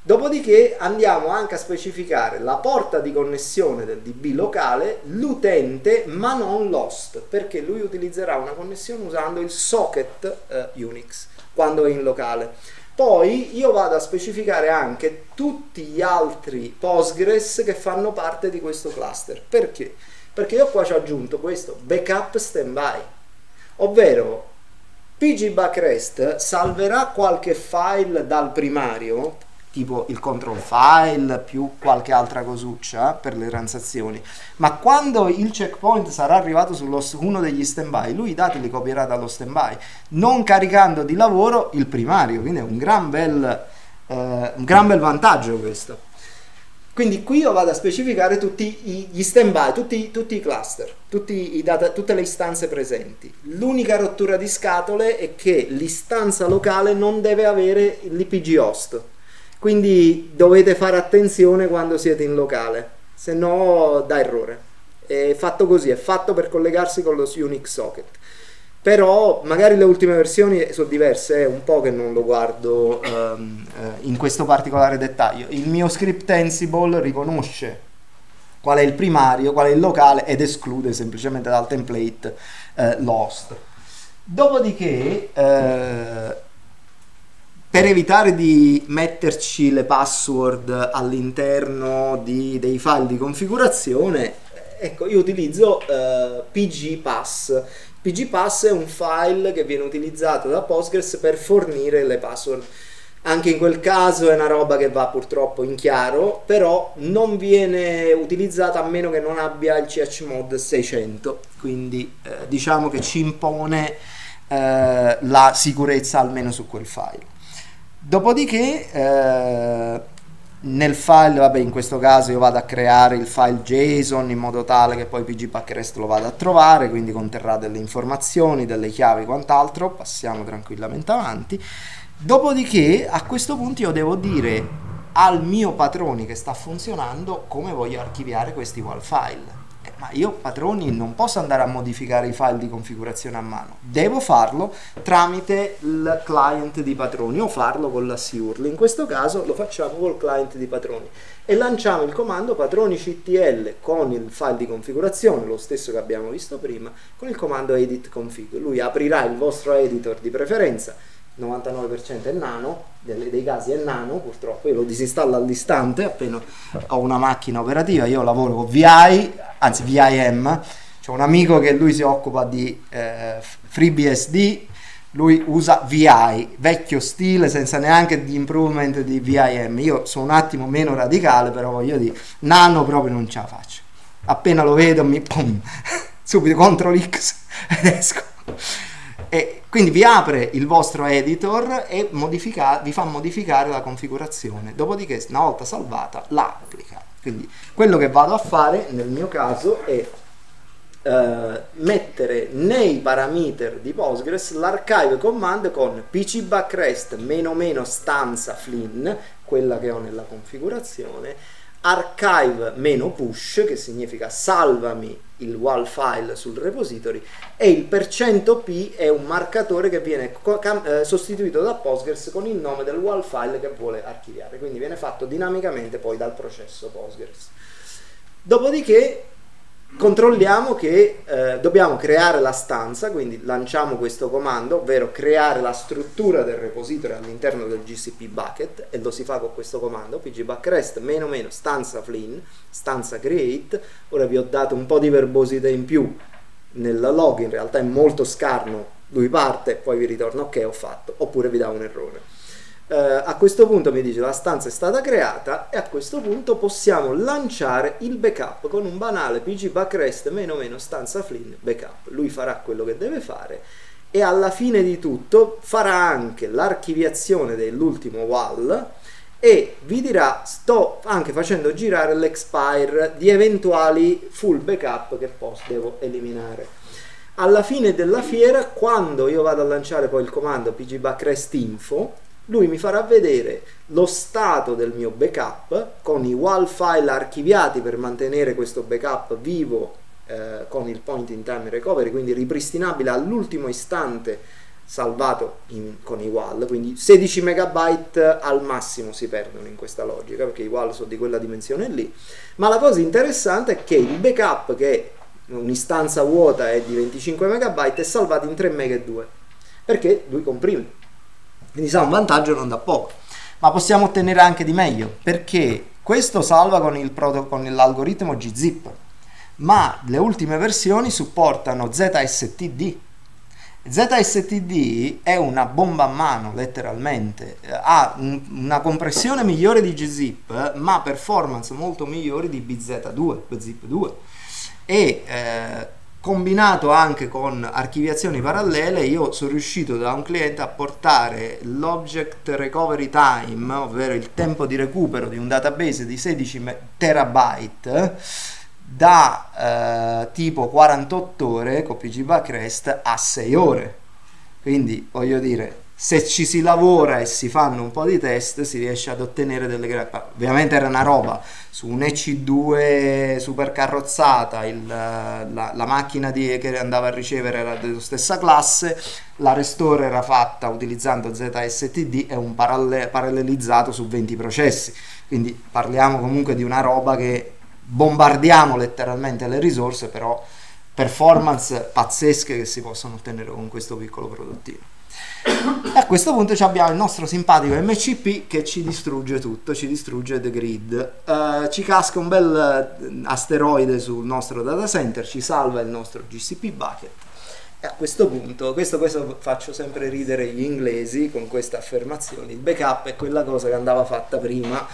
Dopodiché andiamo anche a specificare la porta di connessione del DB locale, l'utente ma non l'host, perché lui utilizzerà una connessione usando il socket eh, Unix quando è in locale. Poi io vado a specificare anche tutti gli altri Postgres che fanno parte di questo cluster. Perché? Perché io qua ci ho aggiunto questo backup standby, ovvero PG Backrest salverà qualche file dal primario tipo il control file più qualche altra cosuccia per le transazioni, ma quando il checkpoint sarà arrivato su uno degli standby, lui i dati li copierà dallo standby, non caricando di lavoro il primario, quindi è un gran bel, eh, un gran bel vantaggio questo. Quindi qui io vado a specificare tutti gli standby, tutti, tutti i cluster, tutti i data, tutte le istanze presenti. L'unica rottura di scatole è che l'istanza locale non deve avere l'IPG host quindi dovete fare attenzione quando siete in locale, se no dà errore. È fatto così, è fatto per collegarsi con lo Unix socket. Però magari le ultime versioni sono diverse, è un po' che non lo guardo um, in questo particolare dettaglio. Il mio script Ansible riconosce qual è il primario, qual è il locale ed esclude semplicemente dal template uh, l'host. Dopodiché uh, per evitare di metterci le password all'interno di, dei file di configurazione, ecco, io utilizzo uh, pgpass. pgpass è un file che viene utilizzato da Postgres per fornire le password. Anche in quel caso è una roba che va purtroppo in chiaro, però non viene utilizzata a meno che non abbia il chmod 600, quindi eh, diciamo che ci impone eh, la sicurezza almeno su quel file. Dopodiché eh, nel file, vabbè in questo caso io vado a creare il file JSON in modo tale che poi pgpackrest lo vada a trovare, quindi conterrà delle informazioni, delle chiavi e quant'altro, passiamo tranquillamente avanti. Dopodiché a questo punto io devo dire al mio patrone che sta funzionando come voglio archiviare questi wall file ma io patroni non posso andare a modificare i file di configurazione a mano, devo farlo tramite il client di patroni o farlo con la SIURL. In questo caso lo facciamo col client di patroni e lanciamo il comando patronictl con il file di configurazione, lo stesso che abbiamo visto prima, con il comando edit config. Lui aprirà il vostro editor di preferenza 99% è nano, dei, casi è nano purtroppo, io lo disinstallo all'istante appena ho una macchina operativa, io lavoro con VI, anzi VIM, c'è un amico che lui si occupa di eh, FreeBSD, lui usa VI, vecchio stile senza neanche di improvement di VIM, io sono un attimo meno radicale però voglio dire, nano proprio non ce la faccio, appena lo vedo mi pum, subito CTRL X ed esco. E quindi vi apre il vostro editor e vi fa modificare la configurazione, dopodiché una volta salvata la applica. Quindi quello che vado a fare nel mio caso è Uh, mettere nei parameter di Postgres l'archive command con pcbackrest stanza flin, quella che ho nella configurazione, archive meno push, che significa salvami il WAL file sul repository, e il %p è un marcatore che viene eh, sostituito da Postgres con il nome del WAL file che vuole archiviare, quindi viene fatto dinamicamente poi dal processo Postgres. Dopodiché controlliamo che eh, dobbiamo creare la stanza, quindi lanciamo questo comando, ovvero creare la struttura del repository all'interno del GCP bucket e lo si fa con questo comando pgbackrest meno meno stanza flin, stanza create. Ora vi ho dato un po' di verbosità in più nel log, in realtà è molto scarno, lui parte, poi vi ritorna ok ho fatto, oppure vi dà un errore eh, a questo punto mi dice la stanza è stata creata e a questo punto possiamo lanciare il backup con un banale pg backrest meno meno stanza flin backup. Lui farà quello che deve fare e alla fine di tutto farà anche l'archiviazione dell'ultimo wall e vi dirà sto anche facendo girare l'expire di eventuali full backup che poi devo eliminare. Alla file della fiera quando io vado a lanciare poi il comando pg backrest info lui mi farà vedere lo stato del mio backup con i WAL file archiviati per mantenere questo backup vivo eh, con il point in time recovery, quindi ripristinabile all'ultimo istante salvato in, con i WAL, quindi 16 megabyte al massimo si perdono in questa logica perché i WAL sono di quella dimensione lì, ma la cosa interessante è che il backup che un'istanza vuota è di 25 megabyte è salvato in 3 mega e 2 perché lui comprime quindi sa un vantaggio non da poco. Ma possiamo ottenere anche di meglio, perché questo salva con, proto- con l'algoritmo gzip, ma le ultime versioni supportano ZSTD ZSTD è una bomba a mano, letteralmente, ha un- una compressione migliore di gzip, ma performance molto migliori di BZ2, BZIP 2 e eh, combinato anche con archiviazioni parallele io sono riuscito da un cliente a portare l'object recovery time ovvero il tempo di recupero di un database di 16 me- terabyte da eh, tipo 48 ore con PG Backrest a 6 ore. Quindi voglio dire se ci si lavora e si fanno un po' di test si riesce ad ottenere delle gra- ovviamente era una roba su un EC2 super carrozzata il, la, la macchina di- che andava a ricevere era della stessa classe la restore era fatta utilizzando ZSTD e un paralle- parallelizzato su 20 processi. Quindi parliamo comunque di una roba che bombardiamo letteralmente le risorse però performance pazzesche che si possono ottenere con questo piccolo prodottino e a questo punto abbiamo il nostro simpatico MCP che ci distrugge tutto, ci distrugge the grid. Eh, ci casca un bel eh, asteroide sul nostro data center, ci salva il nostro GCP bucket. E a questo punto, questo, questo faccio sempre ridere gli inglesi con queste affermazioni. Il backup è quella cosa che andava fatta prima.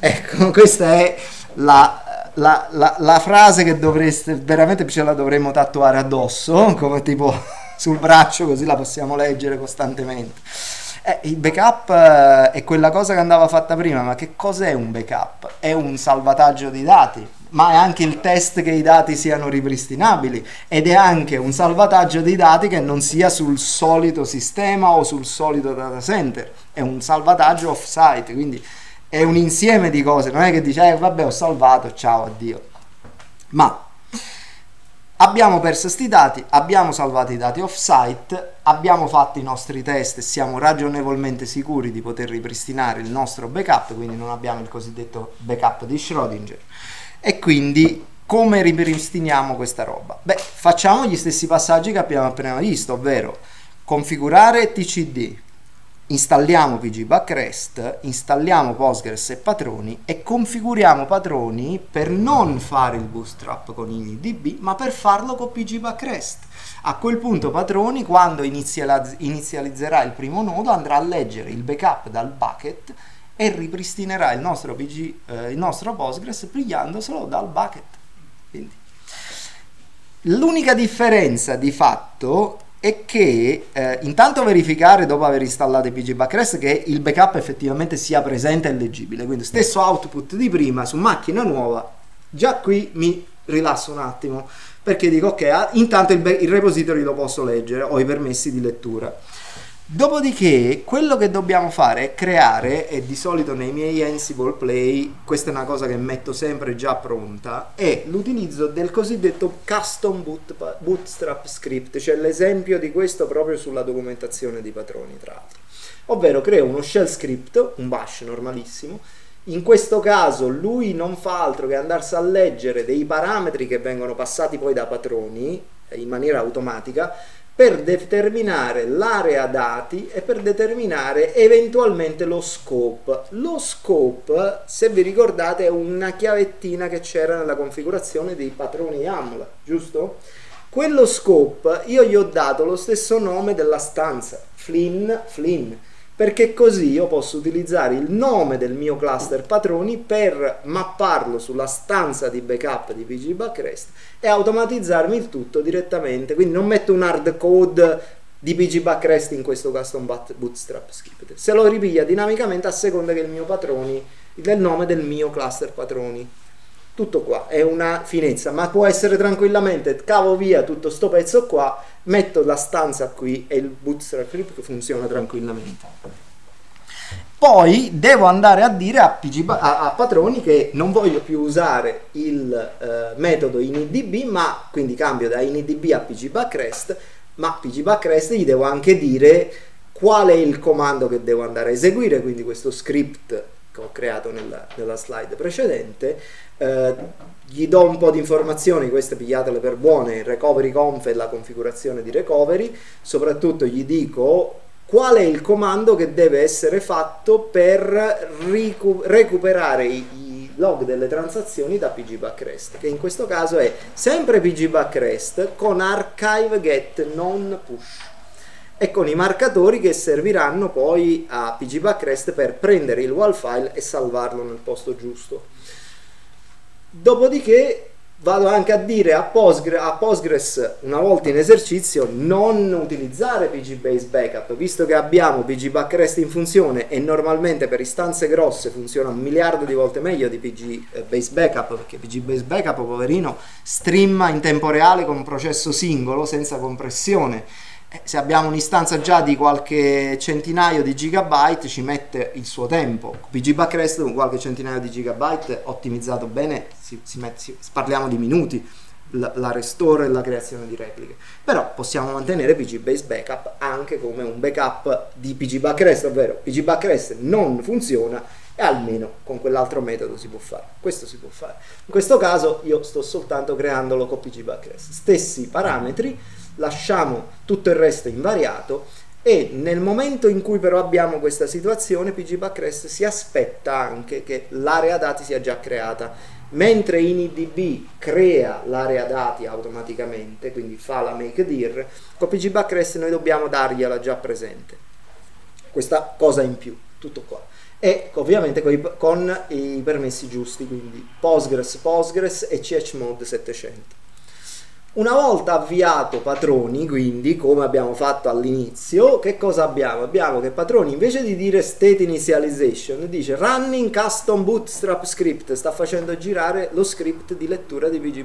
Ecco, questa è la, la- la- la frase che dovreste, veramente ce la dovremmo tatuare addosso, come tipo sul braccio, così la possiamo leggere costantemente. Eh, il backup eh, è quella cosa che andava fatta prima, ma che cos'è un backup? È un salvataggio di dati, ma è anche il test che i dati siano ripristinabili ed è anche un salvataggio dei dati che non sia sul solito sistema o sul solito data center, è un salvataggio off-site, quindi è un insieme di cose, non è che dici eh, vabbè ho salvato, ciao, addio. Ma Abbiamo perso sti dati, abbiamo salvato i dati off-site, abbiamo fatto i nostri test e siamo ragionevolmente sicuri di poter ripristinare il nostro backup, quindi non abbiamo il cosiddetto backup di Schrödinger. E quindi come ripristiniamo questa roba? Beh, facciamo gli stessi passaggi che abbiamo appena visto, ovvero configurare TCD, installiamo PG Backrest, installiamo Postgres e patroni e configuriamo patroni per non fare il bootstrap con IndyDB ma per farlo con PG Backrest. A quel punto patroni quando inizializzerà il primo nodo andrà a leggere il backup dal bucket e ripristinerà il nostro, PG, eh, il nostro Postgres pigliandoselo dal bucket. L'unica differenza di fatto è che eh, intanto verificare dopo aver installato PG Backrest che il backup effettivamente sia presente e leggibile. Quindi stesso output di prima su macchina nuova, già qui mi rilasso un attimo perché dico ok, ah, intanto il, il repository lo posso leggere, ho i permessi di lettura. Dopodiché, quello che dobbiamo fare è creare, e di solito nei miei Ansible Play, questa è una cosa che metto sempre già pronta, è l'utilizzo del cosiddetto custom boot, bootstrap script, cioè l'esempio di questo proprio sulla documentazione di patroni, tra l'altro. Ovvero creo uno shell script, un bash normalissimo, in questo caso lui non fa altro che andarsi a leggere dei parametri che vengono passati poi da patroni eh, in maniera automatica per determinare l'area dati e per determinare eventualmente lo scope. Lo scope, se vi ricordate, è una chiavettina che c'era nella configurazione dei patroni YAML, giusto? Quello scope io gli ho dato lo stesso nome della stanza, Flynn, Flynn, perché così io posso utilizzare il nome del mio cluster patroni per mapparlo sulla stanza di backup di PG Backrest e automatizzarmi il tutto direttamente. Quindi non metto un hard code di PG Backrest in questo custom bootstrap script. Se lo ripiglia dinamicamente a seconda che il mio patroni, del nome del mio cluster patroni. Tutto qua, è una finezza, ma può essere tranquillamente, cavo via tutto sto pezzo qua, metto la stanza qui e il bootstrap script funziona tranquillamente. Poi devo andare a dire a, PG, a, a patroni che non voglio più usare il eh, metodo inidb, ma quindi cambio da inidb a PG Backrest, ma PG Backrest gli devo anche dire qual è il comando che devo andare a eseguire, quindi questo script che ho creato nella, nella slide precedente. Eh, gli do un po' di informazioni, queste pigliatele per buone, il recovery conf e la configurazione di recovery, soprattutto gli dico qual è il comando che deve essere fatto per ricu- recuperare i, log delle transazioni da PG Backrest, che in questo caso è sempre PG Backrest con archive get non push. E con i marcatori che serviranno poi a PG Backrest per prendere il WAL file e salvarlo nel posto giusto. Dopodiché vado anche a dire a, Postgre, a, Postgres una volta in esercizio non utilizzare PGBase Backup visto che abbiamo PG Backrest in funzione e normalmente per istanze grosse funziona un miliardo di volte meglio di PGBase Backup perché PGBase Backup poverino streama in tempo reale con un processo singolo senza compressione eh, se abbiamo un'istanza già di qualche centinaio di gigabyte ci mette il suo tempo. PG Backrest con qualche centinaio di gigabyte ottimizzato bene si, si mette, si, parliamo di minuti la, la, restore e la creazione di repliche. Però possiamo mantenere PG Base Backup anche come un backup di PG Backrest ovvero PG Backrest non funziona e almeno con quell'altro metodo si può fare. Questo si può fare. In questo caso io sto soltanto creandolo con PG Backrest stessi parametri lasciamo tutto il resto invariato e nel momento in cui però abbiamo questa situazione PG si aspetta anche che l'area dati sia già creata. Mentre InIDB crea l'area dati automaticamente quindi fa la make dir con PG noi dobbiamo dargliela già presente. Questa cosa in più tutto qua. E ovviamente con i, con i permessi giusti quindi Postgres Postgres e chmod 700 una volta avviato Patroni, quindi come abbiamo fatto all'inizio, che cosa abbiamo? Abbiamo che Patroni invece di dire state initialization dice running custom bootstrap script, sta facendo girare lo script di lettura di VG.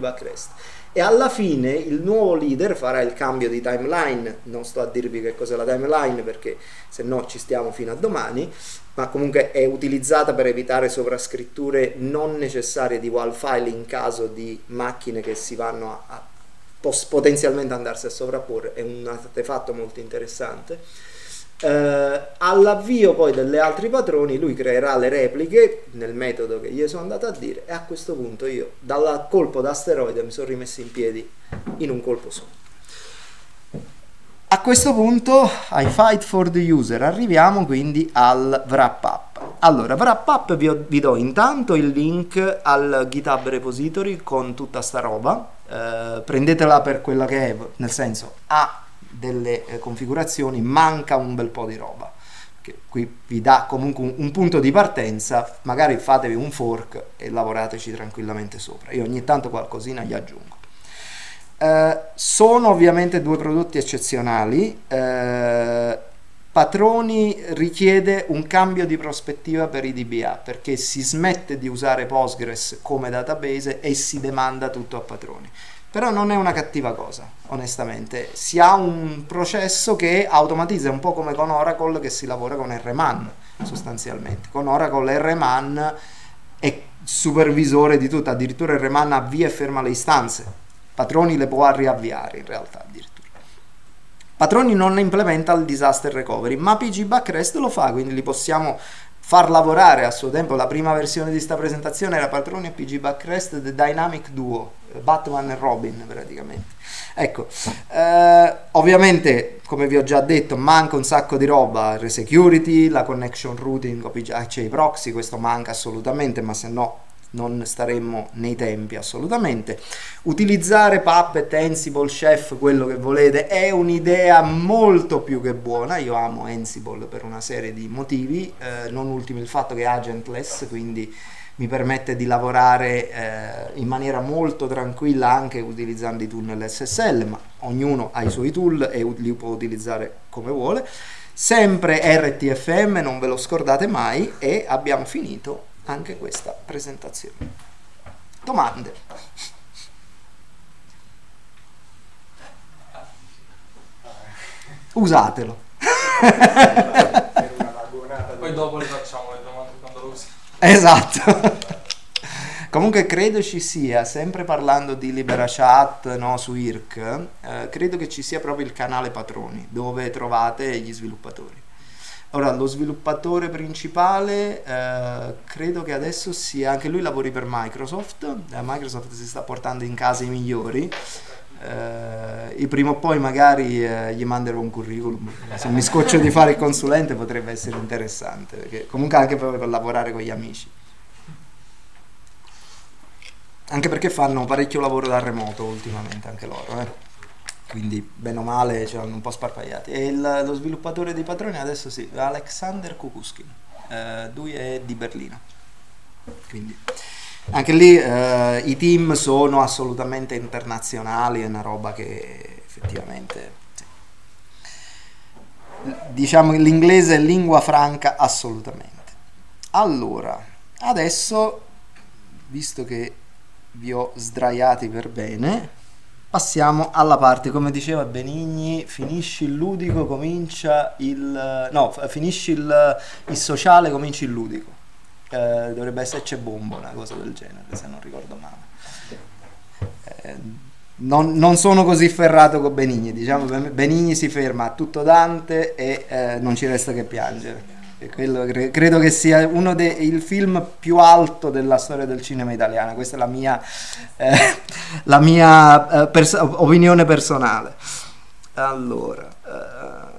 E alla fine il nuovo leader farà il cambio di timeline, non sto a dirvi che cos'è la timeline perché se no ci stiamo fino a domani, ma comunque è utilizzata per evitare sovrascritture non necessarie di WAL file in caso di macchine che si vanno a, a potenzialmente andarsi a sovrapporre, è un artefatto molto interessante. Eh, all'avvio poi delle altri patroni lui creerà le repliche nel metodo che gli sono andato a dire e a questo punto io dal colpo d'asteroide mi sono rimesso in piedi in un colpo solo. A questo punto, ai fight for the user, arriviamo quindi al wrap up. Allora, wrap up vi, vi do intanto il link al GitHub repository con tutta sta roba, eh, prendetela per quella che è, nel senso ha delle eh, configurazioni, manca un bel po' di roba. Che qui vi dà comunque un, un, punto di partenza, magari fatevi un fork e lavorateci tranquillamente sopra. Io ogni tanto qualcosina gli aggiungo. Eh, sono ovviamente due prodotti eccezionali. Eh, Patroni richiede un cambio di prospettiva per i DBA perché si smette di usare Postgres come database e si demanda tutto a Patroni. Però non è una cattiva cosa, onestamente. Si ha un processo che automatizza un po' come con Oracle che si lavora con RMAN sostanzialmente. Con Oracle RMAN è supervisore di tutto, addirittura RMAN avvia e ferma le istanze. Patroni le può riavviare in realtà addirittura. Patroni non implementa il disaster recovery, ma PG Backrest lo fa, quindi li possiamo far lavorare a suo tempo. La prima versione di questa presentazione era Patroni e PG Backrest The Dynamic Duo, Batman e Robin praticamente. Ecco, eh, ovviamente come vi ho già detto manca un sacco di roba, il security, la connection routing, c'è cioè i proxy, questo manca assolutamente, ma se no non staremmo nei tempi assolutamente. Utilizzare Puppet, Ansible, Chef, quello che volete, è un'idea molto più che buona. Io amo Ansible per una serie di motivi, eh, non ultimo il fatto che è agentless, quindi mi permette di lavorare eh, in maniera molto tranquilla anche utilizzando i tunnel SSL, ma ognuno ha i suoi tool e li può utilizzare come vuole. Sempre RTFM, non ve lo scordate mai, e abbiamo finito anche questa presentazione. Domande? Usatelo. Poi dopo le facciamo le domande quando lo usi. Esatto. Comunque credo ci sia, sempre parlando di libera chat no, su IRC, eh, credo che ci sia proprio il canale patroni dove trovate gli sviluppatori. Ora, lo sviluppatore principale eh, credo che adesso sia anche lui lavori per Microsoft. Eh, Microsoft si sta portando in casa i migliori. Eh, prima o poi magari eh, gli manderò un curriculum. Se mi scoccio di fare il consulente potrebbe essere interessante, perché comunque anche per, per lavorare con gli amici. Anche perché fanno parecchio lavoro da remoto ultimamente anche loro. Eh. Quindi bene o male ce l'hanno un po' sparpagliati. E il- lo sviluppatore dei patroni adesso sì, Alexander Kukuskin, eh, lui è di Berlino. Quindi anche lì eh, i team sono assolutamente internazionali, è una roba che effettivamente... sì. Diciamo l'inglese è lingua franca assolutamente. Allora, adesso, visto che vi ho sdraiati per bene, passiamo alla parte, come diceva Benigni, finisci il ludico, comincia il... no, finisci il, il sociale, cominci il ludico. Eh, dovrebbe esserci bombo, una cosa del genere, se non ricordo male. Eh, non, non sono così ferrato con Benigni, diciamo Benigni si ferma a tutto Dante e eh, non ci resta che piangere. Quello cre- credo che sia uno dei film più alto della storia del cinema italiano. Questa è la mia, eh, la mia eh, pers- opinione personale. Allora, eh,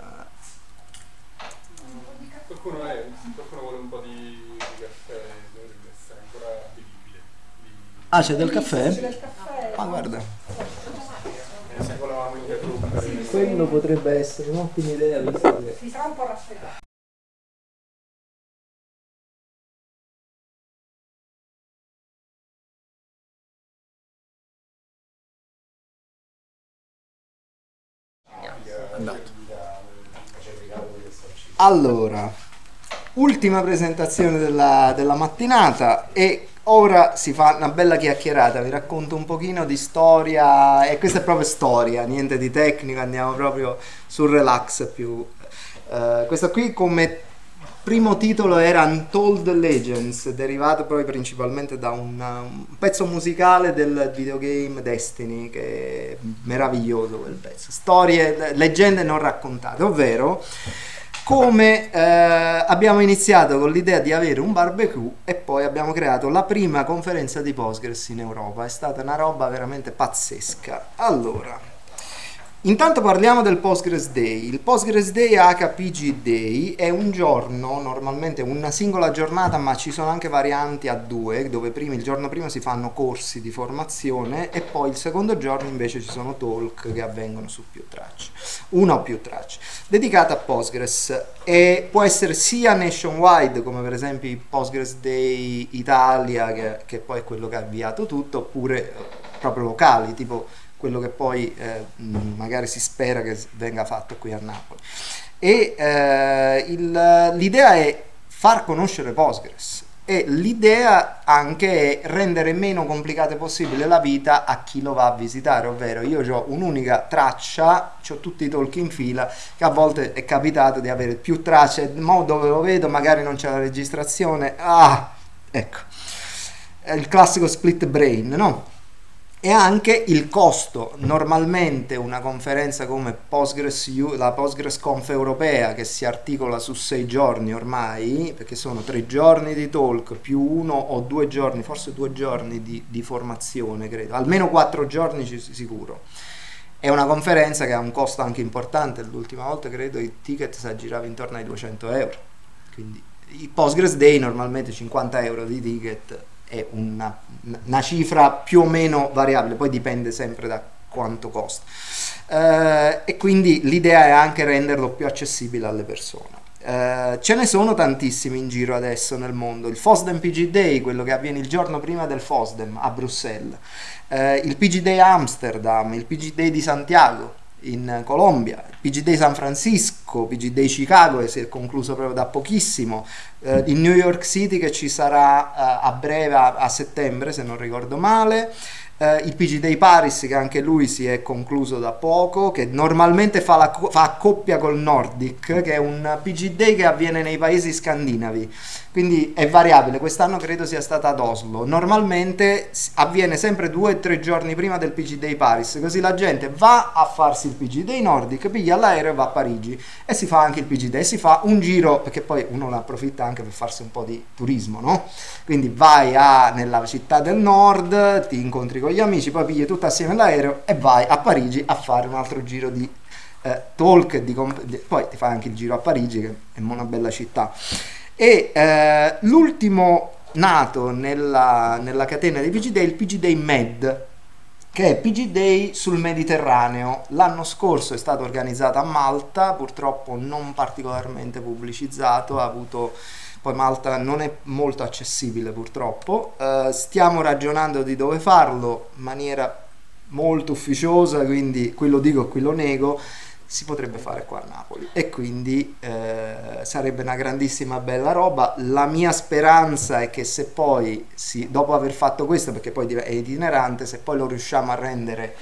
Qualcuno, è, qualcuno vuole un po' di, caffè, dovrebbe essere ancora bevibile. Di- ah, c'è del caffè? Del caffè. Ah, guarda, eh, quello potrebbe essere un'ottima idea visto che Si sarà un po' raffreddato. Allora, ultima presentazione della, della mattinata e ora si fa una bella chiacchierata, vi racconto un pochino di storia e questa è proprio storia, niente di tecnico, andiamo proprio sul relax più. eh, questo qui come primo titolo era Untold Legends, derivato proprio principalmente da un, un pezzo musicale del videogame Destiny, che è meraviglioso quel pezzo. Storie, leggende non raccontate, ovvero come eh, abbiamo iniziato con l'idea di avere un barbecue e poi abbiamo creato la prima conferenza di Postgres in Europa. È stata una roba veramente pazzesca. Allora, intanto parliamo del Postgres Day. Il Postgres Day HPG Day è un giorno, normalmente una singola giornata, ma ci sono anche varianti a due, dove prima, il giorno prima si fanno corsi di formazione e poi il secondo giorno invece ci sono talk che avvengono su più tracce, una o più tracce, dedicata a Postgres e può essere sia nationwide come per esempio il Postgres Day Italia che, che poi è quello che ha avviato tutto oppure proprio locali tipo quello che poi eh, magari si spera che venga fatto qui a Napoli e eh, il- l'idea è far conoscere Postgres e l'idea anche è rendere meno complicata possibile la vita a chi lo va a visitare, ovvero io ho un'unica traccia, ho tutti i talk in fila, che a volte è capitato di avere più tracce, mo dove lo vedo magari non c'è la registrazione, ah, ecco, è il classico split brain, no? E anche il costo, normalmente una conferenza come Postgres, la Postgres Conf europea che si articola su sei giorni ormai, perché sono tre giorni di talk più uno o due giorni, forse due giorni di, di formazione, credo, almeno quattro giorni sicuro. È una conferenza che ha un costo anche importante, l'ultima volta credo il ticket si aggirava intorno ai 200 euro, quindi il Postgres Day normalmente 50 euro di ticket è una, una cifra più o meno variabile, poi dipende sempre da quanto costa. Eh, e quindi l'idea è anche renderlo più accessibile alle persone. Eh, ce ne sono tantissimi in giro adesso nel mondo. Il FOSDEM PG Day, quello che avviene il giorno prima del FOSDEM a Bruxelles, eh, il PG Day Amsterdam, il PG Day di Santiago in Colombia, PG Day San Francisco, PG Day Chicago che si è concluso proprio da pochissimo, eh, in New York City che ci sarà eh, a breve a, a settembre se non ricordo male. Eh, il PG Day Paris che anche lui si è concluso da poco, che normalmente fa, la, fa coppia col Nordic, che è un PG Day che avviene nei paesi scandinavi, quindi è variabile, quest'anno credo sia stata ad Oslo, normalmente avviene sempre due o tre giorni prima del PG Day Paris, così la gente va a farsi il PG Day Nordic, piglia l'aereo e va a Parigi. E si fa anche il PG Day, si fa un giro, perché poi uno ne approfitta anche per farsi un po' di turismo, no? Quindi vai a, nella città del nord, ti incontri con gli amici, poi pigli tutto assieme l'aereo e vai a Parigi a fare un altro giro di eh, talk, di comp- poi ti fai anche il giro a Parigi che è una bella città. E eh, l'ultimo nato nella, nella catena dei PG Day è il PG Day Med, che è PG Day sul Mediterraneo. L'anno scorso è stata organizzata a Malta, purtroppo non particolarmente pubblicizzato, ha avuto poi Malta non è molto accessibile purtroppo. Eh, stiamo ragionando di dove farlo in maniera molto ufficiosa, quindi qui lo dico, qui lo nego. Si potrebbe fare qua a Napoli e quindi eh, sarebbe una grandissima bella roba. La mia speranza è che se poi, si, dopo aver fatto questo, perché poi è itinerante, se poi lo riusciamo a rendere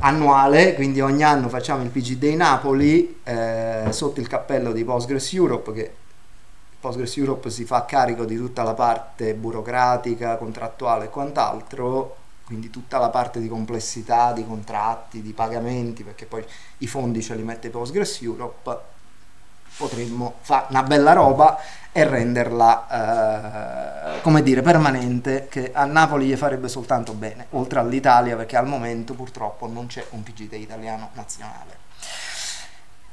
annuale, quindi ogni anno facciamo il PG Day Napoli eh, sotto il cappello di Postgres Europe che Postgres Europe si fa carico di tutta la parte burocratica, contrattuale e quant'altro, quindi tutta la parte di complessità, di contratti, di pagamenti, perché poi i fondi ce li mette Postgres Europe, potremmo fare una bella roba e renderla, eh, come dire, permanente, che a Napoli gli farebbe soltanto bene, oltre all'Italia, perché al momento purtroppo non c'è un PGT italiano nazionale.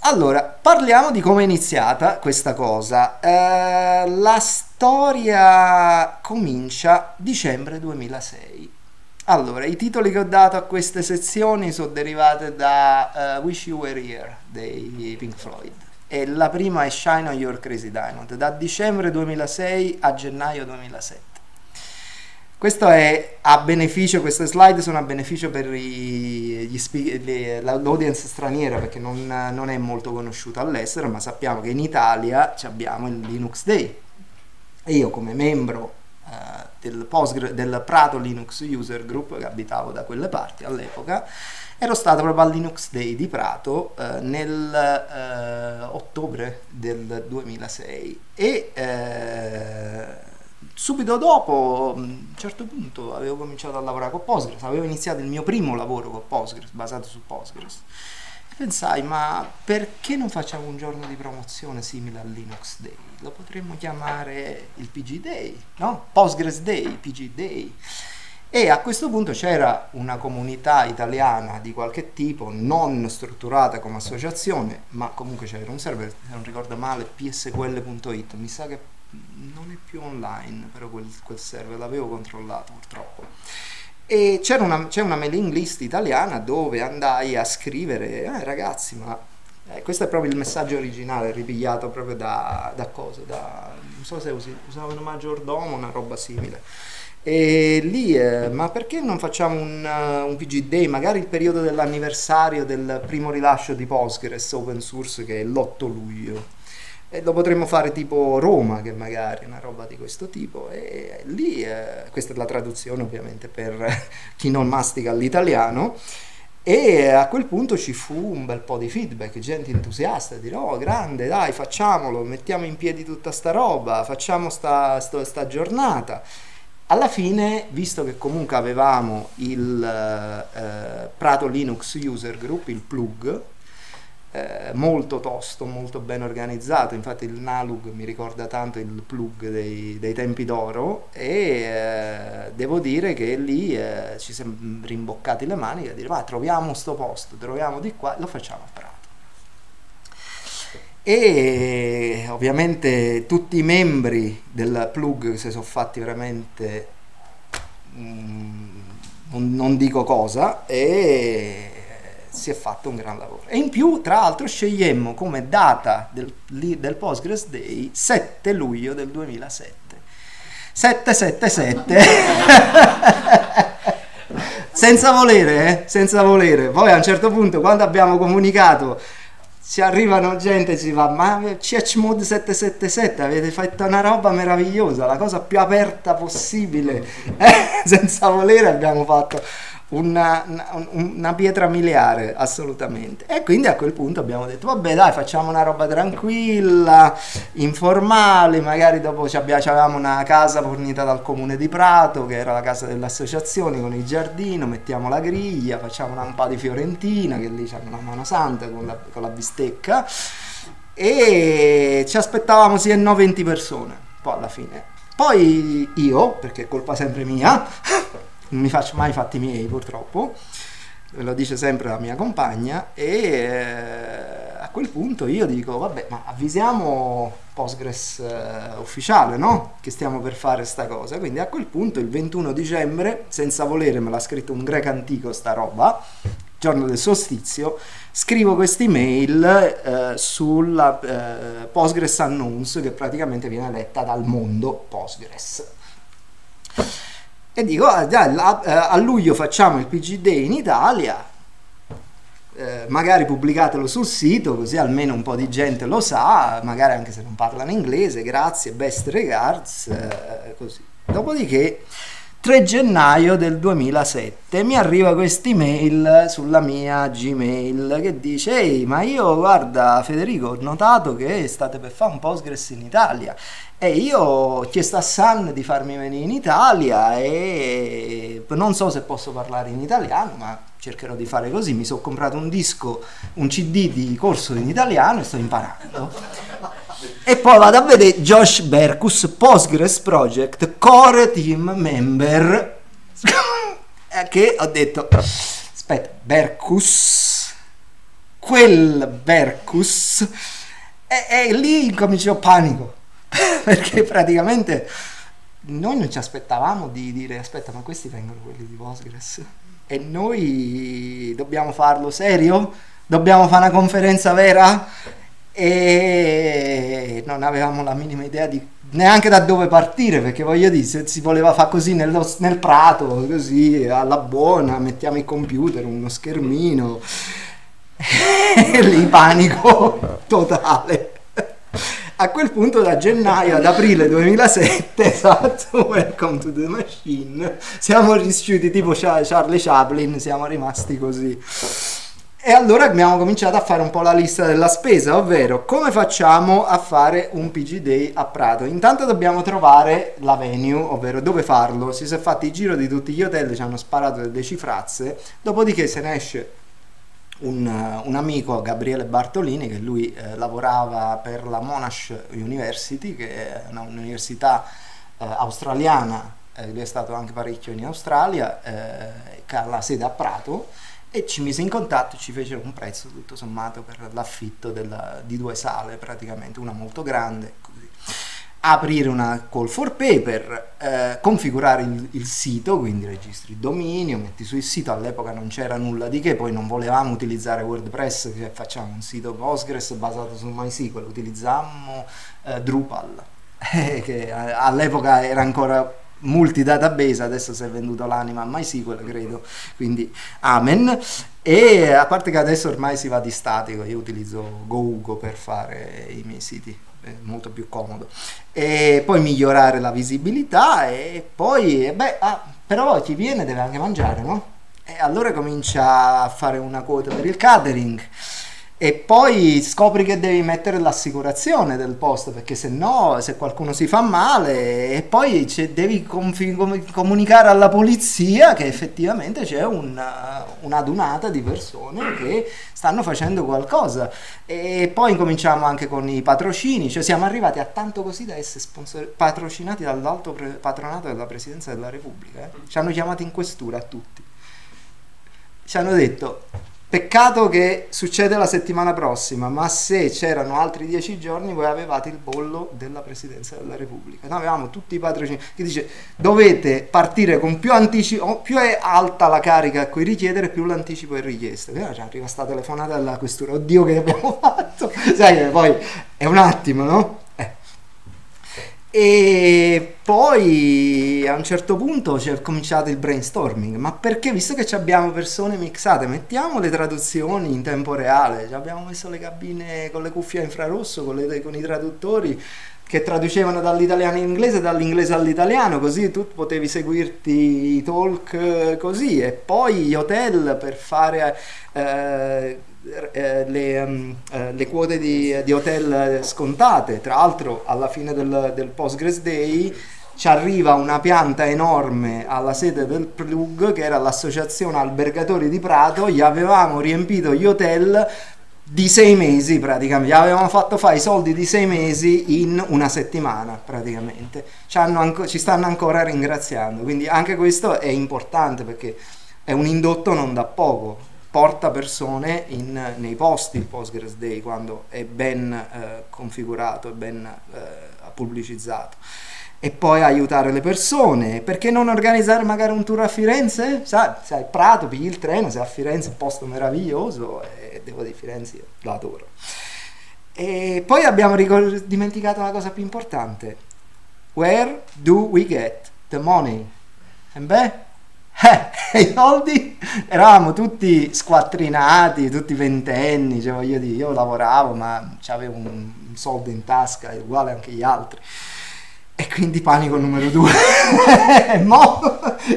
Allora, parliamo di come è iniziata questa cosa. Eh, la storia comincia dicembre 2006. Allora, i titoli che ho dato a queste sezioni sono derivati da uh, Wish You Were Here dei Pink Floyd. E la prima è Shine on Your Crazy Diamond, da dicembre 2006 a gennaio 2007. Questo è a beneficio, queste slide sono a beneficio per i, gli, l'audience straniera perché non, non, è molto conosciuta all'estero, ma sappiamo che in Italia abbiamo il Linux Day. E io come membro uh, del, Postgre, del Prato Linux User Group, che abitavo da quelle parti all'epoca, ero stato proprio al Linux Day di Prato uh, nel uh, ottobre del 2006 e subito dopo, a un certo punto, avevo cominciato a lavorare con Postgres, avevo iniziato il mio primo lavoro con Postgres, basato su Postgres. E pensai, ma perché non facciamo un giorno di promozione simile al Linux Day? Lo potremmo chiamare il PG Day, no? Postgres Day, PG Day. E a questo punto c'era una comunità italiana di qualche tipo, non strutturata come associazione, ma comunque c'era un server, se non ricordo male, psql.it, mi sa che non è più online, però quel, quel server l'avevo controllato purtroppo. E c'era una, c'è una mailing list italiana dove andai a scrivere, eh, ragazzi, ma eh, questo è proprio il messaggio originale, ripigliato proprio da, da cose, da, non so se usavano maggiordomo, una roba simile. E lì, eh, ma perché non facciamo un, uh, un, PG Day, magari il periodo dell'anniversario del primo rilascio di Postgres open source che è l'8 luglio? E lo potremmo fare tipo Roma, che magari è una roba di questo tipo. E lì, eh, questa è la traduzione ovviamente per chi non mastica l'italiano. E a quel punto ci fu un bel po' di feedback, gente entusiasta, dire oh grande dai facciamolo, mettiamo in piedi tutta sta roba, facciamo sta, sta, sta giornata. Alla fine, visto che comunque avevamo il eh, Prato Linux User Group, il plug, eh, molto tosto, molto ben organizzato, infatti il Nalug mi ricorda tanto il plug dei, dei tempi d'oro e eh, devo dire che lì eh, ci siamo rimboccati le mani a dire va troviamo sto posto, troviamo di qua, lo facciamo a Prato. E ovviamente tutti i membri del plug si sono fatti veramente mm, non, dico cosa e si è fatto un gran lavoro. E in più, tra l'altro, scegliemmo come data del, del Postgres Day 7 luglio del 2007. 777 senza volere, eh? senza volere. Poi a un certo punto, quando abbiamo comunicato, ci arrivano gente e ci fa: Ma CHMod 777 avete fatto una roba meravigliosa, la cosa più aperta possibile. Eh? senza volere abbiamo fatto una, una, pietra miliare assolutamente. E quindi a quel punto abbiamo detto vabbè dai facciamo una roba tranquilla informale magari dopo avevamo una casa fornita dal comune di Prato che era la casa dell'associazione con il giardino mettiamo la griglia facciamo una, un po' di fiorentina che lì c'è una mano santa con la, con la bistecca. E ci aspettavamo sì e no 20 persone poi alla fine. Poi io perché è colpa sempre mia non mi faccio mai fatti miei purtroppo, lo dice sempre la mia compagna, e eh, a quel punto io dico, vabbè, ma avvisiamo Postgres eh, ufficiale, no? Che stiamo per fare sta cosa. Quindi a quel punto il 21 dicembre, senza volere, me l'ha scritto un greco antico sta roba, giorno del solstizio, scrivo questa email eh, sulla eh, Postgres Unknowns che praticamente viene letta dal mondo Postgres. E dico, ah, eh, a luglio facciamo il PG Day in Italia, eh, magari pubblicatelo sul sito così almeno un po' di gente lo sa, magari anche se non parlano inglese, grazie, best regards, eh, così. Dopodiché 3 gennaio del 2007 mi arriva questa email sulla mia Gmail che dice ehi ma io guarda Federico ho notato che state per fare un Postgres in Italia. E io ho chiesto a San di farmi venire in Italia e non so se posso parlare in italiano ma cercherò di fare così. Mi sono comprato un disco un cd di corso in italiano e sto imparando e poi vado a vedere Josh Berkus, Postgres Project, Core Team Member. Eh, che ho detto, aspetta, Berkus, quel Berkus. E, e lì incominciò panico. Perché praticamente noi non ci aspettavamo di dire, aspetta, ma questi vengono quelli di Postgres. E noi dobbiamo farlo serio? Dobbiamo fare una conferenza vera? E non avevamo la minima idea di neanche da dove partire perché voglio dire se si voleva fare così nello- nel prato così alla buona mettiamo il computer uno schermino e lì panico totale. A quel punto da gennaio ad aprile 2007 esatto welcome to the machine siamo riusciti tipo Cha- Charlie Chaplin siamo rimasti così e allora abbiamo cominciato a fare un po' la lista della spesa, ovvero come facciamo a fare un PG Day a Prato. Intanto dobbiamo trovare la venue, ovvero dove farlo. Si è fatto il giro di tutti gli hotel, ci hanno sparato delle cifrazze, dopodiché se ne esce un, uh, un amico, Gabriele Bartolini, che lui eh, lavorava per la Monash University, che è un'università eh, australiana, eh, lui è stato anche parecchio in Australia, eh, che ha la sede a Prato e ci mise in contatto e ci fece un prezzo tutto sommato per l'affitto della- di due sale praticamente, una molto grande. Così. Aprire una call for paper, eh, configurare il, il sito, quindi registri il dominio, metti sul sito, all'epoca non c'era nulla di che, poi non volevamo utilizzare WordPress, che facciamo un sito Postgres basato su MySQL, utilizzammo eh, Drupal, che eh, all'epoca era ancora multi database, adesso si è venduto l'anima a MySQL credo, quindi amen. E a parte che adesso ormai si va di statico, io utilizzo GoUgo per fare i miei siti, è molto più comodo. E poi migliorare la visibilità e poi, eh, beh, ah, però chi viene deve anche mangiare, no? E allora comincia a fare una quota per il catering. E poi scopri che devi mettere l'assicurazione del posto perché se no, se qualcuno si fa male, e poi devi comunicare alla polizia che effettivamente c'è una, una dunata di persone che stanno facendo qualcosa. E poi incominciamo anche con i patrocini, cioè siamo arrivati a tanto così da essere sponsor- patrocinati dall'alto pre- patronato della Presidenza della Repubblica. eh. Ci hanno chiamati in questura a tutti. Ci hanno detto Peccato che succede la settimana prossima, ma se c'erano altri dieci giorni voi avevate il bollo della Presidenza della Repubblica. Noi avevamo tutti i patrocini che dice dovete partire con più anticipo, più è alta la carica a cui richiedere, più l'anticipo è richiesto. Allora ci arriva sta telefonata dalla questura, oddio che abbiamo fatto. Sai poi è un attimo, no? E poi a un certo punto c'è cominciato il brainstorming, ma perché visto che abbiamo persone mixate, mettiamo le traduzioni in tempo reale, abbiamo messo le cabine con le cuffie a infrarosso, con, le- con i traduttori che traducevano dall'italiano in inglese e dall'inglese all'italiano, così tu potevi seguirti i talk eh, così. E poi gli hotel per fare eh, eh, le, ehm, eh, le quote di, di hotel scontate. Tra l'altro alla fine del, del Postgres Day ci arriva una pianta enorme alla sede del plug che era l'associazione albergatori di Prato, gli avevamo riempito gli hotel di sei mesi praticamente, gli avevamo fatto fare i soldi di sei mesi in una settimana praticamente, ci, anco- ci stanno ancora ringraziando, quindi anche questo è importante perché è un indotto non da poco, porta persone in- nei posti il Postgres Day quando è ben eh, configurato e ben eh, pubblicizzato. E poi aiutare le persone, perché non organizzare magari un tour a Firenze? Sai, sai Prato, pigli il treno, sei a Firenze, un posto meraviglioso e devo dire Firenze, io lo adoro. E poi abbiamo dimenticato la cosa più importante. Where do we get the money? E beh, eh, i soldi eravamo tutti squattrinati, tutti ventenni, cioè voglio dire, io lavoravo ma avevo un, un soldo in tasca, uguale anche gli altri. E quindi panico numero due. Mo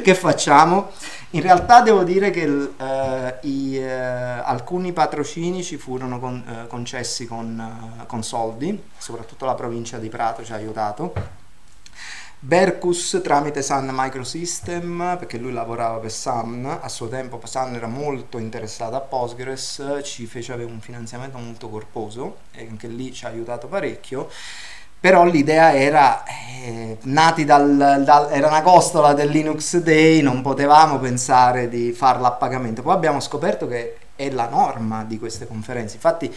che facciamo? In realtà devo dire che eh, i, eh, alcuni patrocini ci furono con, eh, concessi con, con soldi, soprattutto la provincia di Prato ci ha aiutato. Berkus tramite Sun Microsystem, perché lui lavorava per Sun, a suo tempo Sun era molto interessato a Postgres, ci fece avere un finanziamento molto corposo e anche lì ci ha aiutato parecchio però l'idea era eh, nati dal, dal, era una costola del Linux Day non potevamo pensare di farla a pagamento. Poi abbiamo scoperto che è la norma di queste conferenze infatti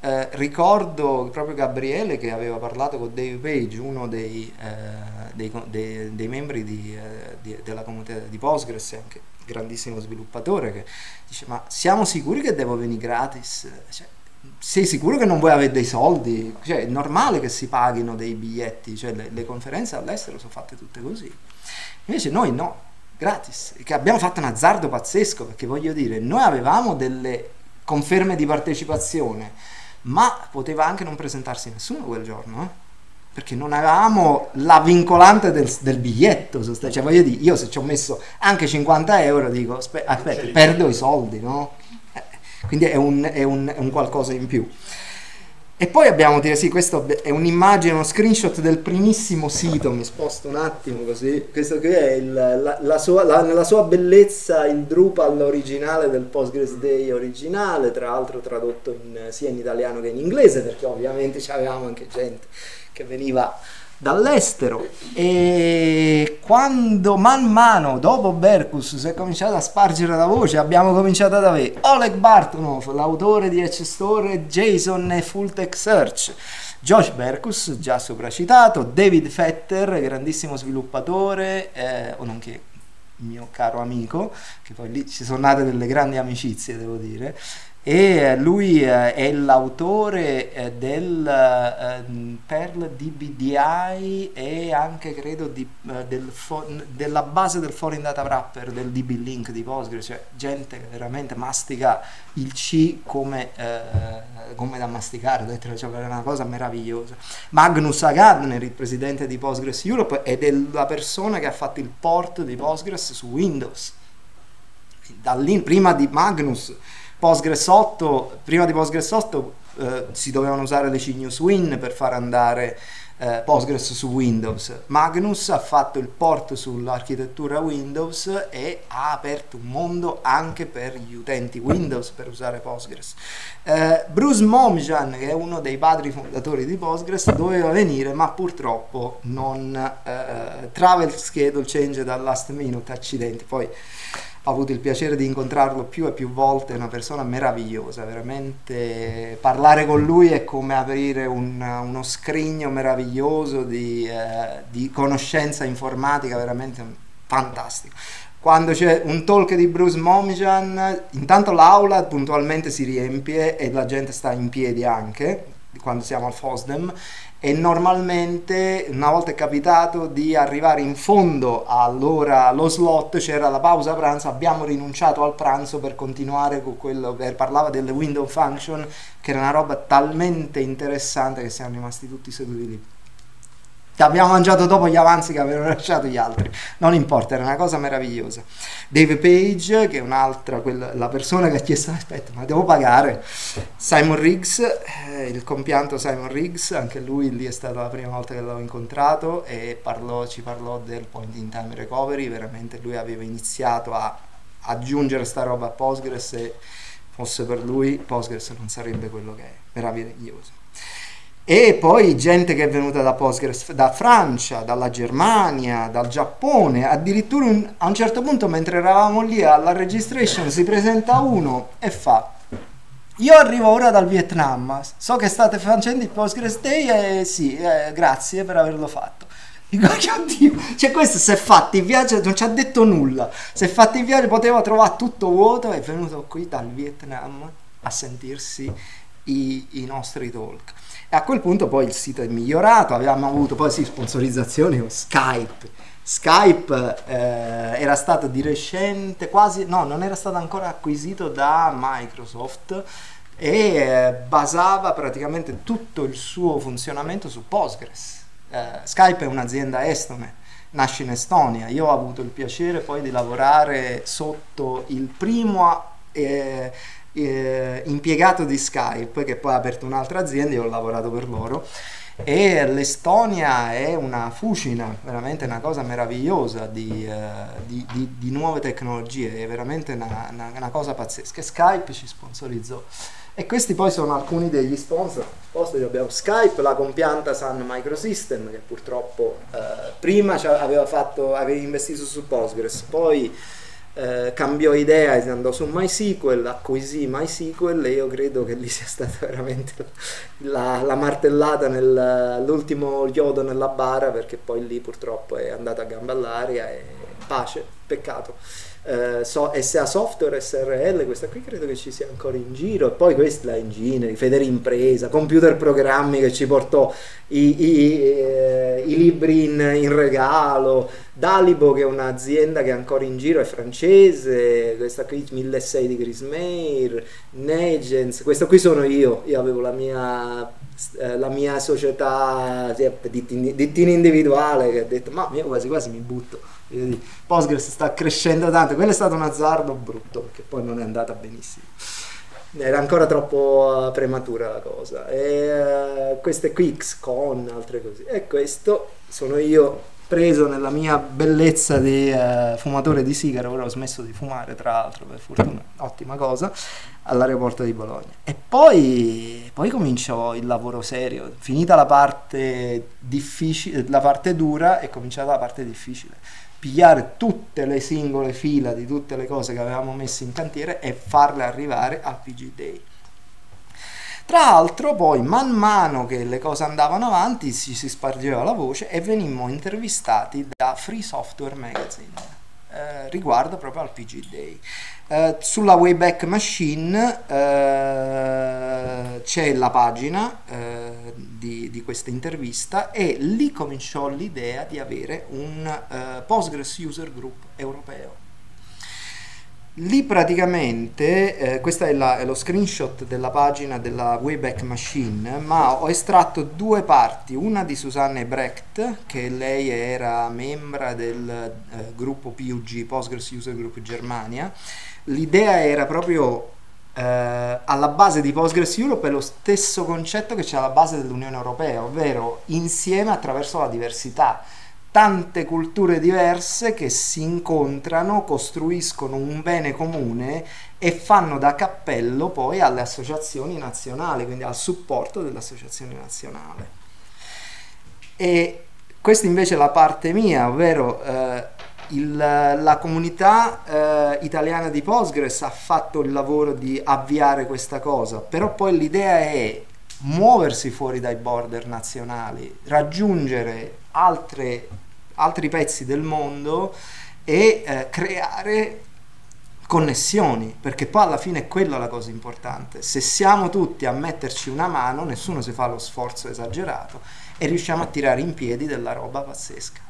eh, ricordo proprio Gabriele che aveva parlato con Dave Page uno dei, eh, dei, dei, dei membri di, eh, di, della comunità di Postgres anche grandissimo sviluppatore che dice ma siamo sicuri che devo venire gratis cioè, sei sicuro che non vuoi avere dei soldi? Cioè, è normale che si paghino dei biglietti, cioè, le, le, conferenze all'estero sono fatte tutte così. Invece noi no, gratis, che abbiamo fatto un azzardo pazzesco, perché voglio dire, noi avevamo delle conferme di partecipazione, ma poteva anche non presentarsi nessuno quel giorno, eh? perché non avevamo la vincolante del, del biglietto, cioè voglio dire, io se ci ho messo anche 50 euro dico, aspetta, perdo i soldi, no? quindi è un, è, un, è un, qualcosa in più. E poi abbiamo dire sì, questo è un'immagine, uno screenshot del primissimo sito, mi sposto un attimo così, questo qui è il, la, la sua, la, nella sua bellezza il Drupal originale del Postgres Day originale, tra l'altro tradotto in, sia in italiano che in inglese, perché ovviamente avevamo anche gente che veniva dall'estero. E quando man mano dopo Berkus si è cominciato a spargere la voce abbiamo cominciato ad avere Oleg Bartonov l'autore di Edge Store Jason e Full Tech Search Josh Berkus già sopracitato David Fetter grandissimo sviluppatore eh, o nonché mio caro amico che poi lì ci sono nate delle grandi amicizie devo dire e lui eh, è l'autore eh, del eh, Perl DBDI e anche credo di, eh, del della base del foreign data wrapper del DB Link di Postgres, cioè gente che veramente mastica il C come, eh, come da masticare, cioè è una cosa meravigliosa. Magnus Agardner, il presidente di Postgres Europe, ed è la persona che ha fatto il port di Postgres su Windows. Da lì, prima di Magnus Postgres 8, prima di Postgres 8 eh, si dovevano usare le Cinius Win per far andare eh, Postgres su Windows. Magnus ha fatto il port sull'architettura Windows e ha aperto un mondo anche per gli utenti Windows per usare Postgres. Eh, Bruce Momjan, che è uno dei padri fondatori di Postgres, doveva venire, ma purtroppo non eh, travel schedule change dal last minute, accidenti. Poi ho avuto il piacere di incontrarlo più e più volte, è una persona meravigliosa, veramente parlare con lui è come aprire un, uno scrigno meraviglioso di, eh, di conoscenza informatica, veramente fantastico. Quando c'è un talk di Bruce Momijan, intanto l'aula puntualmente si riempie e la gente sta in piedi anche, quando siamo al FOSDEM, e normalmente una volta è capitato di arrivare in fondo all'ora allo slot c'era la pausa pranzo abbiamo rinunciato al pranzo per continuare con quello per parlava delle window function che era una roba talmente interessante che siamo rimasti tutti seduti lì abbiamo mangiato dopo gli avanzi che avevano lasciato gli altri, non importa, era una cosa meravigliosa. Dave Page, che è un'altra, quella, la persona che ha chiesto, aspetta, ma devo pagare? Simon Riggs, eh, il compianto Simon Riggs, anche lui lì è stata la prima volta che l'avevo incontrato e parlò, ci parlò del point in time recovery, veramente lui aveva iniziato a aggiungere sta roba a Postgres e fosse per lui Postgres non sarebbe quello che è, meraviglioso. E poi gente che è venuta da Postgres, da Francia, dalla Germania, dal Giappone, addirittura un- a un certo punto mentre eravamo lì alla registration si presenta uno e fa io arrivo ora dal Vietnam, so che state facendo il Postgres Day e sì, eh, grazie per averlo fatto. Dico, oddio, cioè questo si è fatto il viaggio, non ci ha detto nulla, si è fatto il viaggio, poteva trovare tutto vuoto, è venuto qui dal Vietnam a sentirsi i, i nostri talk. E a quel punto poi il sito è migliorato, abbiamo avuto poi sì, sponsorizzazioni con Skype. Skype eh, era stato di recente, quasi, no, non era stato ancora acquisito da Microsoft e eh, basava praticamente tutto il suo funzionamento su Postgres. Eh, Skype è un'azienda estone, nasce in Estonia. Io ho avuto il piacere poi di lavorare sotto il primo eh, eh, impiegato di Skype, che poi ha aperto un'altra azienda, io ho lavorato per loro. E l'Estonia è una fucina, veramente una cosa meravigliosa di, eh, di- di- di nuove tecnologie, è veramente una, una- una cosa pazzesca. E Skype ci sponsorizzò. E questi poi sono alcuni degli sponsor. Poi abbiamo Skype, la compianta Sun Microsystem, che purtroppo eh, prima aveva, fatto, aveva investito su Postgres, poi eh, cambiò idea e andò su MySQL, acquisì MySQL e io credo che lì sia stata veramente la, la martellata nell'ultimo chiodo nella bara perché poi lì purtroppo è andata a gamba all'aria e pace, peccato. Eh, so- SA Software, SRL, questa qui credo che ci sia ancora in giro. E poi questa Engineering, Federe Impresa, Computer Programmi che ci portò i, i- eh, i libri in, in regalo, Dalibo che è un'azienda che è ancora in giro, è francese, questa qui 1600 di Chris Mayer, Negence, questo qui sono io, io avevo la mia, eh, la mia società dittini dittini individuale che ha detto ma io quasi quasi mi butto. Postgres sta crescendo tanto, quello è stato un azzardo brutto perché poi non è andata benissimo. Era ancora troppo eh, prematura la cosa. E eh, queste qui, XCon, altre così. E questo sono io preso nella mia bellezza di eh, fumatore di sigaro, ora ho smesso di fumare tra l'altro per fortuna, ottima cosa, all'aeroporto di Bologna. E poi, poi cominciò il lavoro serio, finita la parte difficile, la parte dura è cominciata la parte difficile. Pigliare tutte le singole fila di tutte le cose che avevamo messo in cantiere e farle arrivare al PG Day. Tra l'altro poi man mano che le cose andavano avanti ci si spargeva la voce e venimmo intervistati da Free Software Magazine eh, riguardo proprio al PG Day. Eh, sulla Wayback Machine eh, c'è la pagina eh, di, di questa intervista e lì cominciò l'idea di avere un eh, Postgres User Group europeo. Lì praticamente, eh, questo è, è lo screenshot della pagina della Wayback Machine, ma ho estratto due parti, una di Susanne Brecht, che lei era membra del eh, gruppo PUG, Postgres User Group Germania. L'idea era proprio eh, alla base di Postgres Europe è lo stesso concetto che c'è alla base dell'Unione Europea, ovvero insieme attraverso la diversità tante culture diverse che si incontrano, costruiscono un bene comune e fanno da cappello poi alle associazioni nazionali, quindi al supporto dell'associazione nazionale. E questa invece è la parte mia, ovvero eh, il- la comunità eh, italiana di Postgres ha fatto il lavoro di avviare questa cosa, però poi l'idea è muoversi fuori dai border nazionali, raggiungere altre- altri pezzi del mondo e eh, creare connessioni, perché poi alla fine è quella la cosa importante. Se siamo tutti a metterci una mano, nessuno si fa lo sforzo esagerato e riusciamo a tirare in piedi della roba pazzesca.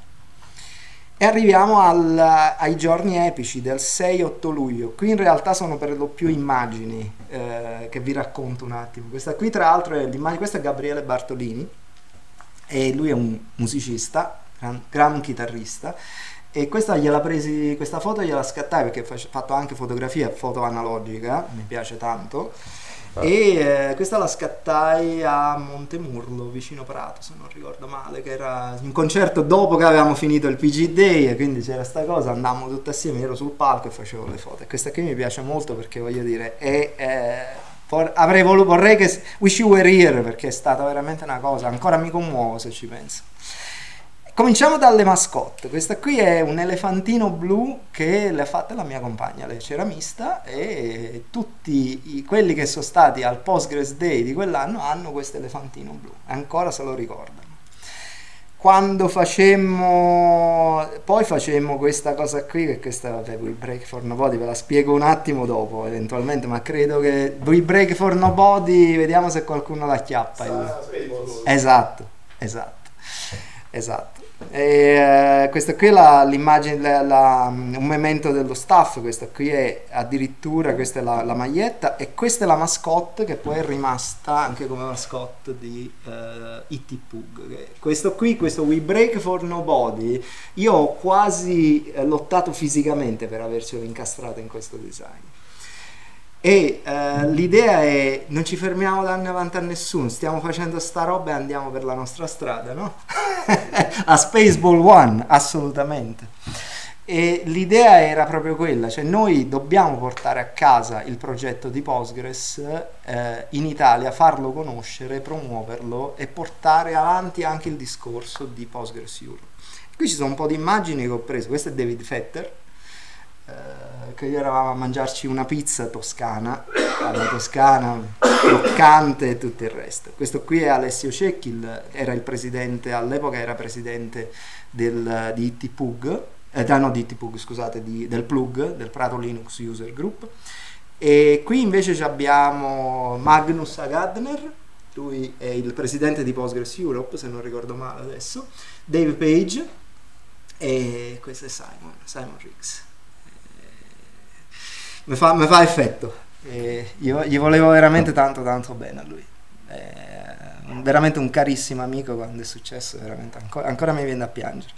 E arriviamo al- ai giorni epici del 6-8 luglio. Qui in realtà sono per lo più immagini eh, che vi racconto un attimo. Questa qui tra l'altro è l'immagine, questo è Gabriele Bartolini e lui è un musicista, gran, gran chitarrista e questa gliela presi, questa foto gliela scattai perché ho fatto anche fotografia, foto analogica, mi piace tanto. E eh, questa la scattai a Montemurlo, vicino Prato, se non ricordo male, che era un concerto dopo che avevamo finito il PG Day e quindi c'era sta cosa, andammo tutti assieme, ero sul palco e facevo le foto. E questa qui mi piace molto perché voglio dire, è, eh, Avrei voluto, vorrei che Wish You Were Here perché è stata veramente una cosa, ancora mi commuovo se ci penso. Cominciamo dalle mascotte. Questa qui è un elefantino blu che le ha fatte la mia compagna, lei ceramista, e tutti i- quelli che sono stati al Postgres Day di quell'anno hanno questo elefantino blu, ancora se lo ricordano. Quando facemmo, poi facemmo questa cosa qui, che questa, vabbè, We Break for Nobody, ve la spiego un attimo dopo eventualmente, ma credo che We Break for Nobody, vediamo se qualcuno la chiappa. Esatto, esatto, esatto. E, eh, questa qui è l'immagine, un memento dello staff, questa qui è addirittura, questa è la, la maglietta e questa è la mascotte che poi è rimasta anche come mascotte di eh, E.T. Pug. Questo qui, questo We Break for Nobody, io ho quasi eh, lottato fisicamente per avercelo incastrato in questo design. E eh, l'idea è non ci fermiamo da anni avanti a nessuno, stiamo facendo sta roba e andiamo per la nostra strada, no? a Spaceball One, assolutamente. E l'idea era proprio quella, cioè noi dobbiamo portare a casa il progetto di Postgres eh, in Italia, farlo conoscere, promuoverlo e portare avanti anche il discorso di Postgres Europe. Qui ci sono un po' di immagini che ho preso, questo è David Fetter, eh, che eravamo a mangiarci una pizza toscana, alla toscana, croccante e tutto il resto. Questo qui è Alessio Cecchi, il- era il presidente, all'epoca era presidente del, di IT eh, no, di IT scusate, di- del Plug, del Prato Linux User Group. E qui invece abbiamo Magnus Agadner, lui è il presidente di Postgres Europe, se non ricordo male adesso, Dave Page e questo è Simon, Simon Riggs. Mi fa, mi fa effetto. E io gli volevo veramente tanto tanto bene a lui. È veramente un carissimo amico quando è successo, ancora, ancora mi viene da piangere.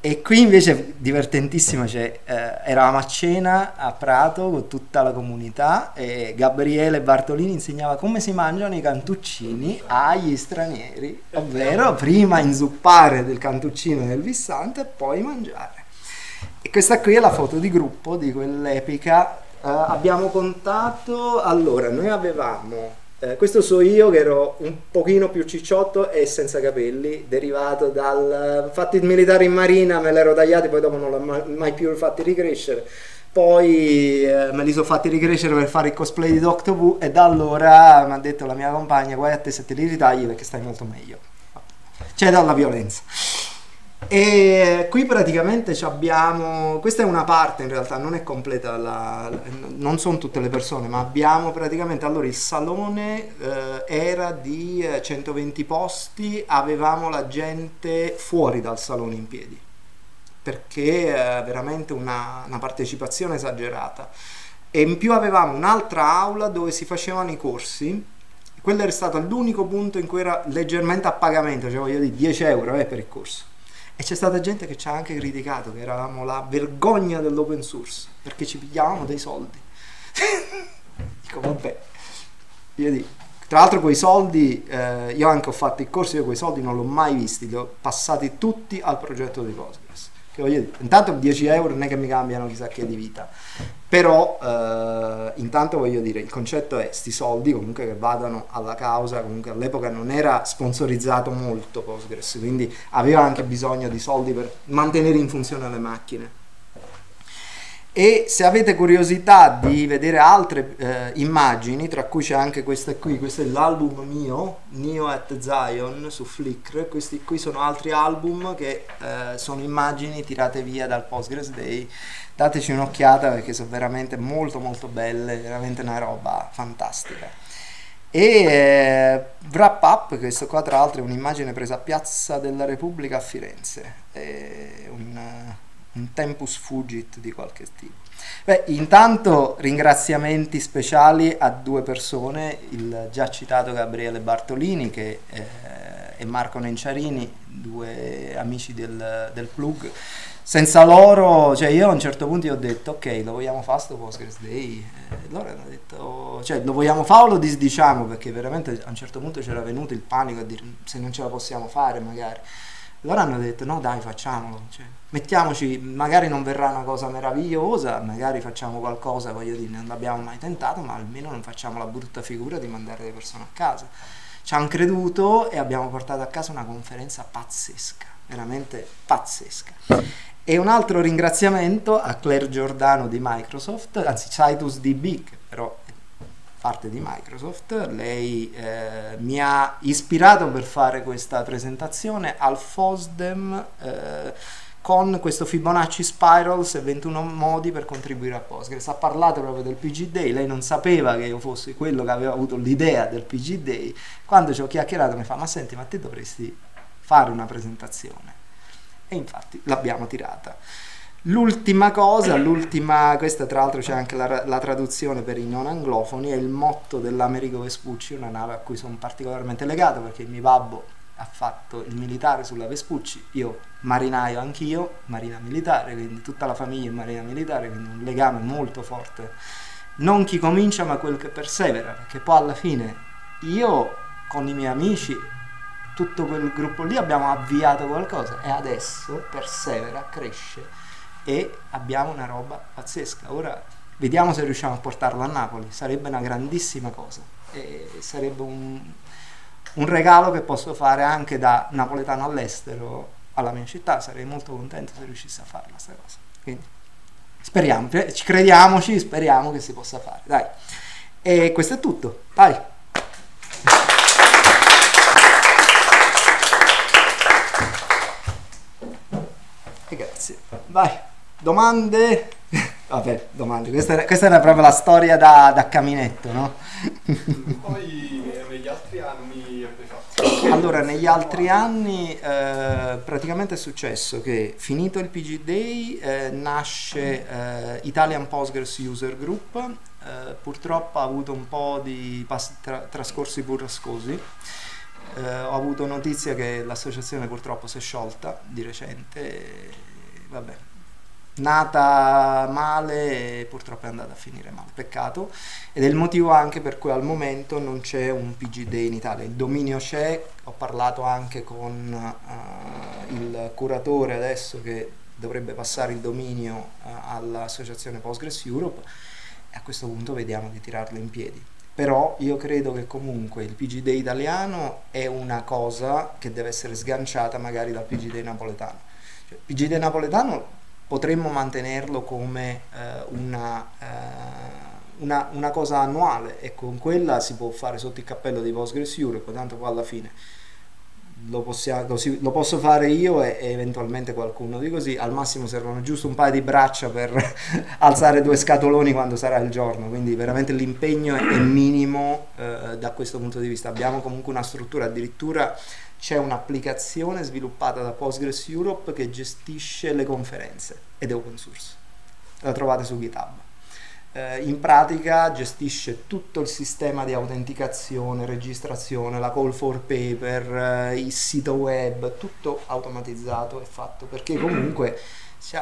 E qui invece divertentissimo, cioè, eh, eravamo a cena a Prato con tutta la comunità e Gabriele Bartolini insegnava come si mangiano i cantuccini agli stranieri, ovvero prima inzuppare del cantuccino nel vissante e poi mangiare. E questa qui è la foto di gruppo di quell'epica. Eh, abbiamo contato, allora, noi avevamo, eh, questo so io che ero un pochino più cicciotto e senza capelli, derivato dal... Fatti il militare in marina, me l'ero tagliati, poi dopo non l'ho mai, mai più fatti ricrescere. Poi eh, me li sono fatti ricrescere per fare il cosplay di Doctor Who e da allora mi ha detto la mia compagna, guai a te se te li ritagli perché stai molto meglio. Cioè dalla violenza. E qui praticamente abbiamo, questa è una parte in realtà, non è completa, la- non sono tutte le persone, ma abbiamo praticamente, allora il salone eh, era di eh, 120 posti, avevamo la gente fuori dal salone in piedi, perché è veramente una, una partecipazione esagerata. E in più avevamo un'altra aula dove si facevano i corsi, quello era stato l'unico punto in cui era leggermente a pagamento, cioè voglio dire 10 euro eh, per il corso. E c'è stata gente che ci ha anche criticato che eravamo la vergogna dell'open source perché ci pigliavamo dei soldi. Dico, vabbè, io dico, tra l'altro quei soldi, eh, io anche ho fatto il corso, io quei soldi non l'ho mai visti, li ho passati tutti al progetto di Postgres. Che voglio dire, intanto 10 euro non è che mi cambiano chissà che di vita, però eh, intanto voglio dire, il concetto è sti soldi comunque che vadano alla causa, comunque all'epoca non era sponsorizzato molto Postgres, quindi aveva anche bisogno di soldi per mantenere in funzione le macchine. E se avete curiosità di vedere altre eh, immagini, tra cui c'è anche questa qui, questo è l'album mio, Neo at Zion su Flickr, questi qui sono altri album che eh, sono immagini tirate via dal Postgres Day, dateci un'occhiata perché sono veramente molto molto belle, veramente una roba fantastica. E eh, wrap up, questo qua tra l'altro è un'immagine presa a Piazza della Repubblica a Firenze, è un, un tempus fugit di qualche tipo. Beh, intanto ringraziamenti speciali a due persone, il già citato Gabriele Bartolini che, eh, e Marco Nenciarini, due amici del, del plug. Senza loro, cioè io a un certo punto ho detto ok, lo vogliamo fare sto Postgres Day? E loro hanno detto, cioè lo vogliamo fare o lo disdiciamo? Perché veramente a un certo punto c'era venuto il panico a dire se non ce la possiamo fare magari. Loro hanno detto no dai facciamolo, cioè, mettiamoci, magari non verrà una cosa meravigliosa, magari facciamo qualcosa, voglio dire, non l'abbiamo mai tentato, ma almeno non facciamo la brutta figura di mandare le persone a casa. Ci hanno creduto e abbiamo portato a casa una conferenza pazzesca, veramente pazzesca. E un altro ringraziamento a Claire Giordano di Microsoft, anzi Citus DB, che però è parte di Microsoft. Lei eh, mi ha ispirato per fare questa presentazione al FOSDEM eh, con questo Fibonacci Spirals e 21 modi per contribuire a Postgres. Ha parlato proprio del PG Day, lei non sapeva che io fossi quello che aveva avuto l'idea del PG Day. Quando ci ho chiacchierato mi fa, ma senti, ma te dovresti fare una presentazione e infatti l'abbiamo tirata. L'ultima cosa, l'ultima, questa tra l'altro c'è anche la, la, traduzione per i non anglofoni, è il motto dell'Americo Vespucci, una nave a cui sono particolarmente legato perché il mio babbo ha fatto il militare sulla Vespucci, io marinaio anch'io, marina militare, quindi tutta la famiglia è marina militare, quindi un legame molto forte. Non chi comincia ma quel che persevera, perché poi alla fine io con i miei amici tutto quel gruppo lì abbiamo avviato qualcosa e adesso persevera, cresce e abbiamo una roba pazzesca. Ora vediamo se riusciamo a portarlo a Napoli, sarebbe una grandissima cosa e sarebbe un, un regalo che posso fare anche da napoletano all'estero alla mia città, sarei molto contento se riuscissi a farla questa cosa. Quindi speriamo, ci crediamoci, speriamo che si possa fare. Dai. E questo è tutto. Vai. E grazie. Vai. Domande? Vabbè, domande. Questa era, questa era proprio la storia da, da caminetto, no? Poi negli altri anni. Allora, negli altri anni eh, praticamente è successo che finito il PG Day eh, nasce eh, Italian Postgres User Group, eh, purtroppo ha avuto un po' di tra- trascorsi burrascosi. Eh, ho avuto notizia che l'associazione purtroppo si è sciolta di recente, e, vabbè, nata male e purtroppo è andata a finire male, peccato, ed è il motivo anche per cui al momento non c'è un PG Day in Italia, il dominio c'è, ho parlato anche con uh, il curatore adesso che dovrebbe passare il dominio uh, all'associazione Postgres Europe. E a questo punto vediamo di tirarlo in piedi. Però io credo che comunque il PG Day italiano è una cosa che deve essere sganciata magari dal PG Day napoletano. Cioè, PG Day napoletano potremmo mantenerlo come eh, una, eh, una, una, cosa annuale e con quella si può fare sotto il cappello di Postgres Europe, tanto poi alla fine lo, possiamo, lo, si, lo, posso fare io e, e, eventualmente qualcuno di così, al massimo servono giusto un paio di braccia per alzare due scatoloni quando sarà il giorno, quindi veramente l'impegno è, minimo eh, da questo punto di vista, abbiamo comunque una struttura, addirittura c'è un'applicazione sviluppata da Postgres Europe che gestisce le conferenze ed è open source, la trovate su GitHub. Eh, in pratica gestisce tutto il sistema di autenticazione, registrazione, la call for paper, eh, il sito web, tutto automatizzato e fatto perché comunque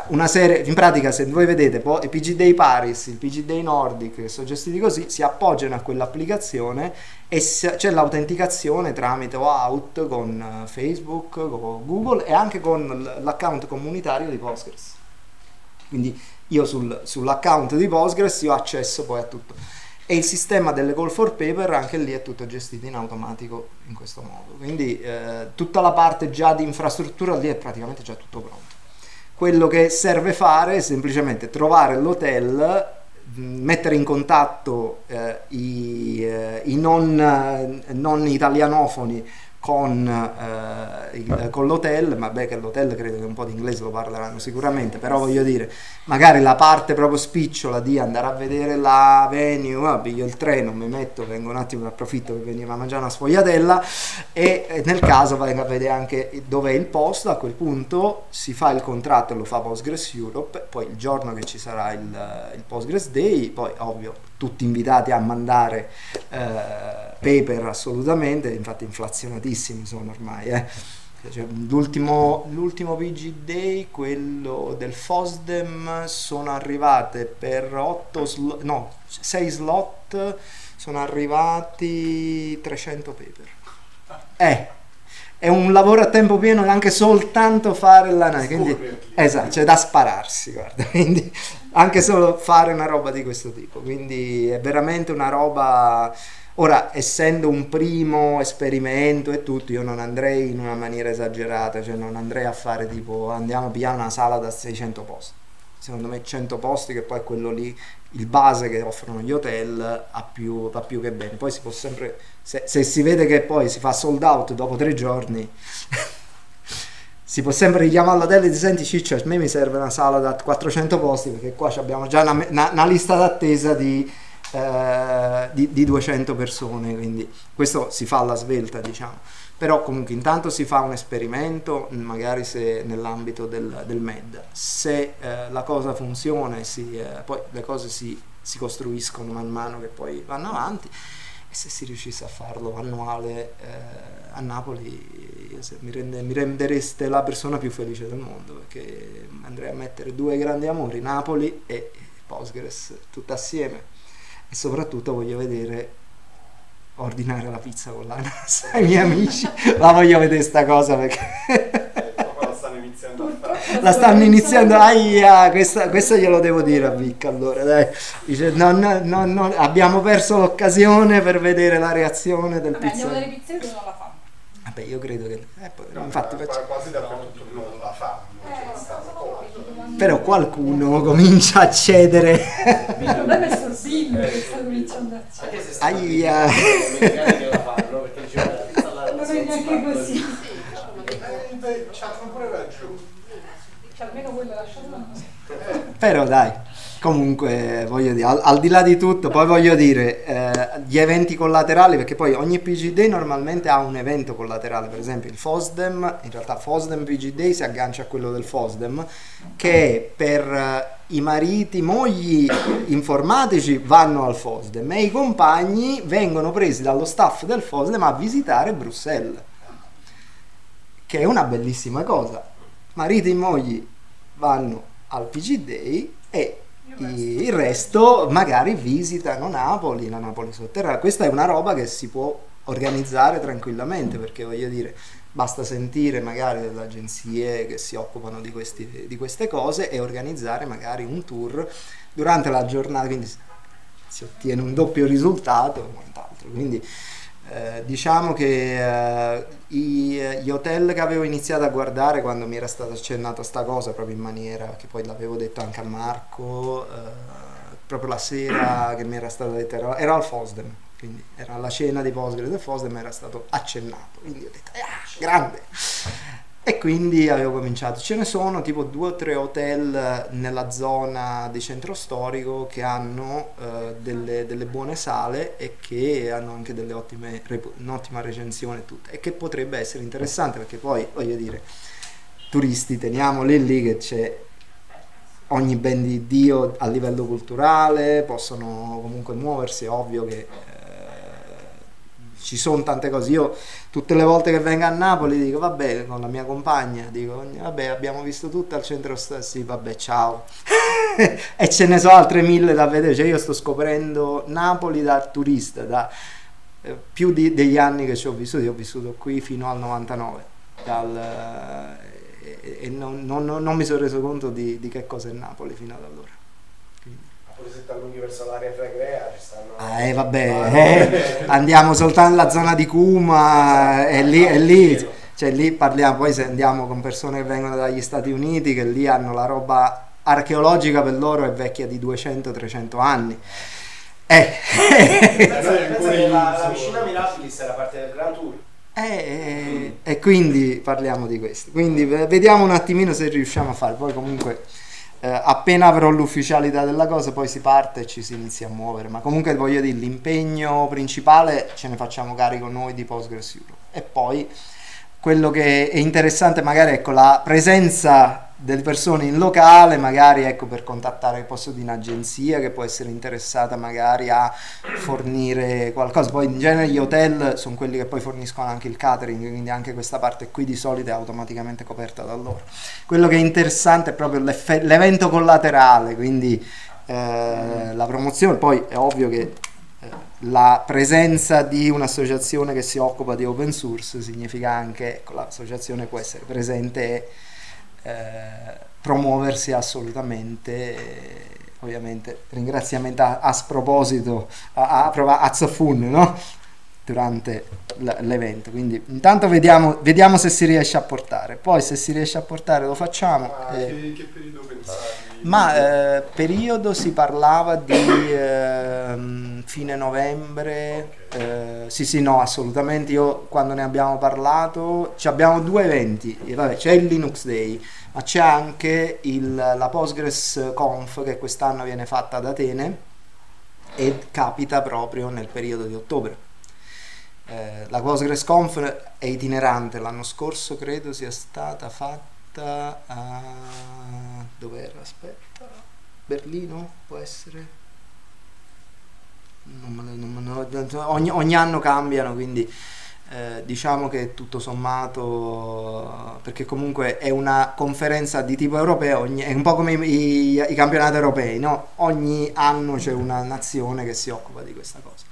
una serie, in pratica se voi vedete i PG Day Paris, il PG Day Nordic che sono gestiti così, si appoggiano a quell'applicazione e c'è l'autenticazione tramite OAuth con eh, Facebook, con Google e anche con l'account comunitario di Postgres. Quindi io sul, sull'account di Postgres io ho accesso poi a tutto. E il sistema delle call for paper anche lì è tutto gestito in automatico in questo modo. Quindi eh, tutta la parte già di infrastruttura lì è praticamente già tutto pronto. Quello che serve fare è semplicemente trovare l'hotel, mettere in contatto eh, i, eh, i non, non italianofoni con, eh, il, con, l'hotel, ma beh che l'hotel credo che un po' di inglese lo parleranno sicuramente, però voglio dire, magari la parte proprio spicciola di andare a vedere la venue, ah, piglio il treno, mi metto, vengo un attimo, approfitto che veniva a mangiare una sfogliatella e, e nel caso vengo a vedere anche dov'è il posto, a quel punto si fa il contratto e lo fa Postgres Europe, poi il giorno che ci sarà il, il Postgres Day, poi ovvio tutti invitati a mandare eh, paper assolutamente, infatti inflazionatissimi sono ormai. Eh. Cioè, l'ultimo, l'ultimo PG Day, quello del FOSDEM, sono arrivate per 8 slot, no, 6 slot, sono arrivati 300 paper. Eh, è un lavoro a tempo pieno anche soltanto fare l'analisi. Quindi, Scorrerli. esatto, c'è da spararsi, guarda. Quindi anche solo fare una roba di questo tipo. Quindi è veramente una roba. Ora, essendo un primo esperimento e tutto, io non andrei in una maniera esagerata, cioè non andrei a fare tipo andiamo a pigliare una sala da 600 posti. Secondo me 100 posti, che poi è quello lì, il base che offrono gli hotel, più, va più che bene. Poi si può sempre, se, se si vede che poi si fa sold out dopo tre giorni, si può sempre richiamare all'hotel e dire senti Ciccio, a me mi serve una sala da 400 posti perché qua abbiamo già una, una- una lista d'attesa di, eh, di, di 200 persone, quindi questo si fa alla svelta diciamo. Però comunque intanto si fa un esperimento, magari se nell'ambito del, del MED, se eh, la cosa funziona si, eh, poi le cose si, si costruiscono man mano che poi vanno avanti e se si riuscisse a farlo annuale eh, a Napoli mi, rende- mi rendereste la persona più felice del mondo perché andrei a mettere due grandi amori, Napoli e Postgres, tutte assieme. E soprattutto voglio vedere ordinare la pizza con l'ananas ai miei amici, la voglio vedere sta cosa perché la stanno iniziando a fare. la stanno iniziando aia questa, questo glielo devo dire a Vic allora dai dice no, no, no, no, abbiamo perso l'occasione per vedere la reazione del Vabbè, andiamo dalle pizzaiolo pizzerie non la fanno. vabbè io credo che eh, poi, No, infatti faccio- quasi dappertutto non la fanno. Eh, cioè, stanno non ho capito, domanda. Però qualcuno comincia a cedere Il problema è Sorbillo che sta cominciando a Anche se Aia. Non è neanche così. Eh, beh, c'hanno pure ragione. Cioè, almeno quello lasciatelo. Però dai, comunque voglio dire, al, al di là di tutto, poi voglio dire, eh, gli eventi collaterali, perché poi ogni PG Day normalmente ha un evento collaterale, per esempio il FOSDEM, in realtà FOSDEM PG Day si aggancia a quello del FOSDEM, che per eh, i mariti, mogli informatici vanno al FOSDEM e i compagni vengono presi dallo staff del FOSDEM a visitare Bruxelles, che è una bellissima cosa. Mariti e mogli vanno al PG Day e il resto magari visitano Napoli, la Napoli sotterranea. Questa è una roba che si può organizzare tranquillamente perché voglio dire, basta sentire magari delle agenzie che si occupano di, questi- di queste cose e organizzare magari un tour durante la giornata, quindi si- ottiene un doppio risultato e quant'altro. Quindi eh, diciamo che eh, i- gli hotel che avevo iniziato a guardare quando mi era stato accennato sta cosa proprio in maniera che poi l'avevo detto anche a Marco eh, proprio la sera che mi era stata detta era, era al Fosdem quindi era la cena di Postgres del Fosdem era stato accennato. Quindi ho detto ah, grande e quindi avevo cominciato. Ce ne sono tipo due o tre hotel nella zona di centro storico che hanno eh, delle, delle buone sale e che hanno anche delle ottime, un'ottima recensione e. E che potrebbe essere interessante perché poi, voglio dire, turisti teniamoli lì che c'è ogni ben di Dio a livello culturale, possono comunque muoversi, è ovvio che... ci sono tante cose. Io tutte le volte che vengo a Napoli dico vabbè con la mia compagna dico vabbè abbiamo visto tutto al centro sta- sì vabbè ciao. E ce ne sono altre mille da vedere. Cioè io sto scoprendo Napoli da turista da eh, più di- degli anni che ci ho vissuto. Io ho vissuto qui fino al 99 dal, eh, e, non, non- non- mi sono reso conto di, di che cosa è Napoli fino ad allora Pure se verso l'area fregrea ci stanno... Ah, eh, vabbè, eh, andiamo soltanto nella zona di Cuma e lì, e lì, cioè lì parliamo, poi se andiamo con persone che vengono dagli Stati Uniti che lì hanno la roba archeologica per loro è vecchia di 200-300 anni. Eh, Pensa, pensa che la, la vicina Mirapolis era parte del Grand Tour. eh, e quindi parliamo di questo. Quindi vediamo un attimino se riusciamo a fare, poi comunque eh, appena avrò l'ufficialità della cosa poi si parte e ci si inizia a muovere, ma comunque voglio dire l'impegno principale ce ne facciamo carico noi di Postgres Europe. E poi quello che è interessante magari ecco la presenza delle persone in locale, magari ecco per contattare posso di un'agenzia che può essere interessata magari a fornire qualcosa. Poi in genere gli hotel sono quelli che poi forniscono anche il catering, quindi anche questa parte qui di solito è automaticamente coperta da loro. Quello che è interessante è proprio l'evento collaterale, quindi eh, la promozione, poi è ovvio che eh, la presenza di un'associazione che si occupa di open source significa anche, ecco, l'associazione può essere presente e eh, promuoversi assolutamente. ovviamente ringraziamento a, a sproposito a, a, a, Zafun, no? durante l'evento. Quindi intanto vediamo, vediamo se si riesce a portare, poi se si riesce a portare lo facciamo. Ma eh. che, che periodo pensavi? Ma eh, periodo si parlava di ehm, fine novembre, eh, sì sì no assolutamente, io quando ne abbiamo parlato, ci abbiamo due eventi, vabbè, c'è il Linux Day, ma c'è anche il- la Postgres Conf che quest'anno viene fatta ad Atene e capita proprio nel periodo di ottobre. Eh, la Postgres Conf è itinerante, l'anno scorso credo sia stata fatta a... dov'era? Aspetta, Berlino può essere? Non me non me ogni, ogni anno cambiano, quindi eh, diciamo che tutto sommato, perché comunque è una conferenza di tipo europeo, ogni- è un po' come i, i- i campionati europei, no? Ogni anno c'è una nazione che si occupa di questa cosa.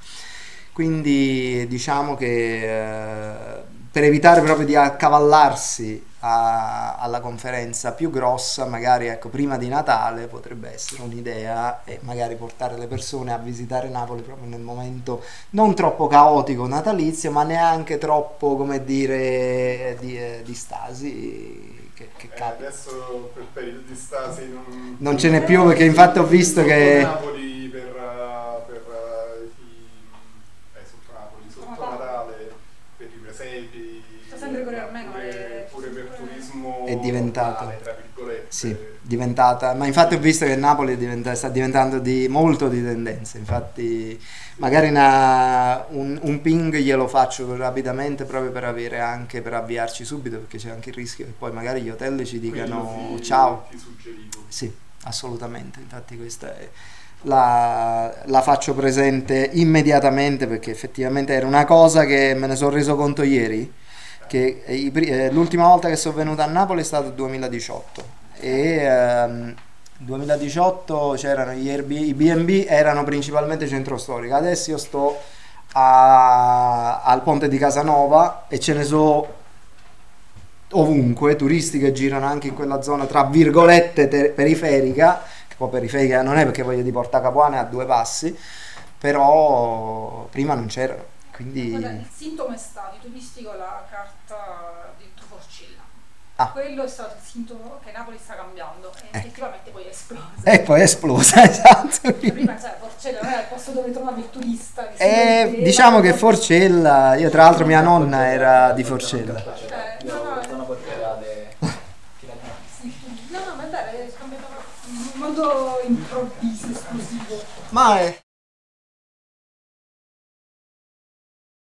Quindi diciamo che eh, per evitare proprio di accavallarsi a- alla conferenza più grossa, magari ecco, prima di Natale potrebbe essere un'idea e magari portare le persone a visitare Napoli proprio nel momento non troppo caotico natalizio, ma neanche troppo, come dire, di, eh, di stasi che, che Eh, adesso quel periodo di stasi non, Non ce n'è più perché infatti ho visto che... Napoli per, eh, per eh, i- eh, sotto Napoli, sotto Natale. Natale, per i presepi, Sta sempre con Armeno, pure, eh, pure per turismo È tra virgolette. Sì, diventata, ma infatti ho visto che Napoli diventa- sta diventando di, molto di tendenza, infatti magari una- un, un ping glielo faccio rapidamente proprio per avere anche, per avviarci subito, perché c'è anche il rischio che poi magari gli hotel ci dicano ti- ciao. Ti. Sì, assolutamente, infatti questa è... La, la faccio presente immediatamente perché effettivamente era una cosa che me ne sono reso conto ieri, che eh, l'ultima volta che sono venuto a Napoli è stato il 2018 e ehm, 2018 c'erano gli Airbnb, i B&B erano principalmente centro storico, adesso io sto a- al ponte di Casanova e ce ne so ovunque, turisti che girano anche in quella zona tra virgolette te- periferica, che poi periferica non è perché voglio di Porta Capuana a due passi, però prima non c'erano, quindi... Guarda, il sintomo è stato i turisti con la carta di Forcilla. Ah. Quello è stato il sintomo che Napoli sta cambiando e Eh. effettivamente poi è esplosa. E poi è esplosa, esatto. Prima cioè, Forcella non era il posto dove trovavi il turista. che si E metteva, diciamo che? Forcella, io tra l'altro mia nonna era di Forcella. Eh, no, no, no, no, ma è vero, è cambiato in modo improvviso, esclusivo. Ma è...